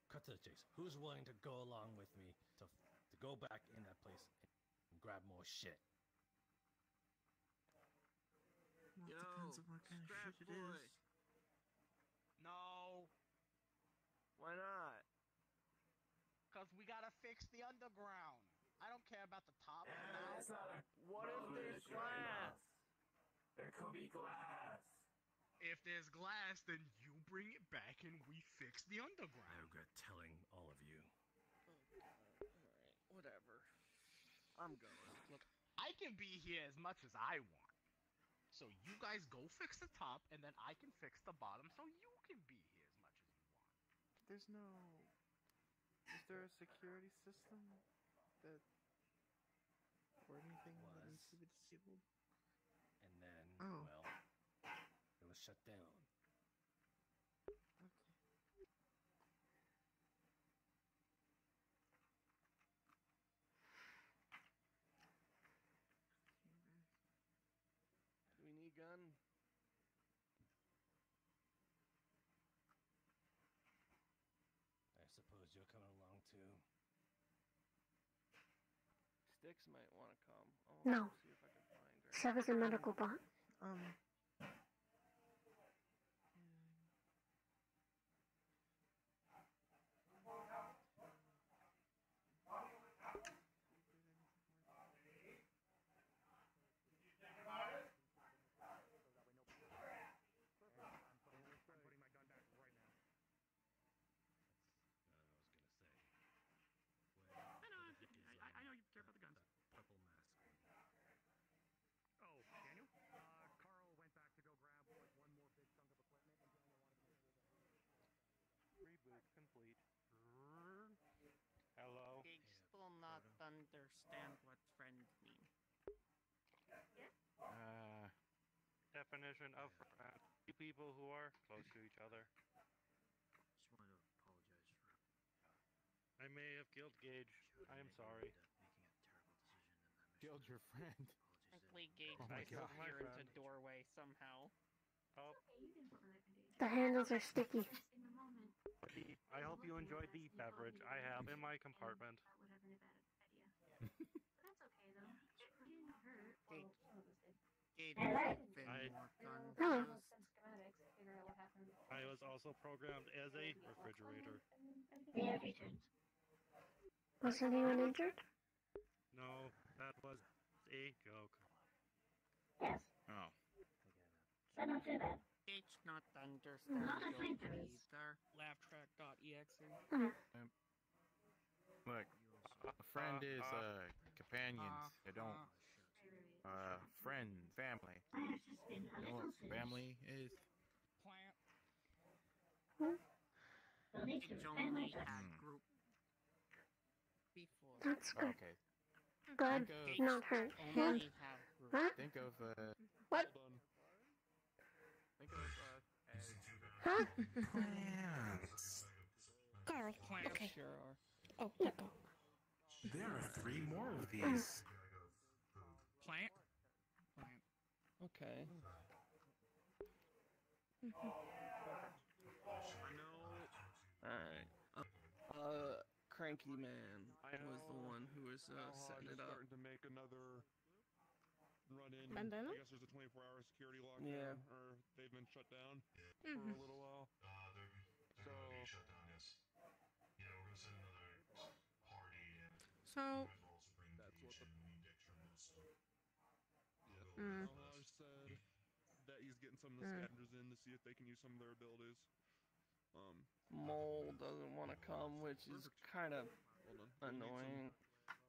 cut to the chase. Who's willing to go along with me to to go back in that place and grab more shit? Well, it Yo, depends on what kind of shit it Boy. is. No, Why not? Cause we gotta fix the underground. I don't care about the top. Yeah, now. it's not a What if there's that you're in glass? There could be glass. If there's glass, then you bring it back and we fix the underground. I underground. regret telling all of you. Alright, whatever. I'm going. Look, I can be here as much as I want. So you guys go fix the top, and then I can fix the bottom, so you can be here as much as you want. There's no. Is there a security system that. or anything that needs to be disabled? And then, Oh. well, it was shut down. Okay. Do we need gun? I suppose you're coming along too. Sticks might want to come. I'll No. see if I can find her. Sev a medical bot. Um. I know, I, I, I know you care about the guns. Purple mask. Oh, Daniel? Uh, Carl went back to go grab like one more big chunk of equipment, and Daniel wanted to make sure that Reboot complete. Hello. I still not understand what friend mean. Uh, definition of friend. Two people who are close to each other. Just wanted to apologize for I may have killed Gage. I am sorry. Killed your friend. Frankly, Gage Oh my myself God. My here into doorway somehow. Oh, The handles are sticky. I hope you enjoyed the beverage I have in my compartment. Gage I [laughs] like has been I- more Hello. I was also programmed as a refrigerator. They have returned. Was anyone injured? No, that was a joke. Yes, Oh. but not too bad. Gage not understand Not a joke flamethrowers. either. Laughtrack.exe. Look, a friend uh, is uh, uh companions. They don't. Uh, friend, family. I have just been a You know what family is? Plant. We'll need to Gage defend only myself. had Hmm. group before. That's good. Okay. Good. Of, Not hurt. Hand. Only have group. What? think of uh, What? think of uh, Huh? Plants. Carl. Plants Okay. sure are. Oh, let go. There are three more of these. Plant. Plant. Okay. [laughs] Alright. Uh, uh, Cranky Man I was the one who was uh, setting it up. starting to make another run in. Bandana? I guess there's a 24-hour security lockdown, Yeah. or they've been shut down Mhm. for a little while. Uh, they're, they're So- gonna be shut down, yes. Yeah, we're gonna send another party and So, you guys will also bring That's what the- and Dexter mostly. Yep. Mm. Valhalla said that he's getting some of the Mm. scavengers in to see if they can use some of their abilities. Um, Mole doesn't want to come, which is kind of hold on. We'll some annoying.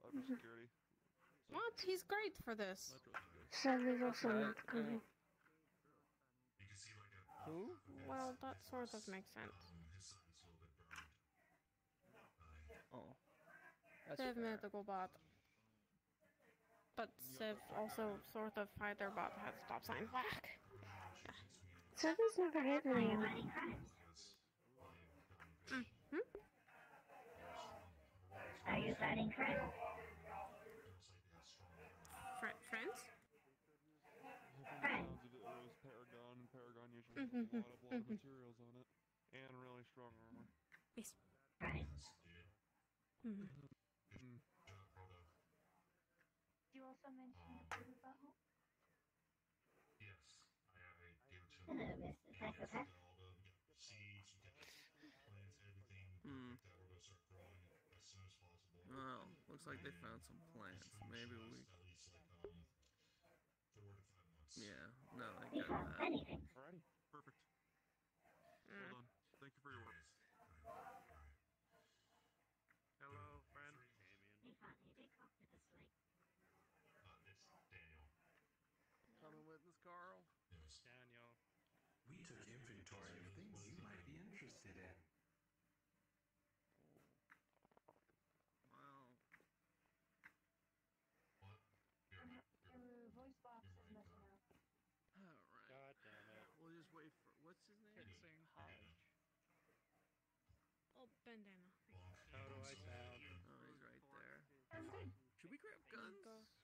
Upper security. what? He's great for this. That's really good. Sev is also not coming. You can see like a Who? Well, that sort of makes sense. his son's a little bit burned. Oh. That's Sev fair. medical bot. But Sev also sort of fighter bot has stop sign whack. Sev never hit Are you anyone. fighting crimes? Hmm? Are you fighting crime? Fri friends? From the sounds of it, it was Paragon, and Paragon usually has a lot of, lot of materials on it, and really strong armor. Yes. Right. Mhm. Mm. You also mentioned the food butthole? Yes, I, I gave it to him. Hello, Mr. He Psychopath. got all the we got seeds, we got plants, everything Hmm. that we're gonna start growing it as soon as possible. Well, looks like they found some plants. Maybe we. At least like um four to five months. Yeah. No, I We get found that. anything. Alrighty, perfect. Mm. Well done. Thank you for your work. Hello, friend. We found a big octopus leg. Uh, it's Daniel. Coming with us, Carl. Yes. Daniel. We took inventory of things you might be interested in. Wow. What? You're, Your voice box is messing up. All right. God damn it. We'll just wait for what's his name? Fixing. Oh, bandana. How do I sound? Oh, he's right there. Should we grab guns?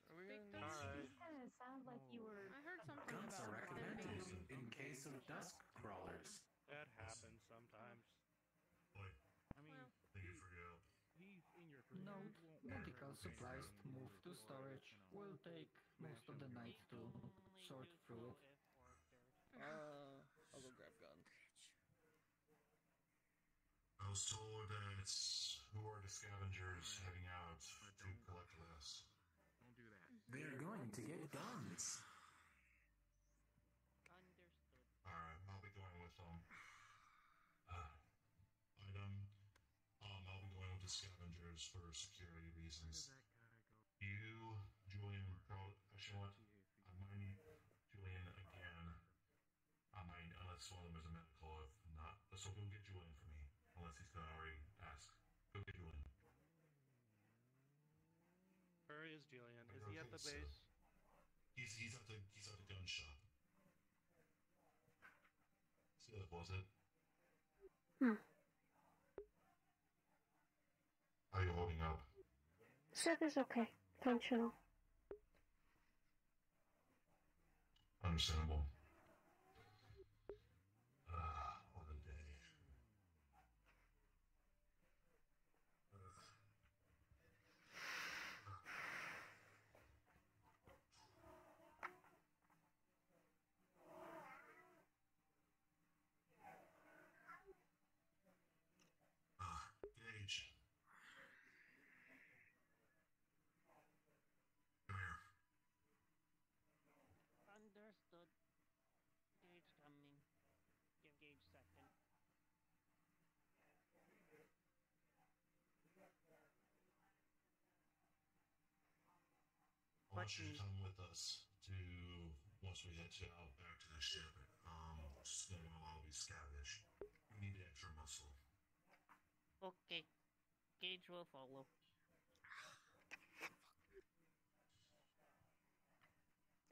Are we gonna? guns? Alright. kind of sound like you were. I heard something Guns about are recommended bandana. in case of dust crawlers. That happens sometimes. Wait, I mean, Well, thank you for your help. he's in your No, group. it won't medical supplies to move to storage. Will take most of the night to sort through. Uh, I'll go grab guns. I was told that who are the scavengers heading out to collect this? Don't do that. They're going to get guns. Understood. Alright, I'll be going with them. Uh, item. Um, I'll be going with the scavengers for security reasons. You, Julian, probably. Actually, what? I might need Julian again. I might, unless one of them is a medical. If not, so go get Julian for me. Unless he's gonna ask. Julian. Where is Julian? Is he at the think so. base? He's he's at the he's at the gun shop. See, that was it. Hmm. How are you holding up? Sev is okay. Functional. Understandable. Ah, what a day. Ah, Gage. Come here. Understood. Gage coming. Give Gage second. I want you to come with us to once we head to out back to the ship. Um, just gonna while we scavenge. We need extra muscle. Okay. Gage will follow.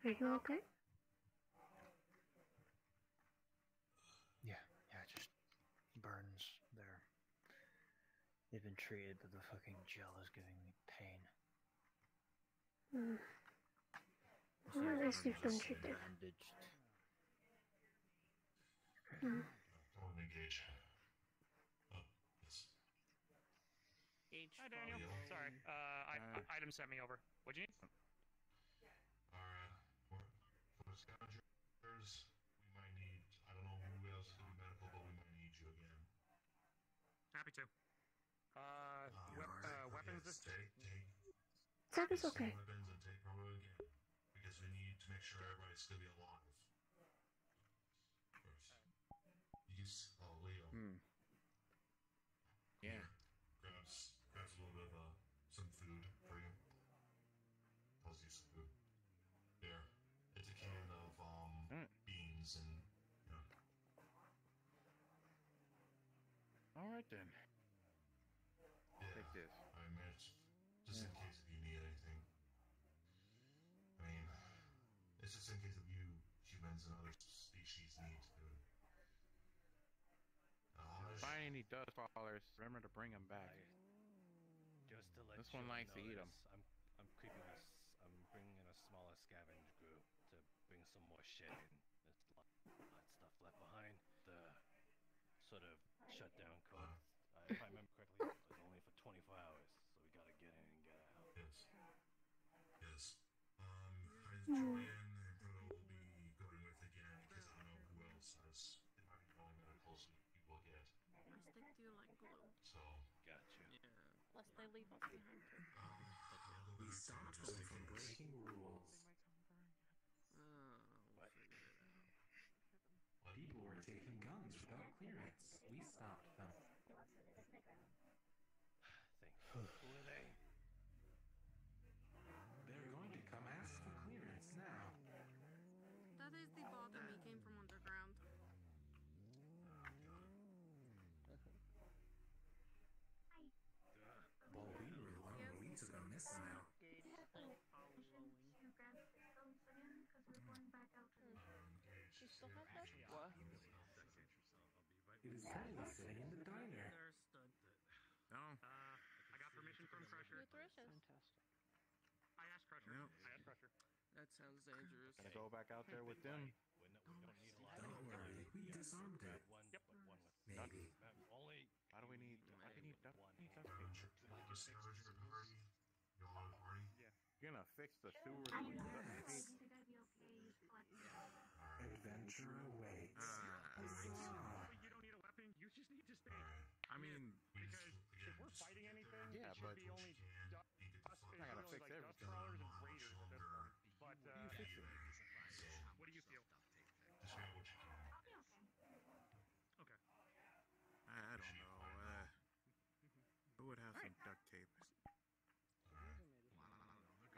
Are you okay? Yeah, yeah, just burns there. They've been treated, but the fucking gel is giving me pain. Hmm. This at least you've been just treated. bandaged. Hmm. Come on, engage. Oh, yes. Gage Hi, Daniel. follow. Sorry. Uh, I, Hi. I- item sent me over. What'd you need? Alright, for, for the scavengers, we might need. I don't know who else could be medical, but we might need you again. Happy to. Uh, wep- uh weapons this. Take, take. Sev is some okay. Weapons and take promo again, because we need to everybody's gonna be alive. First. Use oh Leo. Hmm. Yeah. grabs grabs a little bit of uh, some food for you. I'll use some food. There. It's a can of um beans and you know. All right then. Yeah, Take this. I mean, it's just in case if you need anything. I mean, it's just in case if you humans and other species need food. Find any dust fallers. Remember to bring them back. Just to let This one you likes to eat know 'em. this, I'm I'm creeping a s- I'm bringing in a smaller scavenge group to bring some more shit in. There's a lot, lot of stuff left behind. The sort of shutdown code, uh, if I remember correctly, was only for 24 hours, so we gotta get in and get out. Yes. Yes. Um, I, Julian Yeah. Leave us behind. Um, we stopped them from breaking rules. Oh, What? People were taking guns without clearance. We stopped them. Think. Who are they? They're going to come ask for clearance now. That is the bottom. He came from underground. Well, we were the one when we took a miss now. She still has that? What? Sitting in the diner. No. Uh, I got permission from Crusher. Fantastic. I asked Crusher. Yep. I asked Crusher. That sounds dangerous. Gotta go back out there with them. Don't worry, we disarmed it. Yep. Maybe. only. Why do we need? Why do we need scavenger party You're gonna fix the sewers with. Adventure awaits. Ah, You don't need a weapon. You just need to stay. I mean, because if we're fighting anything, Yeah, it should but be only du- us, it's not gonna fix like dust everything. crawlers and raiders at this point. But uh, you fix it? [laughs] what do you feel? Okay. I, I don't know. Uh, who would have some duct tape?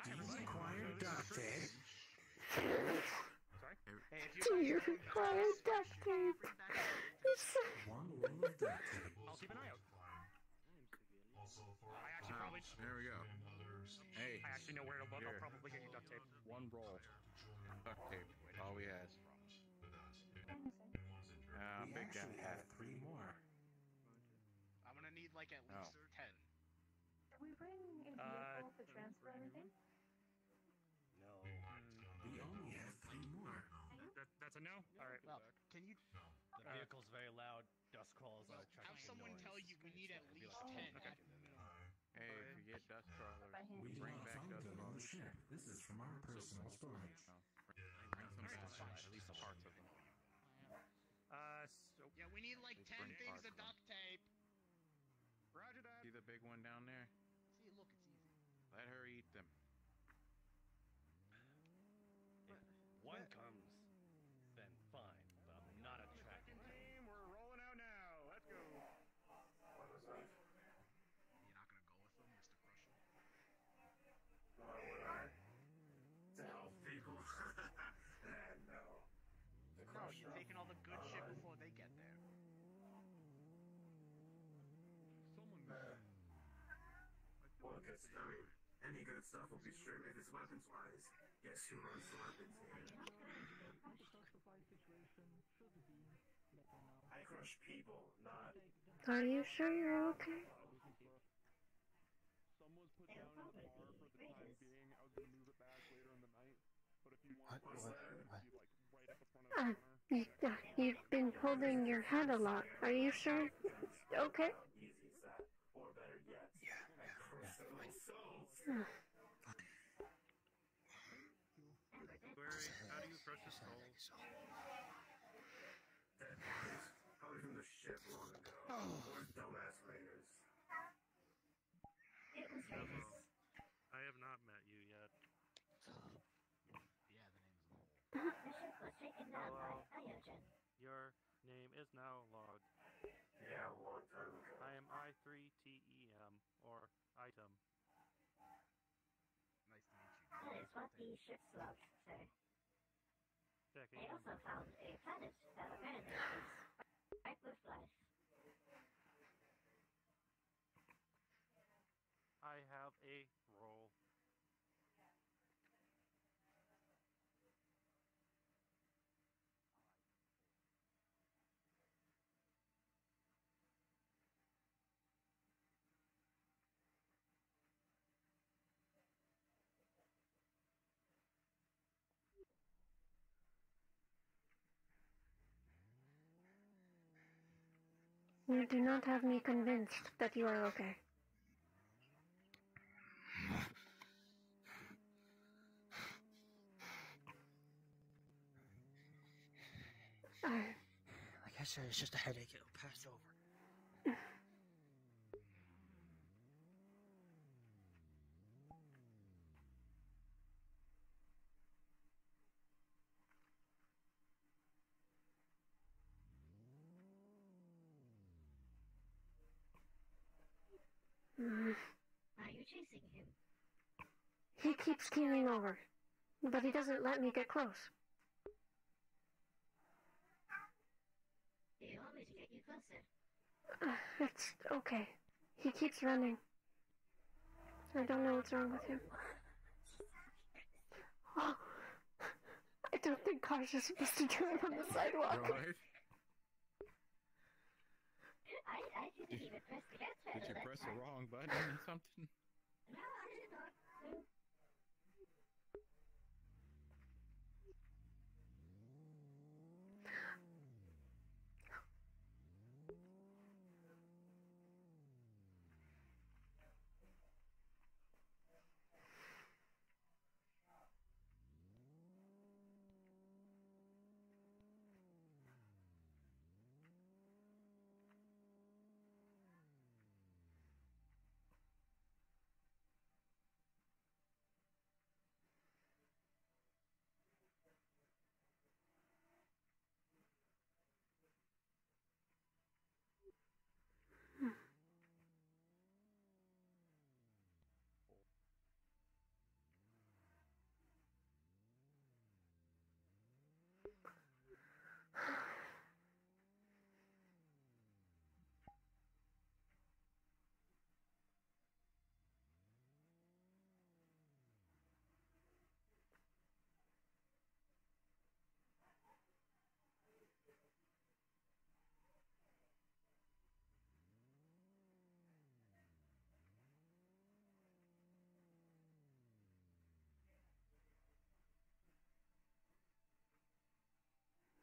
Do you require duct tape? Sorry? Hey, if Do you require duct tape? One roll of duct tape. I'll keep an eye out. Also for I actually probably. there we go. Hey, I actually know where to look. I'll probably get you duct tape. one roll. Duct tape. All we had. Uh, We big actually guy. have three more. I'm gonna need like at No. least ten. Can we bring a Uh, to transfer anything? No. We only have three more. That, that's a no. All right. Well, can you The Uh, vehicle's very loud. Dust crawlers are have someone noise. tell you we need at least like ten? back at- in the day. Hey, if you get dust crawlers, We do bring not back find dust them on the ship. This is from our personal storage. Oh, bring some back, at least the parts of them. Uh, so Yeah, we need like ten things of of duct tape. Roger that. See the big one down there? See, look, it's easy. Let her eat them. If one comes, then fine. But I'm not attracted to it. Team, we're rolling out now. Let's go. What was that? You're not gonna go with them, Mr. Crusher. Why would I? To help people? Eh, no. The No, crush you're taking all the good shit before they get there. Someone Well, good stuff. Any good stuff will be stripped if it's weapons wise. Guess who runs the weapons here? I crush people, not. Are you sure you're okay? Some was put down in the bar for the time being. I was gonna move it back later in the night. But if you want What? to, What? it'd be like right at the front of the Uh, counter. you, uh, you've been holding your head a lot. Are you sure? Okay. How easy is that? Or better yet, I crush their little souls. Query, how do you crush a skull? Probably from the ship long ago. Or dumbass raiders. It was Raiders. I have not met you yet. [laughs] Yeah, the name's Lowell. The ship was taken down by Iogen. Your name is now logged. Yeah, a long time ago. I am I3TEM, or item. Nice to meet you. That is what the ship's logged, sir. Decade They also found a planet that apparently is ripe with life. I have a roll. You do not have me convinced that you are okay. I, said, it's just a headache. It'll pass over. Mm, Are you chasing him? he keeps keeling over, but he doesn't let me get close. Do you want me to get you closer? Uh, it's okay. He keeps running. I don't know what's wrong with him. Oh, I don't think cars are supposed to drive on the sidewalk. Right? I, I didn't even press the gas pedal. Did you press the wrong button or something? No,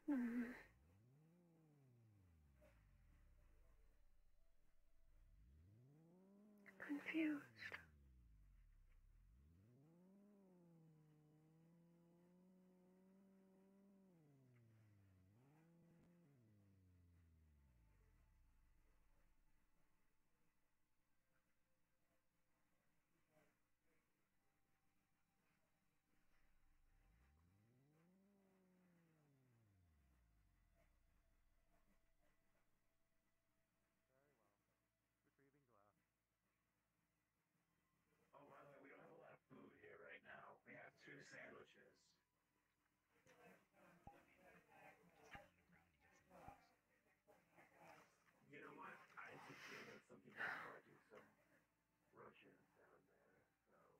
Confused. Oh, by the way, we don't have a lot of food here right now. We have two sandwiches. You know what? I just feel that some people might do some roaches down there, so.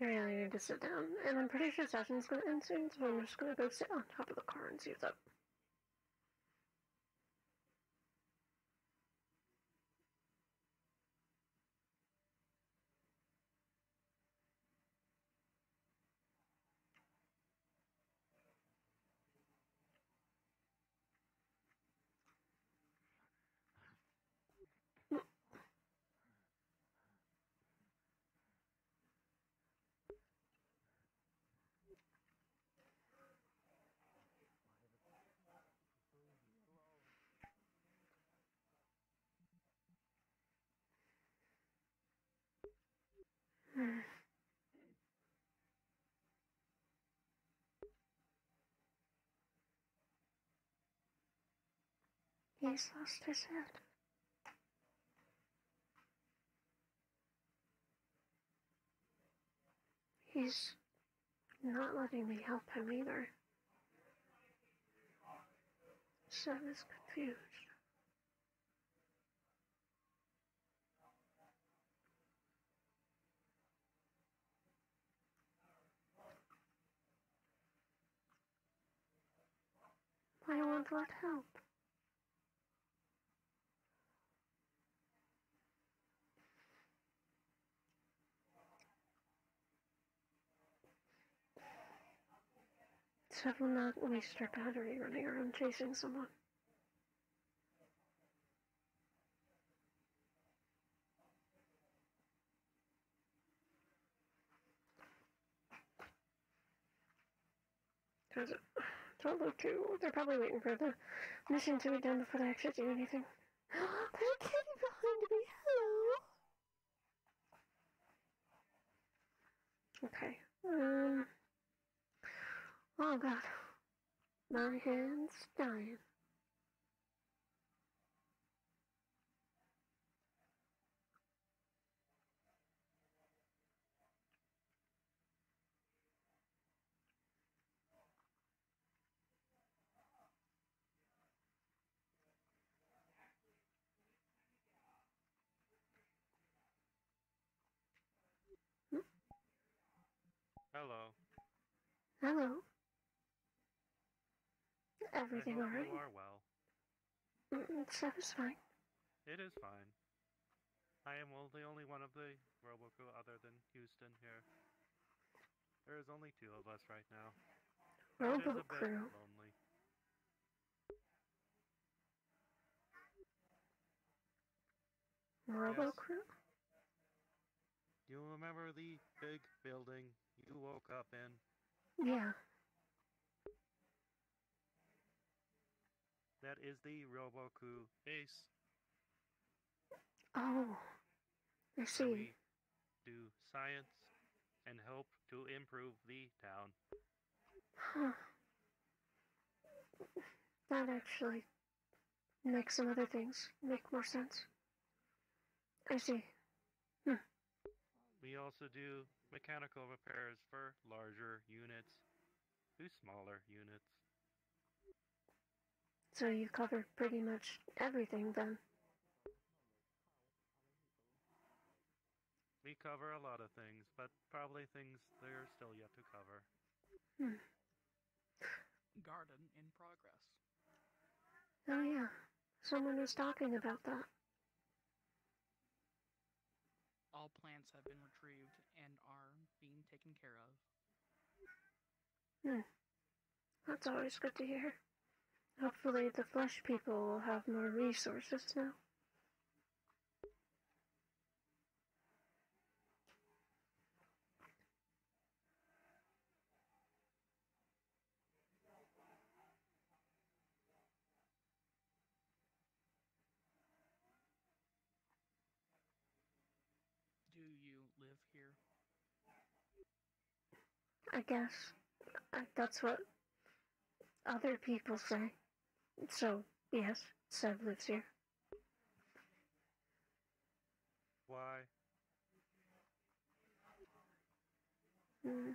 I really need to sit down, and I'm pretty sure session's gonna end soon, so I'm just gonna go sit on top of the car and see what's up. He's lost his head. He's not letting me help him either. Sev is confused. I want what help. Sev will not waste her battery running around chasing someone. Cause look too. They're probably waiting for the mission to be done before they actually do anything. There's a kitty behind me. Hello. Okay. Um. Oh god. My hand's dying. Hello. Hello. Everything alright? You are well. Stuff is fine. It is fine. I am well, the only one of the Roboco other than Houston here. There is only two of us right now. It is a bit Robo-crew. lonely. Robo crew? Do you remember the big building you woke up in? Yeah. That is the Roboku base. Oh. I see. We do science and help to improve the town. Huh. That actually makes some other things make more sense. I see. Hmm. We also do mechanical repairs for larger units to smaller units. So you cover pretty much everything then. We cover a lot of things, but probably things they're still yet to cover. Hmm. Garden in progress. Oh yeah, someone was talking about that. All plants have been retrieved and are being taken care of. Hmm. That's always good to hear. Hopefully the flesh people will have more resources now. Do you live here? I guess uh, that's what other people say. So, yes, Sev lives here. Why? Hmm.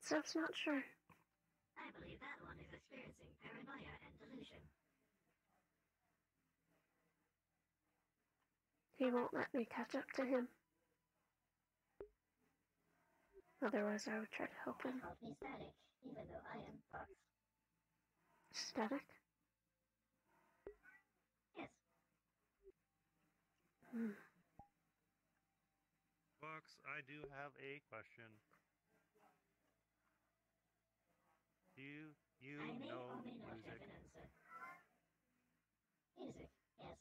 Sev's not sure. I believe that one is experiencing paranoia and delusion. He won't let me catch up to him. Otherwise, I would try to help him. Called me static, even though I am Fox. Static? Yes. Hmm. Fox, I do have a question. Do you, you I may know or may not have music? an answer. Music, yes.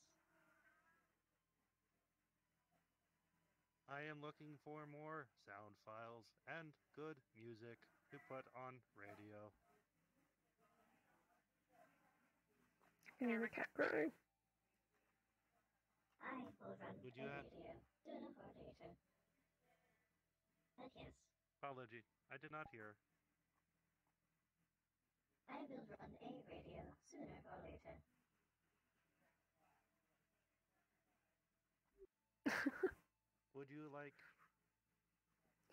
I am looking for more sound files and good music to put on radio. I hear the cat crying. I will run Would a you have- radio sooner or later. But yes, Apology, I did not hear. I will run a radio sooner or later. [laughs] Would you like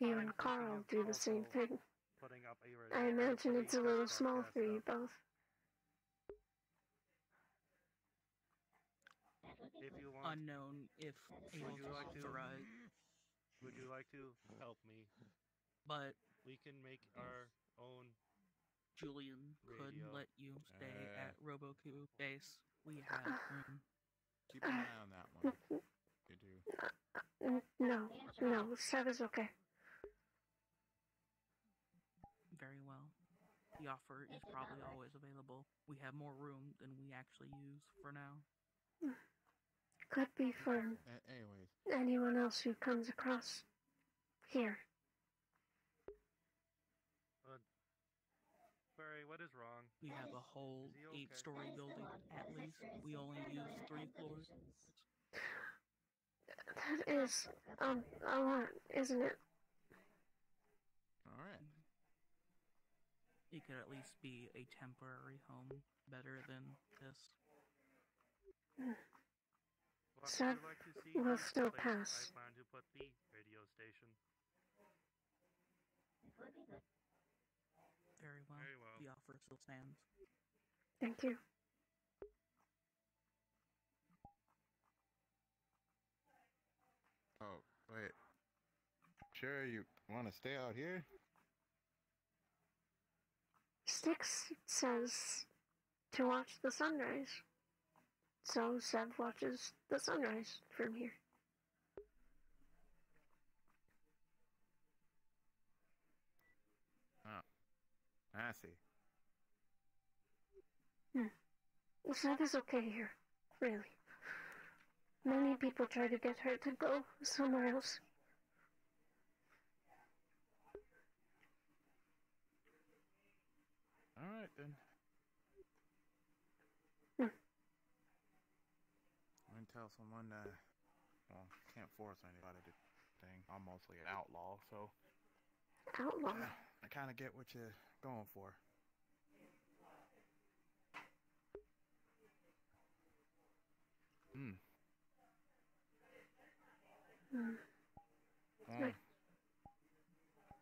You I'm and Carl do the same thing. putting up a? I imagine it's a little small for you both. That would be If you want, Unknown if able would to you like to? authorize, Would you like to help me? but We can make our own. Julian could Radio. let you stay Uh. at RoboCube base. We have [laughs] room. Keep an eye on that one. [laughs] You do. N- No, no, Sev is okay. Very well. The offer is probably always available. We have more room than we actually use for now. Could be for A- anyways, anyone else who comes across here. Uh, Barry, what is wrong? We have a whole okay? eight story building at least. We only use three floors. That is um a lot, isn't it? all right. It could at least be a temporary home better than this. What Sir, like to see we'll still pass. I plan to put the radio station. It would be good. Very well. Very well. The offer still stands. Thank you. Oh, wait. Sure, you want to stay out here? Sticks says to watch the sunrise. So Sev watches the sunrise from here. Oh, I see. Well, Sev is okay here, really. Many people try to get her to go somewhere else. All right then. Hmm. I can tell someone. Uh, well, can't force anybody to thing. I'm mostly an outlaw, so Outlaw. I kind of get what you're going for. Hmm. Well,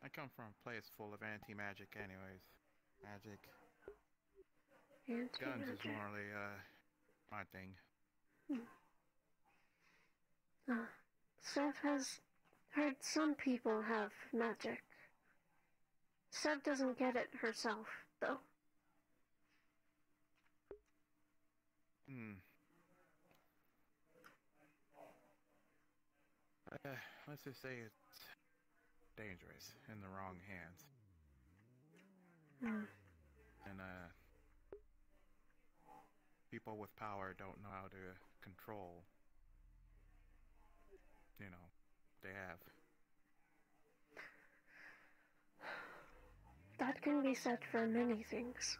I come from a place full of anti-magic, anyways. Magic. Anti Guns is magic. morally uh my thing. Uh, Sev has heard some people have magic. Sev doesn't get it herself, though. Hmm. Uh, let's just say it's dangerous in the wrong hands. Hmm. And uh people with power don't know how to control you know, they have. That can be said for many things.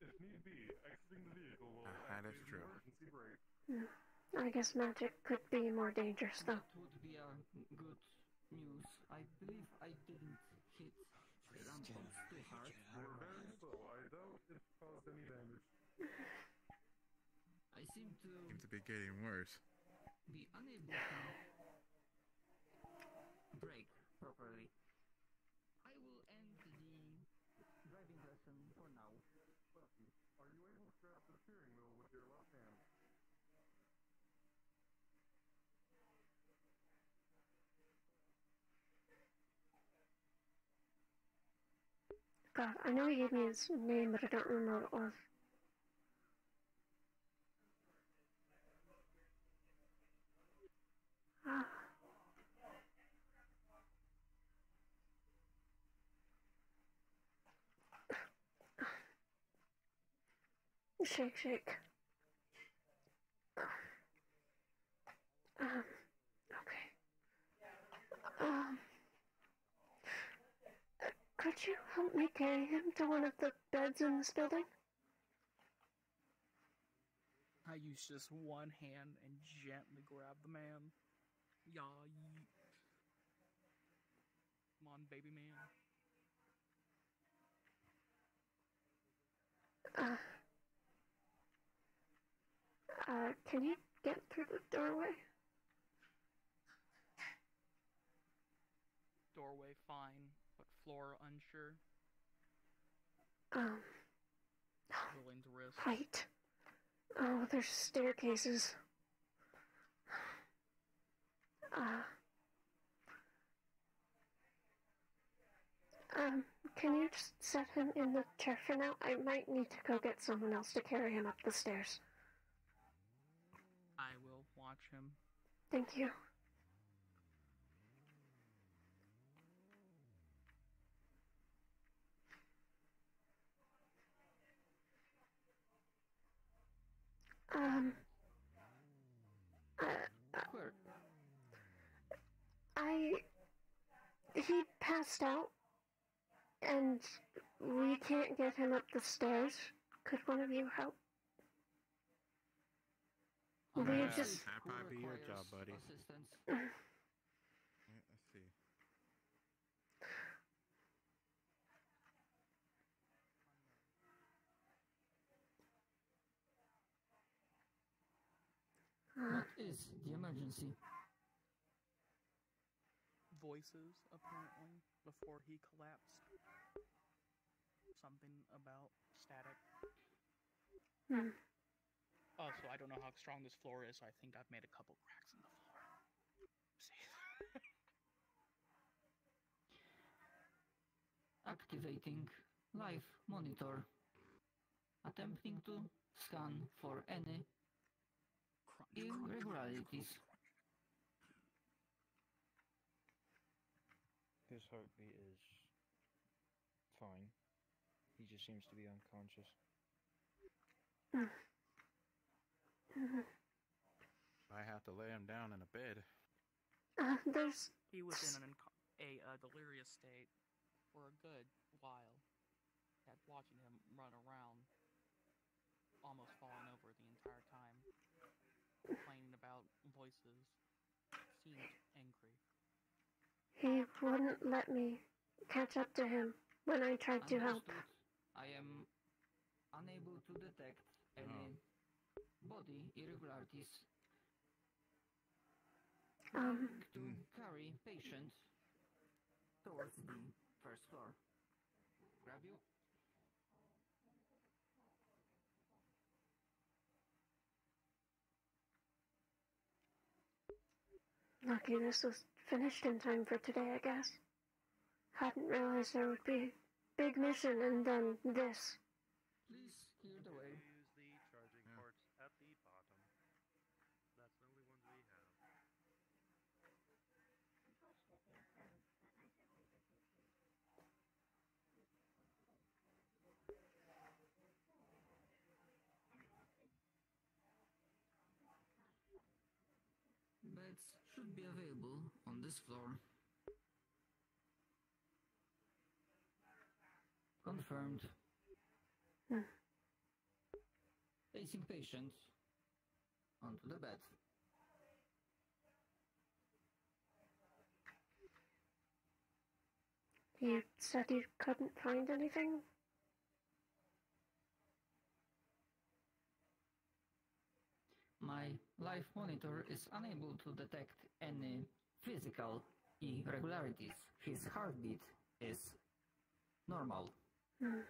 If need be, exiting the vehicle will Uh, that is true. emergency brake. I guess magic could be more dangerous, though. That would be a good news. I believe I didn't hit Rampos too hard. We're very. I doubt it caused any damage. I seem to Seems to be getting worse. be unable to brake properly. I will end the driving lesson for now. Buffy, are you able to grab the steering wheel with your left hand? God, I know he gave me his name, but I don't remember what it was. Ah. Shake, shake. Um, okay. Um, could you help me carry him to one of the beds in this building? I use just one hand and gently grab the man. Yeet. Come on, baby man. Uh, uh, can you get through the doorway? Doorway fine, unsure. Um, Willing to risk. height. Oh, there's staircases. Uh, um, can you just set him in the chair for now? I might need to go get someone else to carry him up the stairs. I will watch him. Thank you. Um, uh, Where? I. He passed out, and we can't get him up the stairs. Could one of you help? We Uh, just. That might be your job, buddy. Assistance. [laughs] Yeah, Let's see. What is the emergency? Voices, apparently, before he collapsed. Something about static. Hmm. Also, I don't know how strong this floor is, so I think I've made a couple cracks in the floor. [laughs] See? Activating life monitor. Attempting to scan for any irregularities. His heartbeat is fine. He just seems to be unconscious. I have to lay him down in a bed. Uh, [laughs] there's. He was in an [laughs] inco- a uh, delirious state for a good while. Had watching him run around, almost falling over the entire time, complaining about voices, seemed angry. He wouldn't let me catch up to him when I tried to help. Understood. I am unable to detect any body irregularities. Um, to carry patient towards the first floor. grab you. Lucky this was finished in time for today, I guess. Hadn't realized there would be a big mission and then this. Please clear the way. Use the charging ports at the bottom. That's the only ones we have. Beds should be available on this floor. Confirmed. Placing patient onto the bed. You said you couldn't find anything? My life monitor is unable to detect any physical irregularities. His heartbeat is normal. Hmm.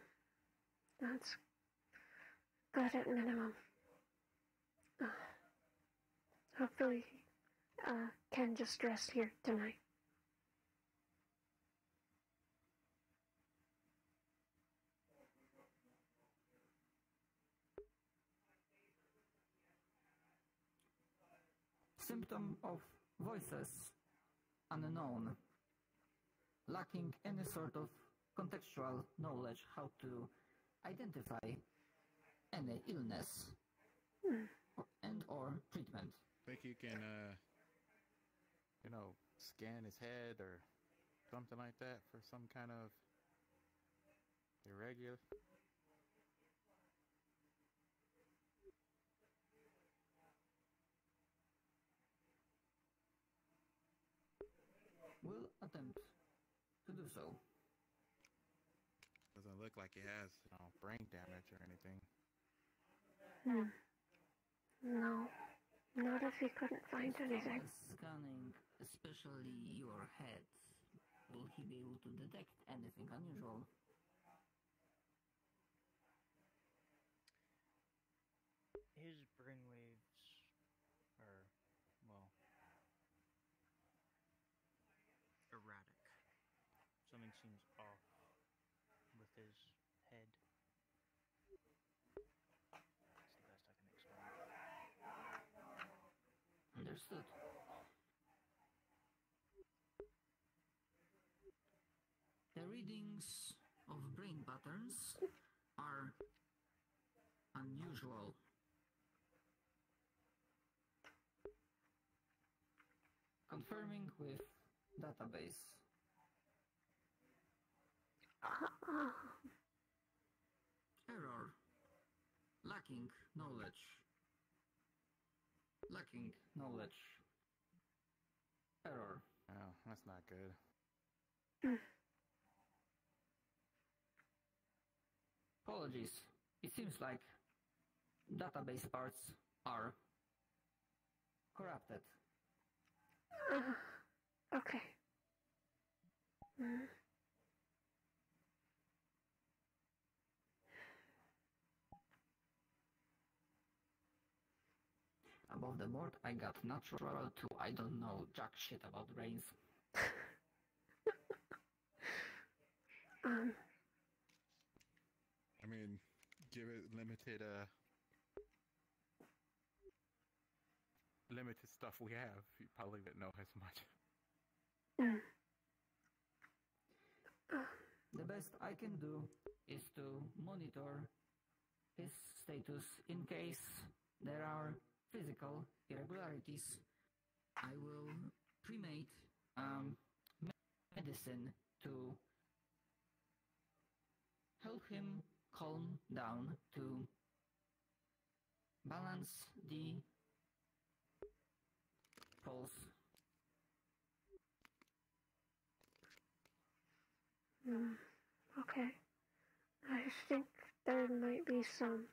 That's good at minimum. Uh, hopefully, uh, can just rest here tonight. Symptom of voices unknown. Lacking any sort of contextual knowledge how to identify any illness and or treatment. Think you can, uh, you know, scan his head or something like that for some kind of irregular. Will attempt to do so. Doesn't look like he has, you know, brain damage or anything. Hmm. No. Not if he couldn't find anything. Scanning, especially your head, will he be able to detect anything unusual? His brainwaves are, well, erratic. Something seems off with his head. That's the best I can explain. Understood. The readings of brain patterns are unusual. Confirming with database. [laughs] Error. Lacking knowledge. Lacking knowledge. Error. Oh, that's not good. [laughs] Apologies. It seems like database parts are corrupted. [laughs] Okay. Hmm. Above the board, I got natural to I don't know jack shit about brains. [laughs] Um, I mean, give it limited, uh, limited stuff we have. You probably wouldn't know as much. Mm. The best I can do is to monitor his status in case there are physical irregularities. I will premate um, medicine to help him calm down to balance the pulse. Hmm. Okay. I think there might be some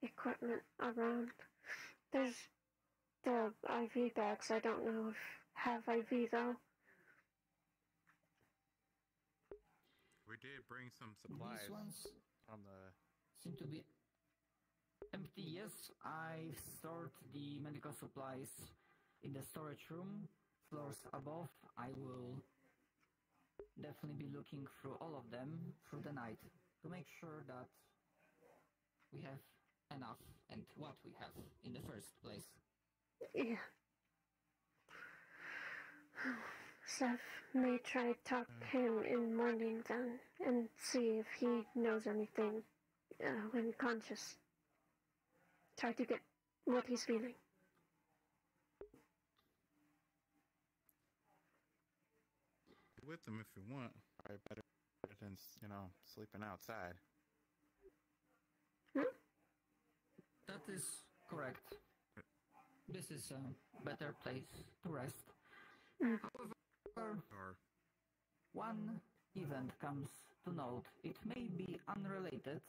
equipment around. There's the IV bags. I don't know if have IV though. We did bring some supplies These ones from the. seem to be empty. Yes, I stored the medical supplies in the storage room, floors above. I will definitely be looking through all of them through the night to make sure that we have enough and what we have in the first place. Yeah. Seth may try talk him in morning then and see if he knows anything uh, when conscious. Try to get what he's feeling. With them if you want. Probably better than you know sleeping outside. Hmm? That is correct. This is a better place to rest. Mm-hmm. However, one event comes to note. It may be unrelated,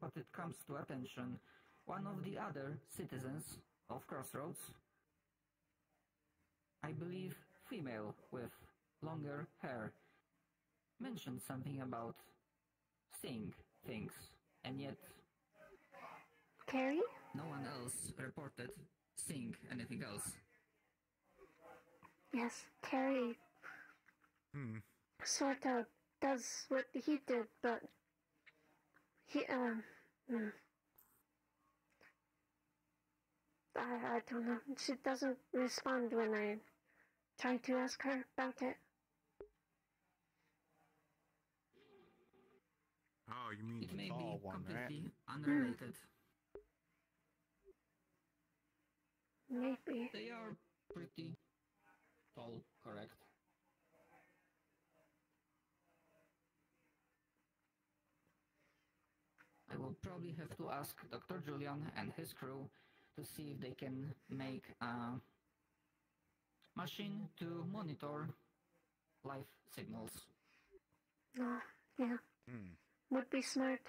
but it comes to attention. One of the other citizens of Crossroads, I believe female with longer hair, mentioned something about seeing things, and yet Carrie? no one else reported seeing anything else. Yes, Carrie Hmm. sort of does what he did, but he, um, hmm. I, I don't know. She doesn't respond when I try to ask her about it. Oh, you mean It may the be tall one, right? completely unrelated. Maybe. They are pretty tall, correct? I will probably have to ask Dr. Julian and his crew to see if they can make a machine to monitor life signals. No, yeah. Hmm. Would be smart.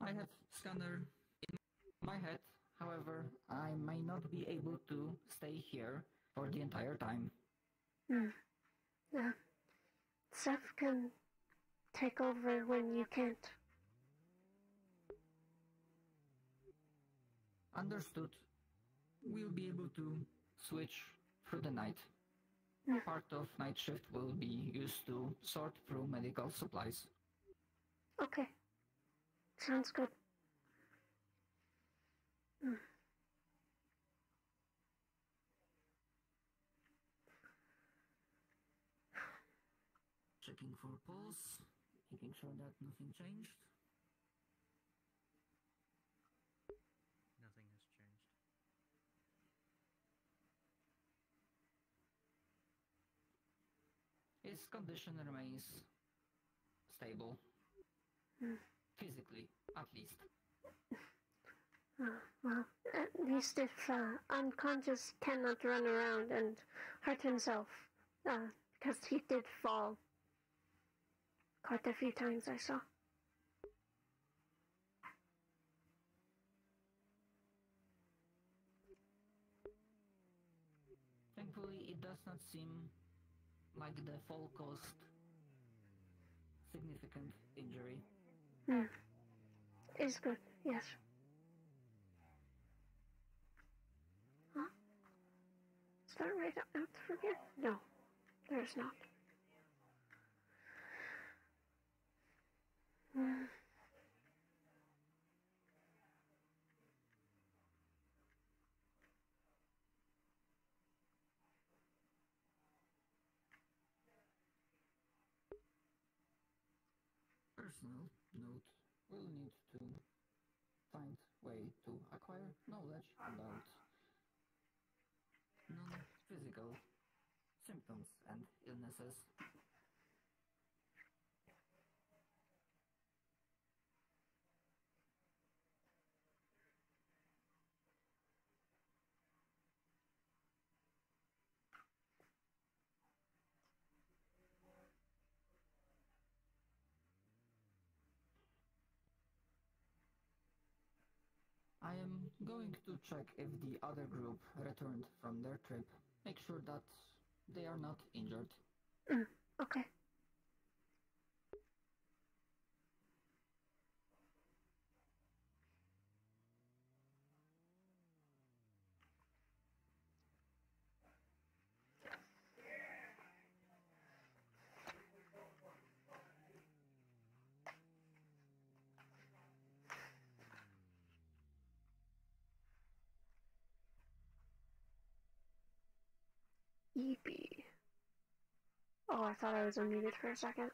I have scanner in my head, however, I may not be able to stay here for the entire time. Hmm. Yeah. Seth can take over when you can't. Understood. We'll be able to switch through the night. Mm. Part of night shift will be used to sort through medical supplies. Okay. Sounds good. Hmm. Checking for pulse, making sure that nothing changed. Nothing has changed. His condition remains stable. Physically, at least. Uh, well, at least if uh, unconscious cannot run around and hurt himself, uh, because he did fall quite a few times I saw. Thankfully, it does not seem like the fall caused significant injury. Hmm. Is good, yes. Huh? Is that right out from here? No, there's not. Hmm. Personal note will need to find way to acquire knowledge about non-physical symptoms and illnesses. I am going to check if the other group returned from their trip. Make sure that they are not injured. Mm, okay. Oh, I thought I was unmuted for a second.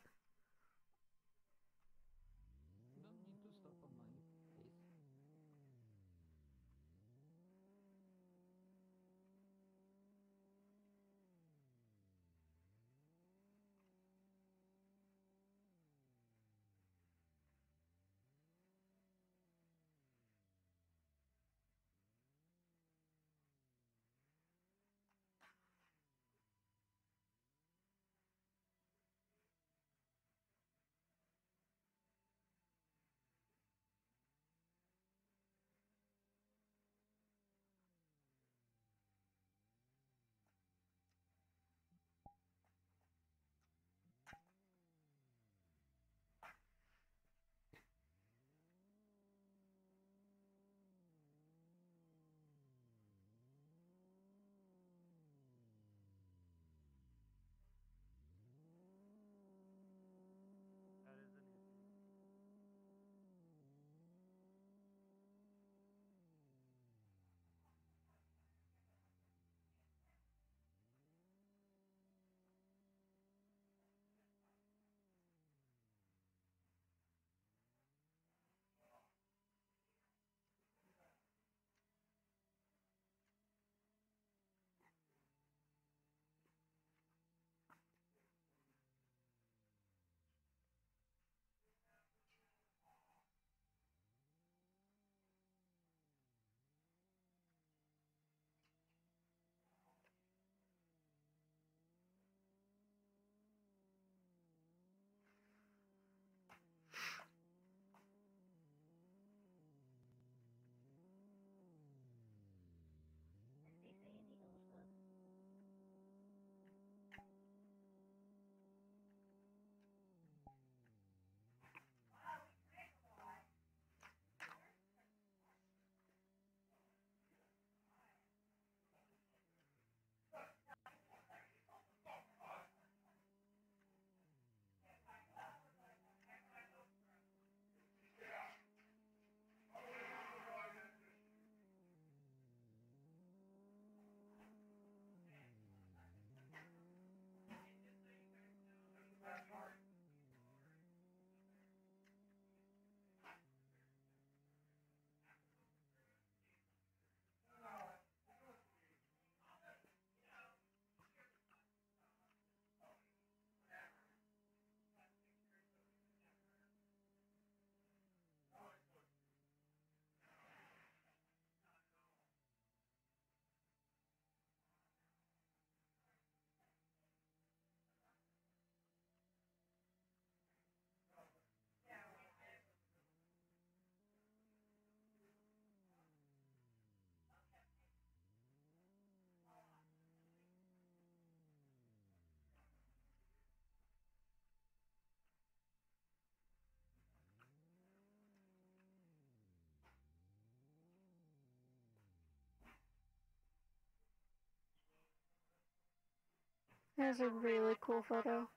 That's a really cool photo.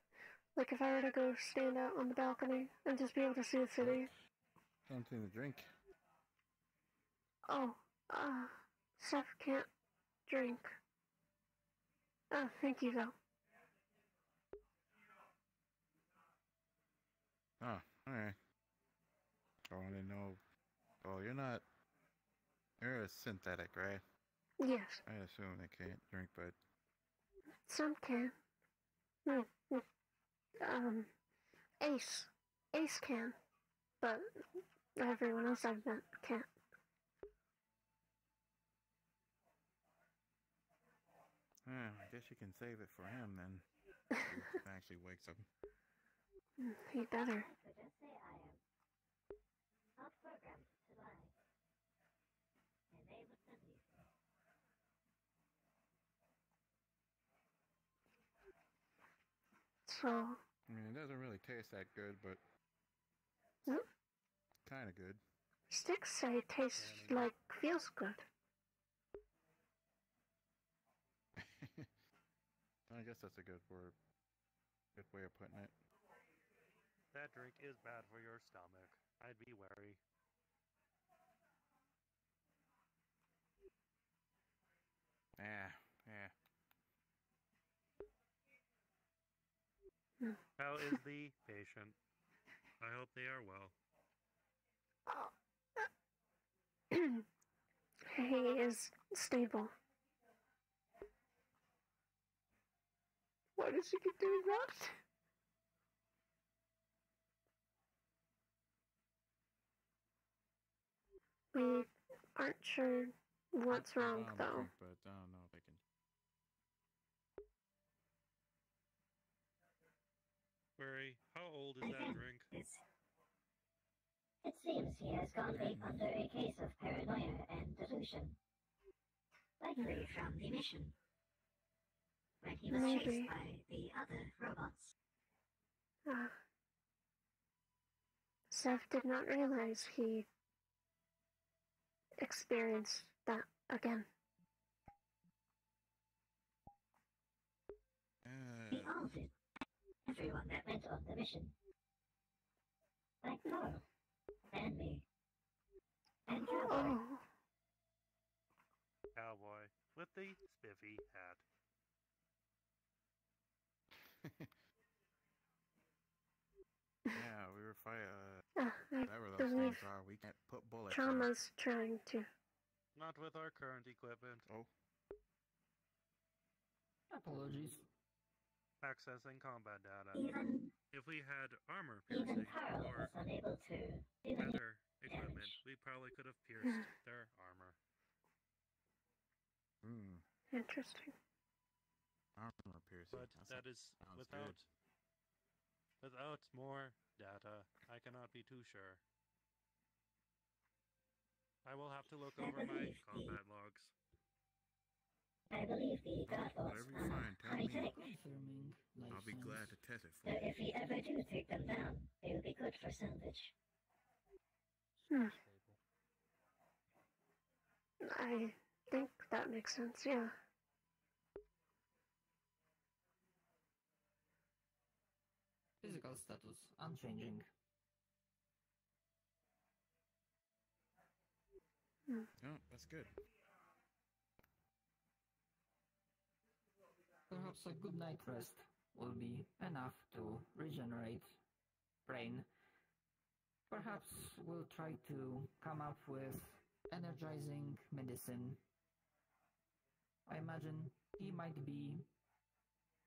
Like if I were to go stand out on the balcony and just be able to see the city. Something to drink. Oh, uh, Seth can't drink. Uh, thank you though. Oh, alright. I want to know. Oh, you're not. You're a synthetic, right? Yes, I assume they can't drink, but some can. No, no. Um, Ace. Ace can. But everyone else I've met can't. yeah, I guess you can save it for him then. [laughs] He actually wakes up. Mm, He better. So just say I am not programmed to lie. And they will send you. So, I mean, it doesn't really taste that good, but Hmm? kind of good. Sticks say it tastes like feels good. [laughs] I guess that's a good word. Good way of putting it. That drink is bad for your stomach. I'd be wary. Yeah, yeah. How is the patient? I hope they are well. he is stable. Why does he keep doing that? We aren't sure what's wrong Um, though. But I don't know if I can. Worry, how old is that drink? It seems he has gone deep under a case of paranoia and delusion. Likely from the mission. When he was Maybe. chased by the other robots. Uh, Seth did not realize he experienced that again. He all did. Everyone that went on the mission. Like Laurel. And me. And Cowboy. Oh, Cowboy with the spiffy hat. [laughs] Yeah, we were fight. Uh, Ah, I whatever those believe things are. We can't put bullets. in. Trauma's trying to. Not with our current equipment. Oh. Apologies. Accessing combat data. Even- if we had armor piercing or was unable to better equipment, we probably could have pierced their armor. Hmm. Interesting. Armor piercing. But That that is sounds without good. without more data, I cannot be too sure. I will have to look over my combat logs. I believe the God Vaults Whatever are find, tell me. high-tech. Confirming I'll be glad to test it So for you. if we ever do take them down, they will be good for salvage. Hmm. I think that makes sense, yeah. Physical status unchanging. Oh, that's good. Perhaps a good night rest will be enough to regenerate brain. Perhaps we'll try to come up with energizing medicine. I imagine he might be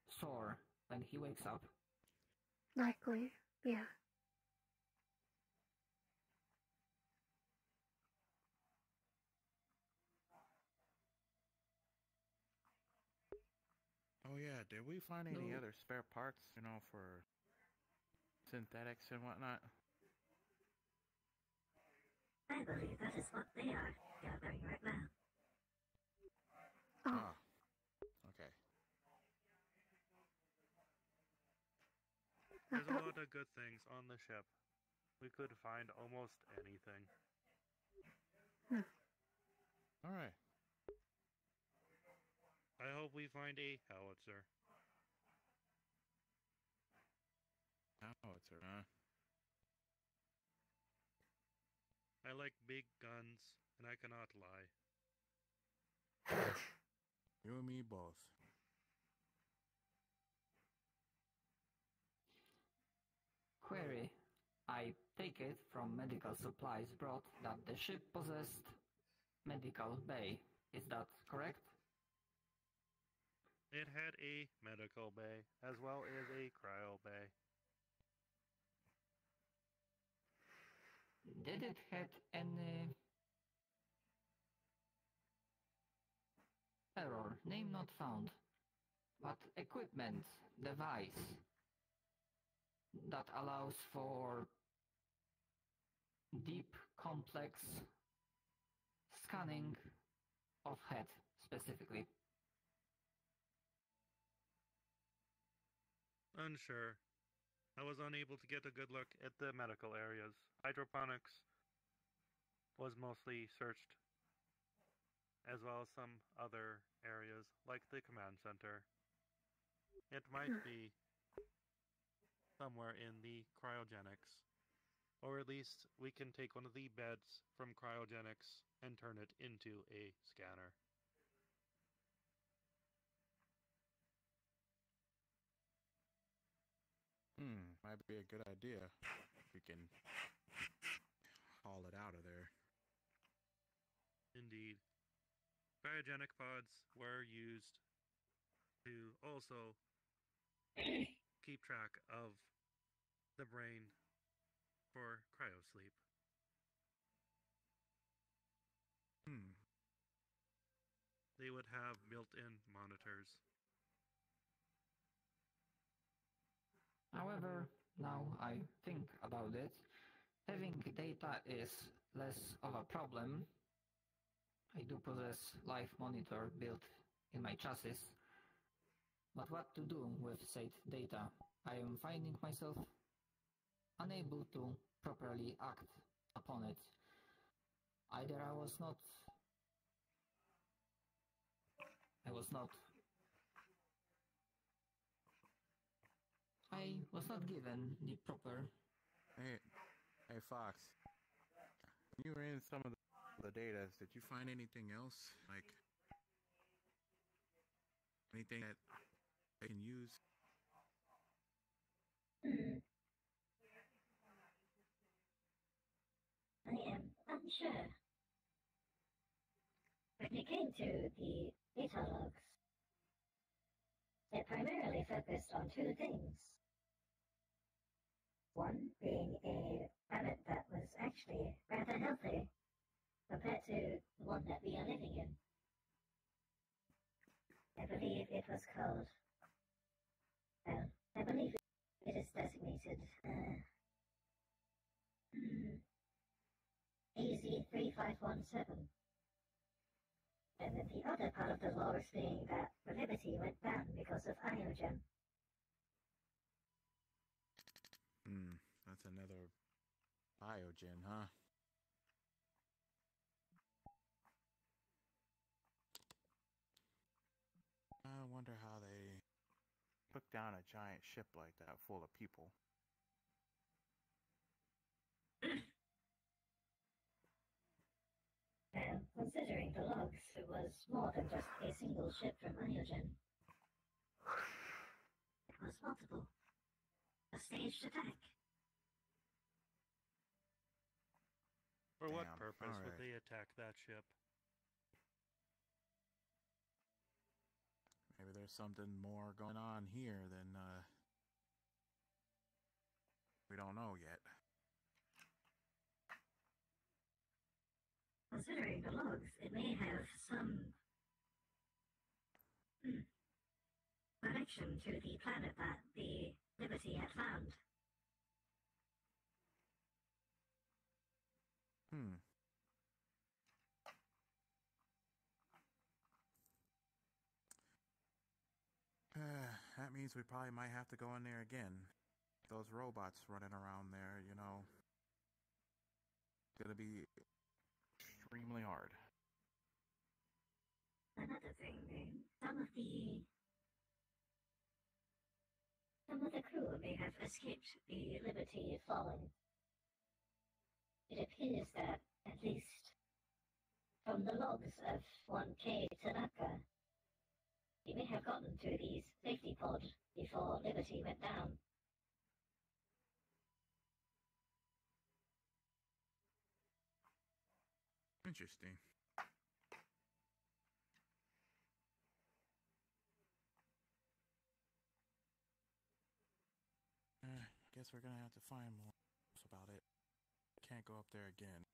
sore when he wakes up. Likely, yeah. Oh yeah, did we find any No. other spare parts? You know, for synthetics and whatnot. I believe that is what they are gathering right now. Oh, Ah. Okay. There's a lot of good things on the ship. We could find almost anything. All right. I hope we find a howitzer. Howitzer, huh? I like big guns, and I cannot lie. [laughs] You and me both. Query. I take it from medical supplies brought that the ship possessed medical bay. Is that correct? It had a medical bay, as well as a cryo bay. Did it have any error? Name not found. But equipment, device that allows for deep, complex scanning of head specifically. Unsure. I was unable to get a good look at the medical areas. Hydroponics was mostly searched, as well as some other areas, like the command center. It might be somewhere in the cryogenics. Or at least we can take one of the beds from cryogenics and turn it into a scanner. Hmm. might be a good idea. If we can haul it out of there. Indeed. Cryogenic pods were used to also [coughs] keep track of the brain for cryosleep. Hmm. They would have built in monitors. However, now I think about it, having data is less of a problem. I do possess life monitor built in my chassis, but what to do with said data? I am finding myself unable to properly act upon it. Either I was not I was not I was not given the proper Hey, hey, Fox. You were in some of the, the data. Did you find anything else? Like anything that they can use? Hmm. I am unsure. When it came to the data logs, they primarily focused on two things. One being a planet that was actually rather healthy compared to the one that we are living in. I believe it was called. Well, I believe it is designated. Uh, hmm, AZ3517. And then the other part of the lore being that Liberty went down because of Iogen. Hmm, that's another biogen, huh? I wonder how they took down a giant ship like that full of people. Well, [coughs] considering the logs, it was more than just a single ship from Iogen. It was multiple. A staged attack. For what Damn, purpose would they attack that ship? Maybe there's something more going on here than uh we don't know yet. Considering the logs, it may have some hmm, connection to the planet that the Liberty had found. Hmm. [sighs] that means we probably might have to go in there again. Those robots running around there, you know. It's gonna be extremely hard. Another thing, some of the some of the crew may have escaped the Liberty falling. It appears that, at least from the logs of 1K Tanaka, he may have gotten to the safety pod before Liberty went down. Interesting. Uh, guess we're gonna have to find more about it. Can't go up there again.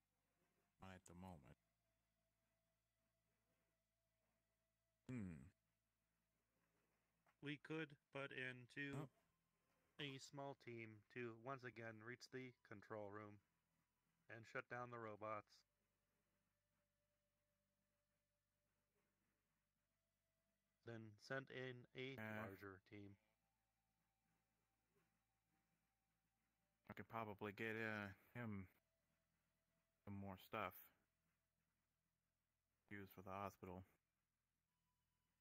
Not at the moment. Hmm. We could put into Oh. a small team to once again reach the control room and shut down the robots. Then send in a Uh. larger team. Could probably get uh, him some more stuff. Used for the hospital.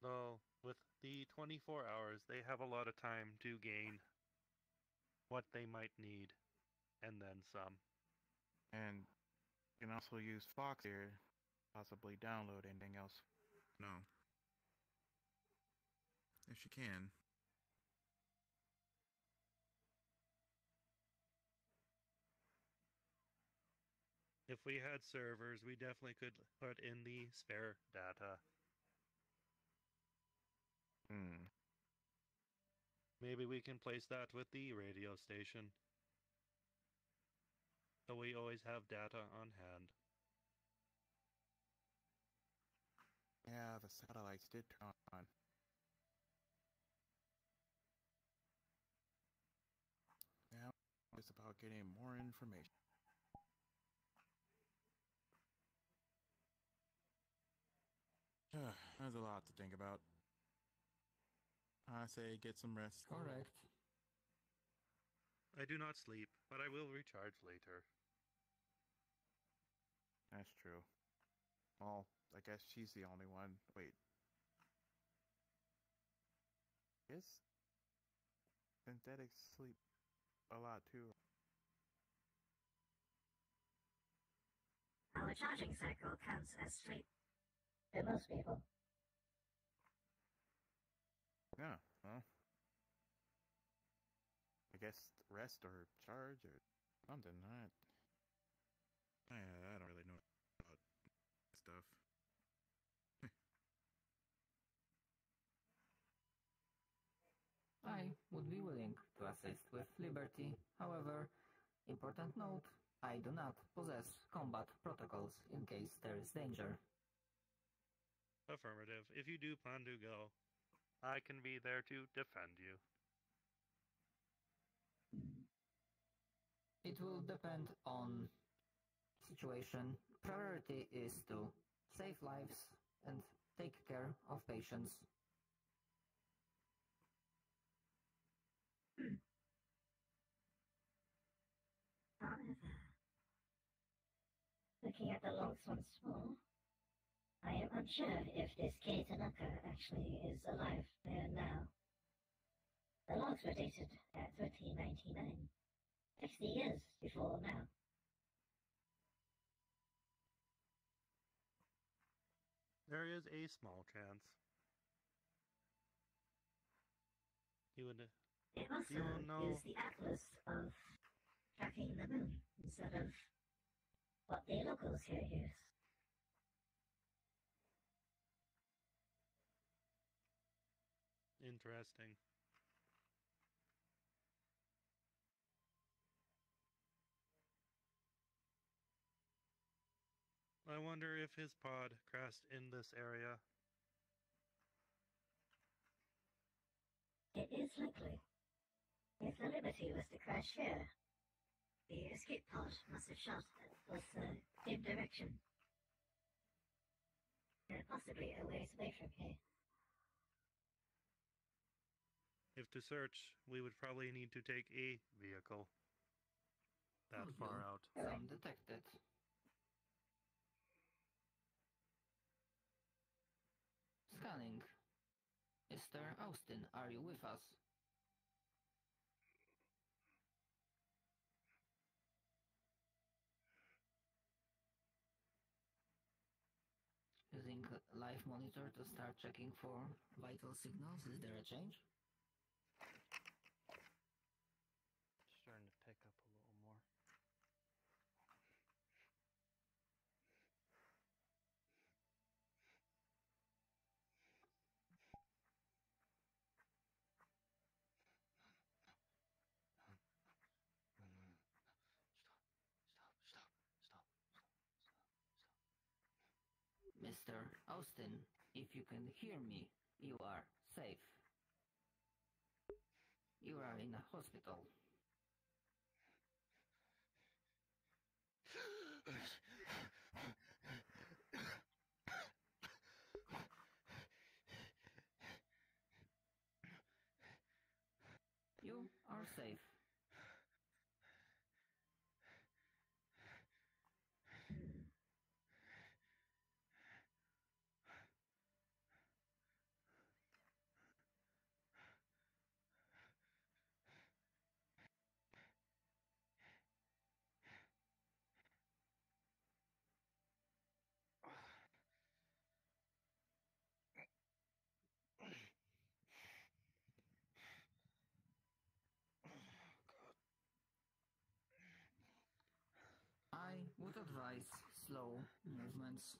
Though, with the 24 hours, they have a lot of time to gain what they might need, and then some. And you can also use Fox here, possibly download anything else. No. If she can. If we had servers, we definitely could put in the spare data. Hmm. Maybe we can place that with the radio station. So we always have data on hand. Yeah, the satellites did turn on. Now it's about getting more information. There's a lot to think about. I say get some rest. Correct. I do not sleep, but I will recharge later. That's true. Well, I guess she's the only one. Wait. Yes? Synthetics sleep a lot too. Our charging cycle counts as sleep to most people. Yeah, well. I guess rest or charge or something. I, I, I don't really know about stuff. I would be willing to assist with Liberty. However, important note, I do not possess combat protocols in case there is danger. Affirmative. If you do plan to go, I can be there to defend you. It will depend on situation. Priority is to save lives and take care of patients. However, [clears throat] looking at the logs once more, I am unsure if this K Tanaka actually is alive there now. The logs were dated at 1399, 60 years before now. There is a small chance. You would. It also you know. is the atlas of tracking the moon instead of what the locals here use. Interesting. I wonder if his pod crashed in this area. It is likely. If the Liberty was to crash here, the escape pod must have shot with a uh, dim direction. And possibly a ways away from here. If to search, we would probably need to take a vehicle that far out. Some detected. Scanning. Mr. Austin, are you with us? Using life monitor to start checking for vital signals. Is there a change? Starting to pick up a little more. Mr. Austin, if you can hear me, you are safe. You are in a hospital. Would advise slow movements.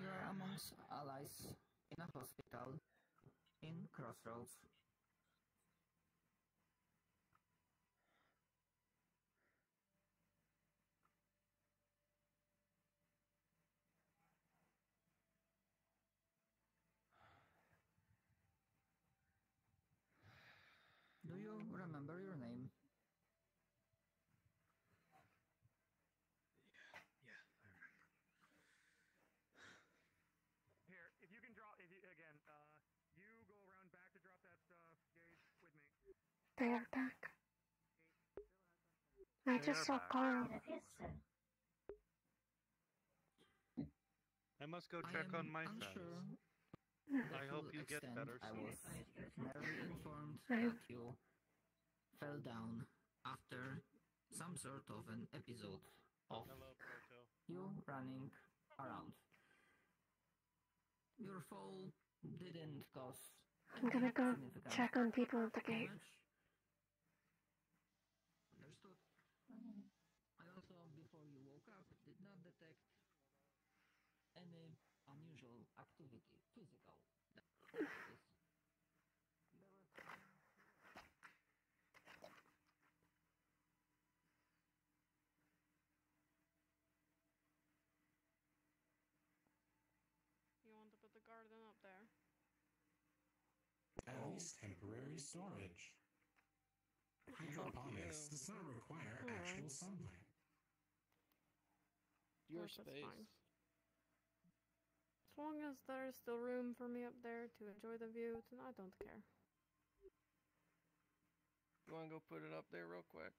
You are amongst allies in a hospital in Crossroads. Do you remember your name? Yeah, I remember. Here, if you can drop, if you again, uh, you go around back to drop that stuff, Gage, with me. They are back. I They just saw back. Carl. I must go I check on am my unsure friends. the I hope full you get extent. better I soon. was never informed I- that you fell down after some sort of an episode of Hello, you running around. Your fall didn't cause I'm gonna go check on people at the gate. damage. Understood. I also, before you woke up, did not detect any unusual activity, physical. activities. You want to put the garden up there? At temporary storage. Hydroponics does not require actual sunlight. Your That's space. As long as there's still room for me up there to enjoy the view, then I don't care. You wanna go put it up there real quick?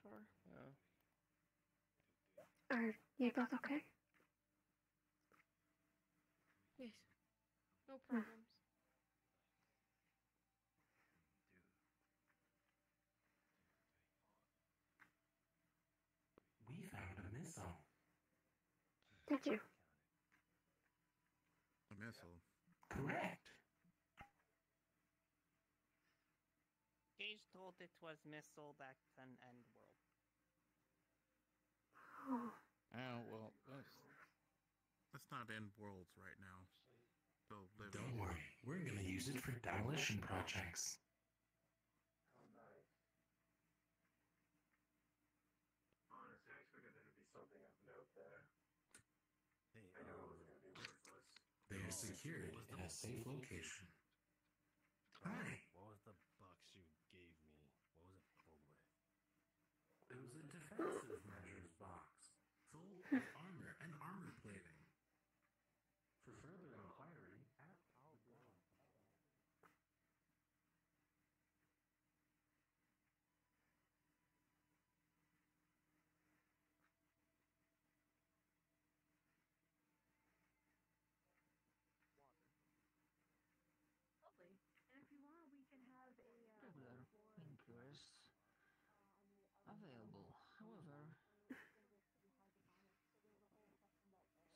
Sure. Yeah. Are you both okay? Yes. No problems. We found a missile. Did you? A missile. Correct. Gage told it was missile that can end world. Oh, well, let's, let's not end worlds right now. Still living. Don't worry, we're gonna use it for demolition projects. Honestly, I expected there to be something of note there. Hey, I knew it um, was gonna be worthless. They are secured in a safe location. Hi. What was the box you gave me? What was it filled with? It was a defensive measures box, full of armor and armor plating. For further inquiry, ask our board. Lovely. And if you want, we can have a. Uh, Regular painkillers available. However,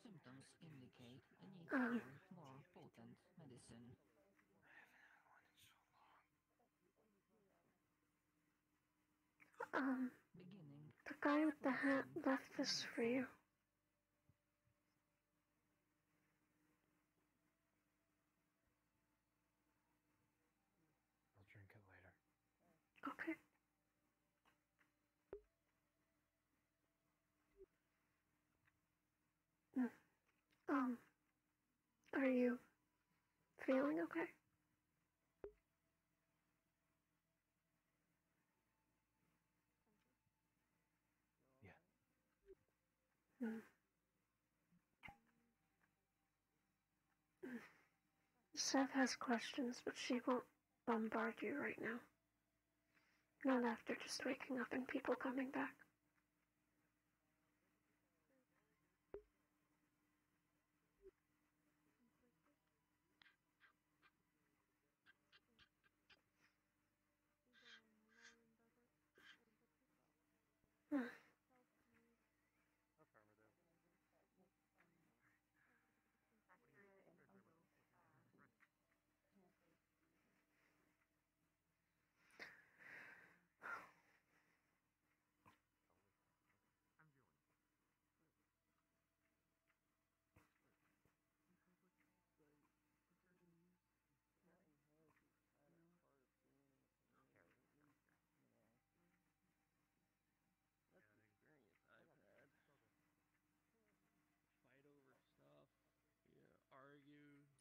symptoms indicate a need Um. for more potent medicine. Um, Beginning the guy with the hat left this for you. I'll drink it later. Okay. Mm. Um, are you feeling okay? Yeah. Mm. Sev has questions, but she won't bombard you right now. Not after just waking up and people coming back.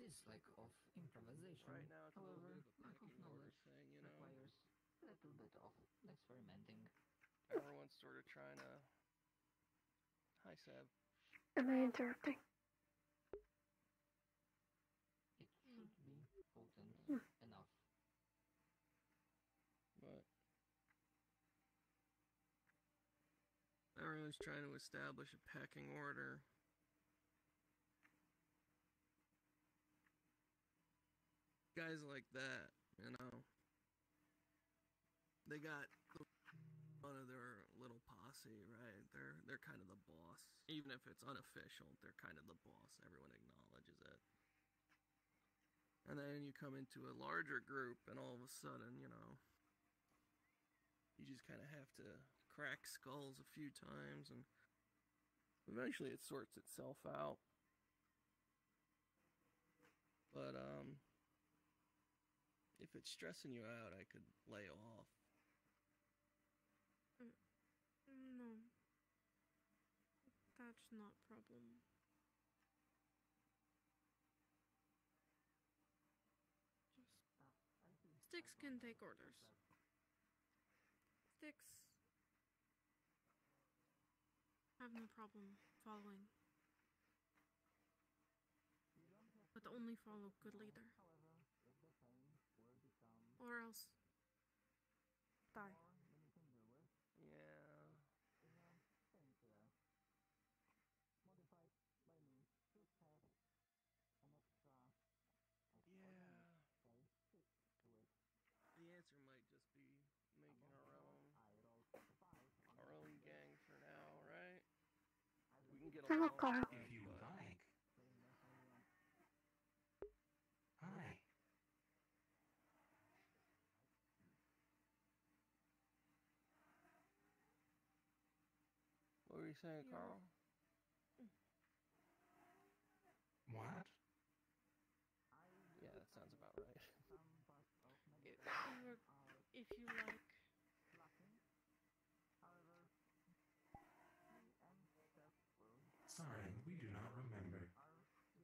This lack of improvisation, Right now, it's however, bit of a lack of knowledge thing, you know? requires a little bit of experimenting. Everyone's sort of trying to. Hi, Sev. Am I interrupting? It should be potent Hmm. enough. But everyone's trying to establish a pecking order. Guys like that, you know, they got the one of their little posse, right? They're they're kind of the boss, even if it's unofficial. They're kind of the boss. Everyone acknowledges it. And then you come into a larger group, and all of a sudden, you know, you just kind of have to crack skulls a few times, and eventually it sorts itself out. But, um, if it's stressing you out, I could lay off. Mm, no. That's not problem. Just Sticks can take orders. Sticks have no problem following. But only follow good leader. Or else die. Yeah. Yeah. The answer might just be making our own our own gang for now, right? We can get along. If you them, but- like. Hi. What were you saying, Yeah. Carl? What? Yeah, that sounds about right. If you, were- if you like. Sorry, we do not remember.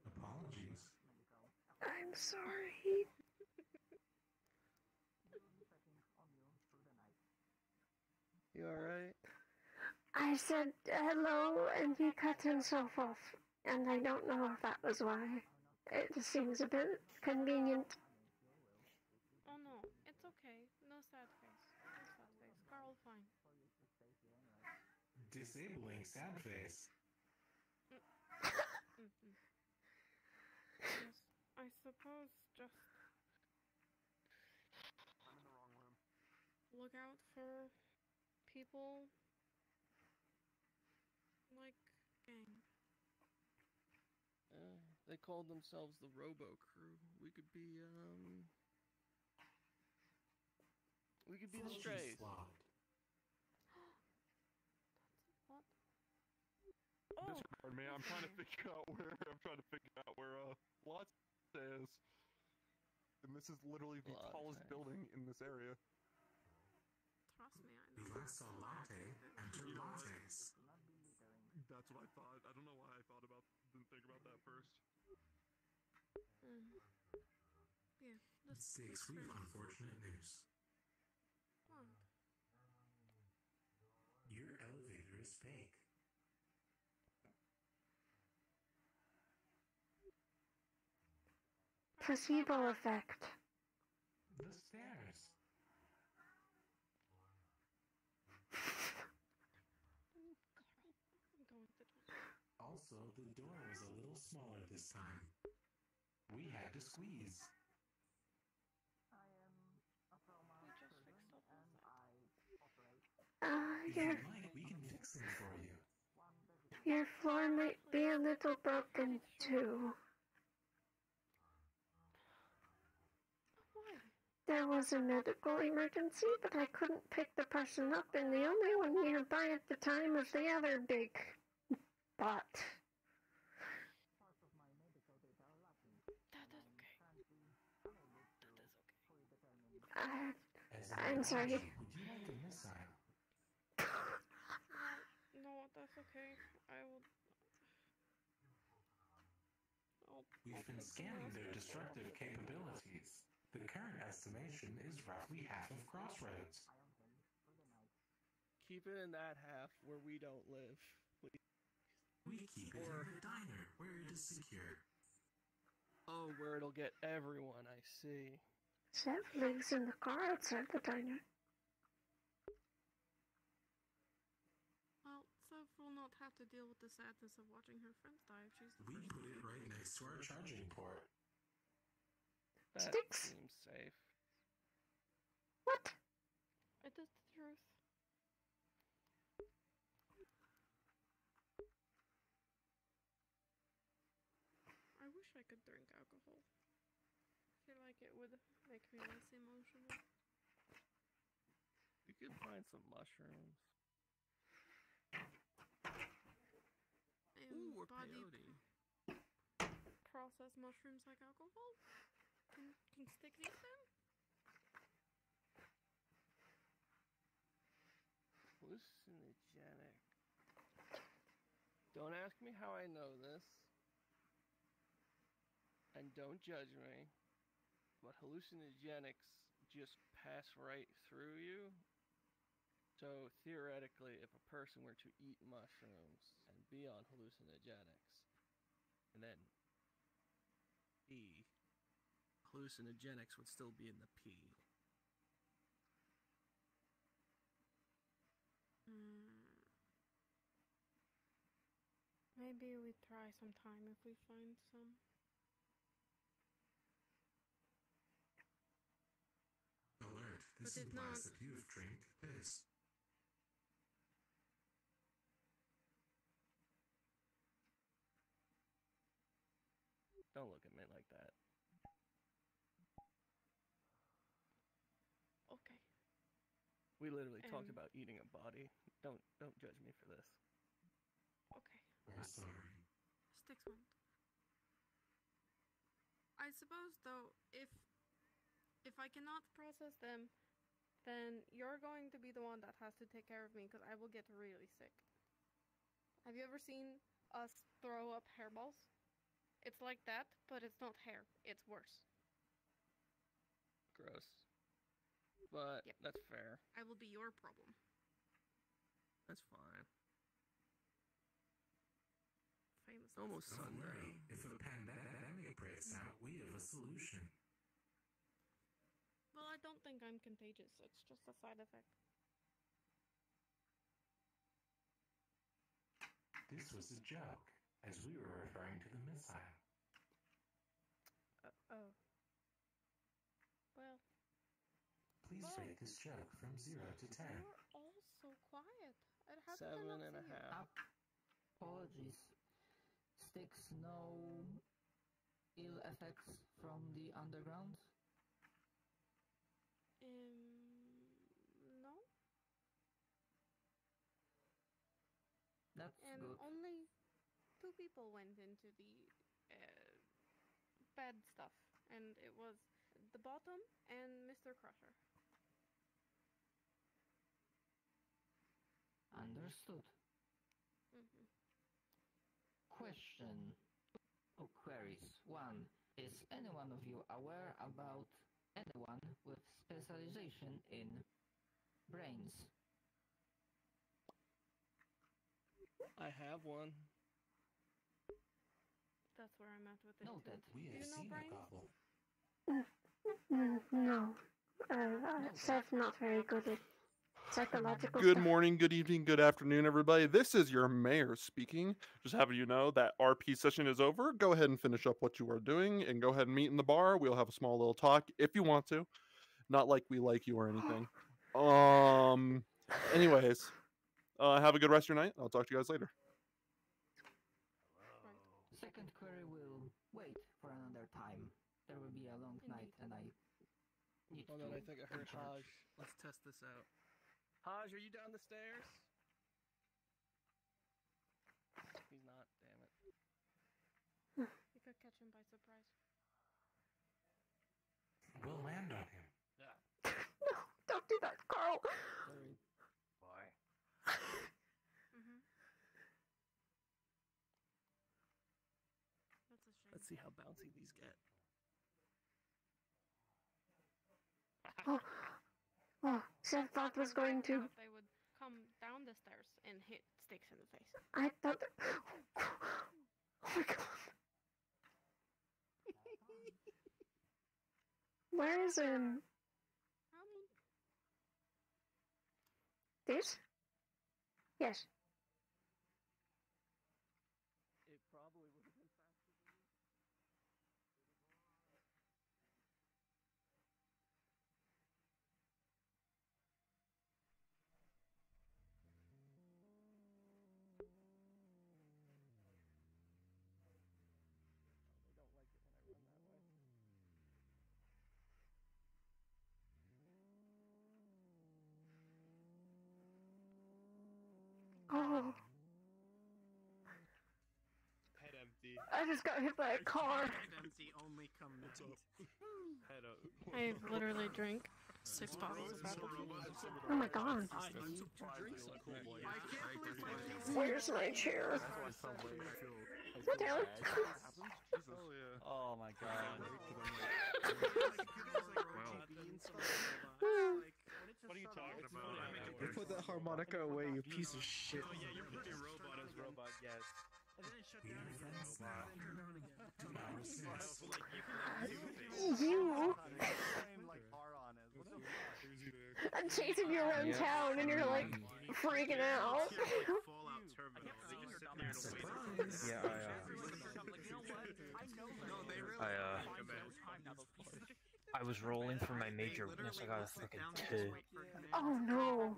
Apologies. I'm sorry. You alright? I said hello and he cut himself off, and I don't know if that was why. It just seems a bit convenient. Oh no, it's okay. No sad face. No sad face. Carl, fine. Disabling sad face. Mm-mm. Yes, I suppose just I'm in the wrong room. look out for people like gang. Uh, they called themselves the Robo Crew. We could be, um. We could be the Fully Strays. swapped. [gasps] What? Disregard me. I'm trying to figure out where [laughs] I'm trying to figure out where uh Lots is. And this is literally the Latte. tallest building in this area. Trust me, I We know. last saw latte enter You lattes. That's what I thought. I don't know why I thought about didn't think about that first. Mm. Yeah, this Stakes, we have unfortunate news. What? Your elevator is fake. Placebo effect. The stairs. [laughs] I'm going to do Also, the door was a little smaller this time. We had to squeeze. We just fixed up on Uh, If your, you'd like, we can fix them for you. your floor might be a little broken too. Why? There was a medical emergency, but I couldn't pick the person up, and the only one nearby at the time was the other big bot. That is okay. That is okay. I, As I'm sorry. Would you like a missile? [laughs] No, that's okay. I will. I'll We've been scanning their destructive capabilities. The current estimation is roughly half of Crossroads. Keep it in that half where we don't live, please. We keep it Or- in the diner, where it is secure. Oh, where it'll get everyone, I see. Sev lives in the car outside the diner. Well, Sev will not have to deal with the sadness of watching her friends die if she's the We first put it right next to our charging port. That Sticks. seems safe. What? It is the truth. I wish I could drink alcohol. I feel like it would make me less emotional. You could find some mushrooms. And Ooh, or body peyote. processed mushrooms like alcohol? Can, can stick these then? Hallucinogenic. Don't ask me how I know this. And don't judge me. But hallucinogenics just pass right through you. So theoretically, if a person were to eat mushrooms and be on hallucinogenics, and then pee, hallucinogenics would still be in the pee. Hmm. Maybe we try sometime if we find some. This But if implies that you've drank piss. Don't look at me like that. Okay. We literally talked Um, about eating a body. Don't don't judge me for this. Okay. We're sorry. Sticks one. I suppose though, if if I cannot process them, then you're going to be the one that has to take care of me because I will get really sick. Have you ever seen us throw up hairballs? It's like that, but it's not hair. It's worse. Gross. But Yep. that's fair. I will be your problem. That's fine. Famous. Almost Don't sundown. worry, if a pandemic breaks out, we have a solution. Well, I don't think I'm contagious. It's just a side effect. This was a joke, as we were referring to the missile. Uh, oh. Well, Please Whoa. rate this joke from 0 to 10. you're all so quiet. I'd have to Seven not and a see you. half. Apologies. Sticks no ill effects from the underground? Um, no. That's And good. only two people went into the uh, bad stuff, and it was the bottom and Mr. Crusher. Understood. hmm Question. Oh, queries. One. Is any one of you aware about anyone with specialization in brains? I have one. That's where I'm at with it. Noted. too. We Do have you know seen brains? a couple. Mm, no. Uh, uh, Sev's not very good at psychological Good stuff. morning, good evening, good afternoon, everybody. This is your mayor speaking. Just having you know that RP session is over. Go ahead and finish up what you are doing and go ahead and meet in the bar. We'll have a small little talk if you want to. Not like we like you or anything. [gasps] Um anyways, uh have a good rest of your night. I'll talk to you guys later. Second query will wait for another time. There will be a long night and I need Hold to on, I think I heard recharge. Haj. Let's test this out. Haj, are you down the stairs? He's not, damn it. You could catch him by surprise. We'll land on him. [laughs] No, don't do that, Carl. Why? Mm-hmm. That's a shame. Let's see how bouncy these get. Oh, oh, Seth thought was going to. they would come down the stairs and hit sticks in the face. I thought. That, oh my god. Where is um this? Yes. It probably would have been faster. Oh, Head empty. I just got hit by a car. empty only come I've literally drank six bottles of apple juice. Oh my god. Where's my chair? Sit down. Oh my god. [laughs] What are you talking about? You put that harmonica away, you piece of shit. Oh yeah, you're putting robot as robot, yes. You. I'm chasing you around town and you're like freaking out. Yeah, [laughs] I, uh, I, uh, I was rolling for my major weakness. I got a fucking two. Oh no.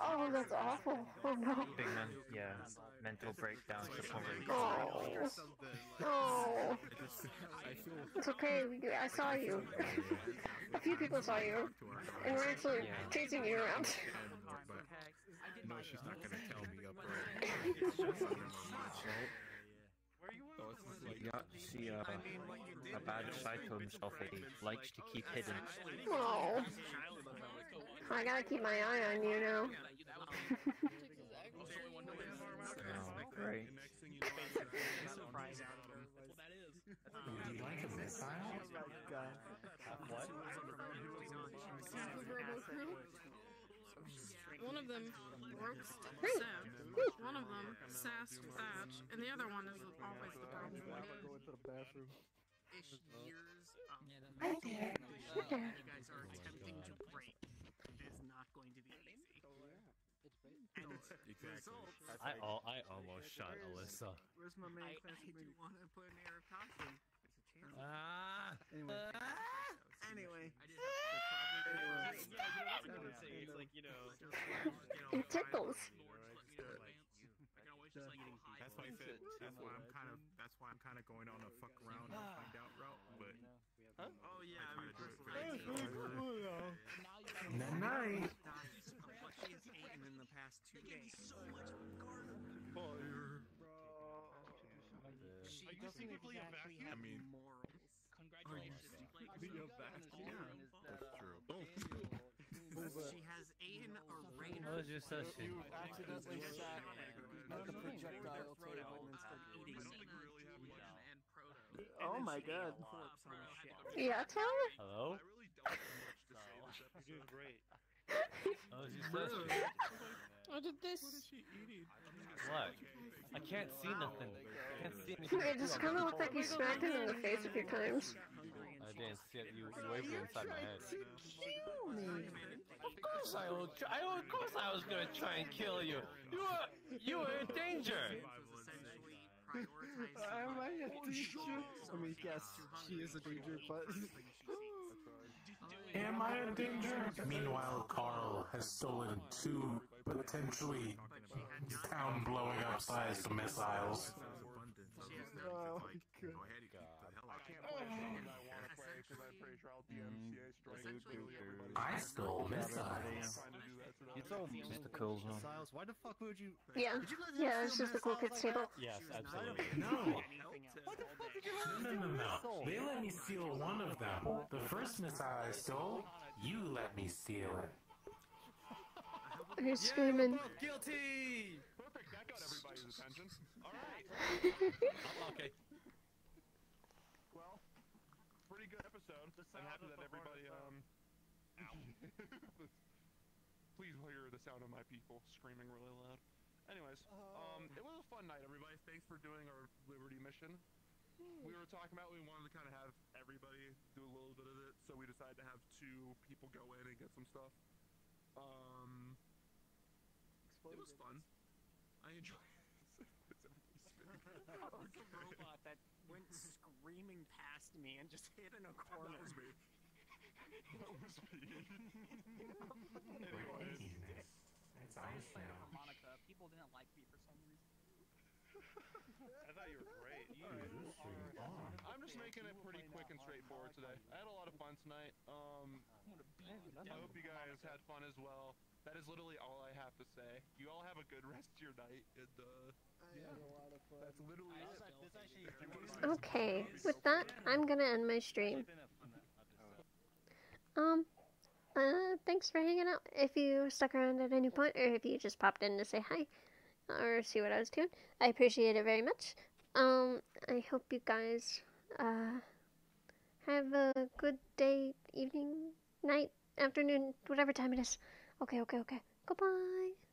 Oh, that's awful. Oh no. Big man, yeah, mental breakdown to the point where you Oh. Oh. It's okay. we- I saw you. [laughs] A few people saw you, and we're actually chasing you around. [laughs] No, she's not gonna tell me Yeah, see, uh, a bad side to himself. He likes to keep hidden. Oh. I gotta keep my eye on you now. Oh, great. Would you like a missile? What? One of them works. Sam. One of them sassed Thatch, and the other one is always the problem. to the bathroom. Ish years. Um, Hi there. uh, Hi there. You guys are attempting to break. It is not going to be easy. And its result. I al- I almost shot Alyssa. Where's my man? I, I do want to put an air of caution. It's a chance. Ah. Anyway. Anyway. [laughs] It's like, you know. It tickles. That's why I said. That's why I'm kind of. That's why I'm kind of going on a fuck around and find out route. But. Oh yeah, I mean, Night night. what she's eaten in the past two days. She Are you doesn't secretly a exactly vacuum? have I mean- oh, morals. Congratulations. Like, Be a so- vacuum. That's true. She has eaten a raider. What was your session? You accidentally sat at the projectile table and started eating proto. Oh my god. Yeah, Tyler? Hello? You're doing [laughs] [laughs] oh, great. What was your session? I did this. What? I can't see nothing. I can't see oh anything. It just kind of looked like you oh smacked him in the face a few times. I didn't see it. You, you waved inside my head. Kill me. Of course I will. Try, of course I was gonna try and kill you. You were, you were in danger. I might have to. I mean, yes, she is a danger, but. [gasps] Am I in danger? Meanwhile, Carl has stolen two potentially town blowing up sized missiles. Oh, good. I stole missiles. You told me, Mr. Coolsman. Missiles? Why the fuck would you? Yeah. Did you let Yeah, it's just the cool missiles kids table. that? Yes, absolutely. No. What the fuck did you let No, him no, no, no. They let me steal one of them. The first missile I stole, you let me steal it. And he's screaming. Guilty! Perfect. That got everybody's attention. All right. [laughs] okay. I'm happy that everybody um. [laughs] Please hear the sound of my people screaming really loud. Anyways, um, it was a fun night, everybody. Thanks for doing our Liberty mission. We were talking about we wanted to kind of have everybody do a little bit of it, so we decided to have two people go in and get some stuff. Um, it was fun. I enjoyed [laughs] it. [laughs] That was the robot that went screaming past me and just [laughs] hid in a corner. That was me. [laughs] That was me. [laughs] Anyways. That's I was awesome. playing harmonica. People didn't like me for some reason. I thought you were great. You I'm just making it pretty quick and straightforward today. I had a lot of fun tonight. Um, I hope you guys had fun as well. That is literally all I have to say. You all have a good rest of your night, and uh, yeah, that's literally it. Okay, with that, I'm gonna end my stream. Um, uh, thanks for hanging out. If you stuck around at any point, or if you just popped in to say hi, or see what I was doing, I appreciate it very much. Um, I hope you guys, uh, have a good day, evening, night, afternoon, whatever time it is. Okay, okay, okay. Goodbye.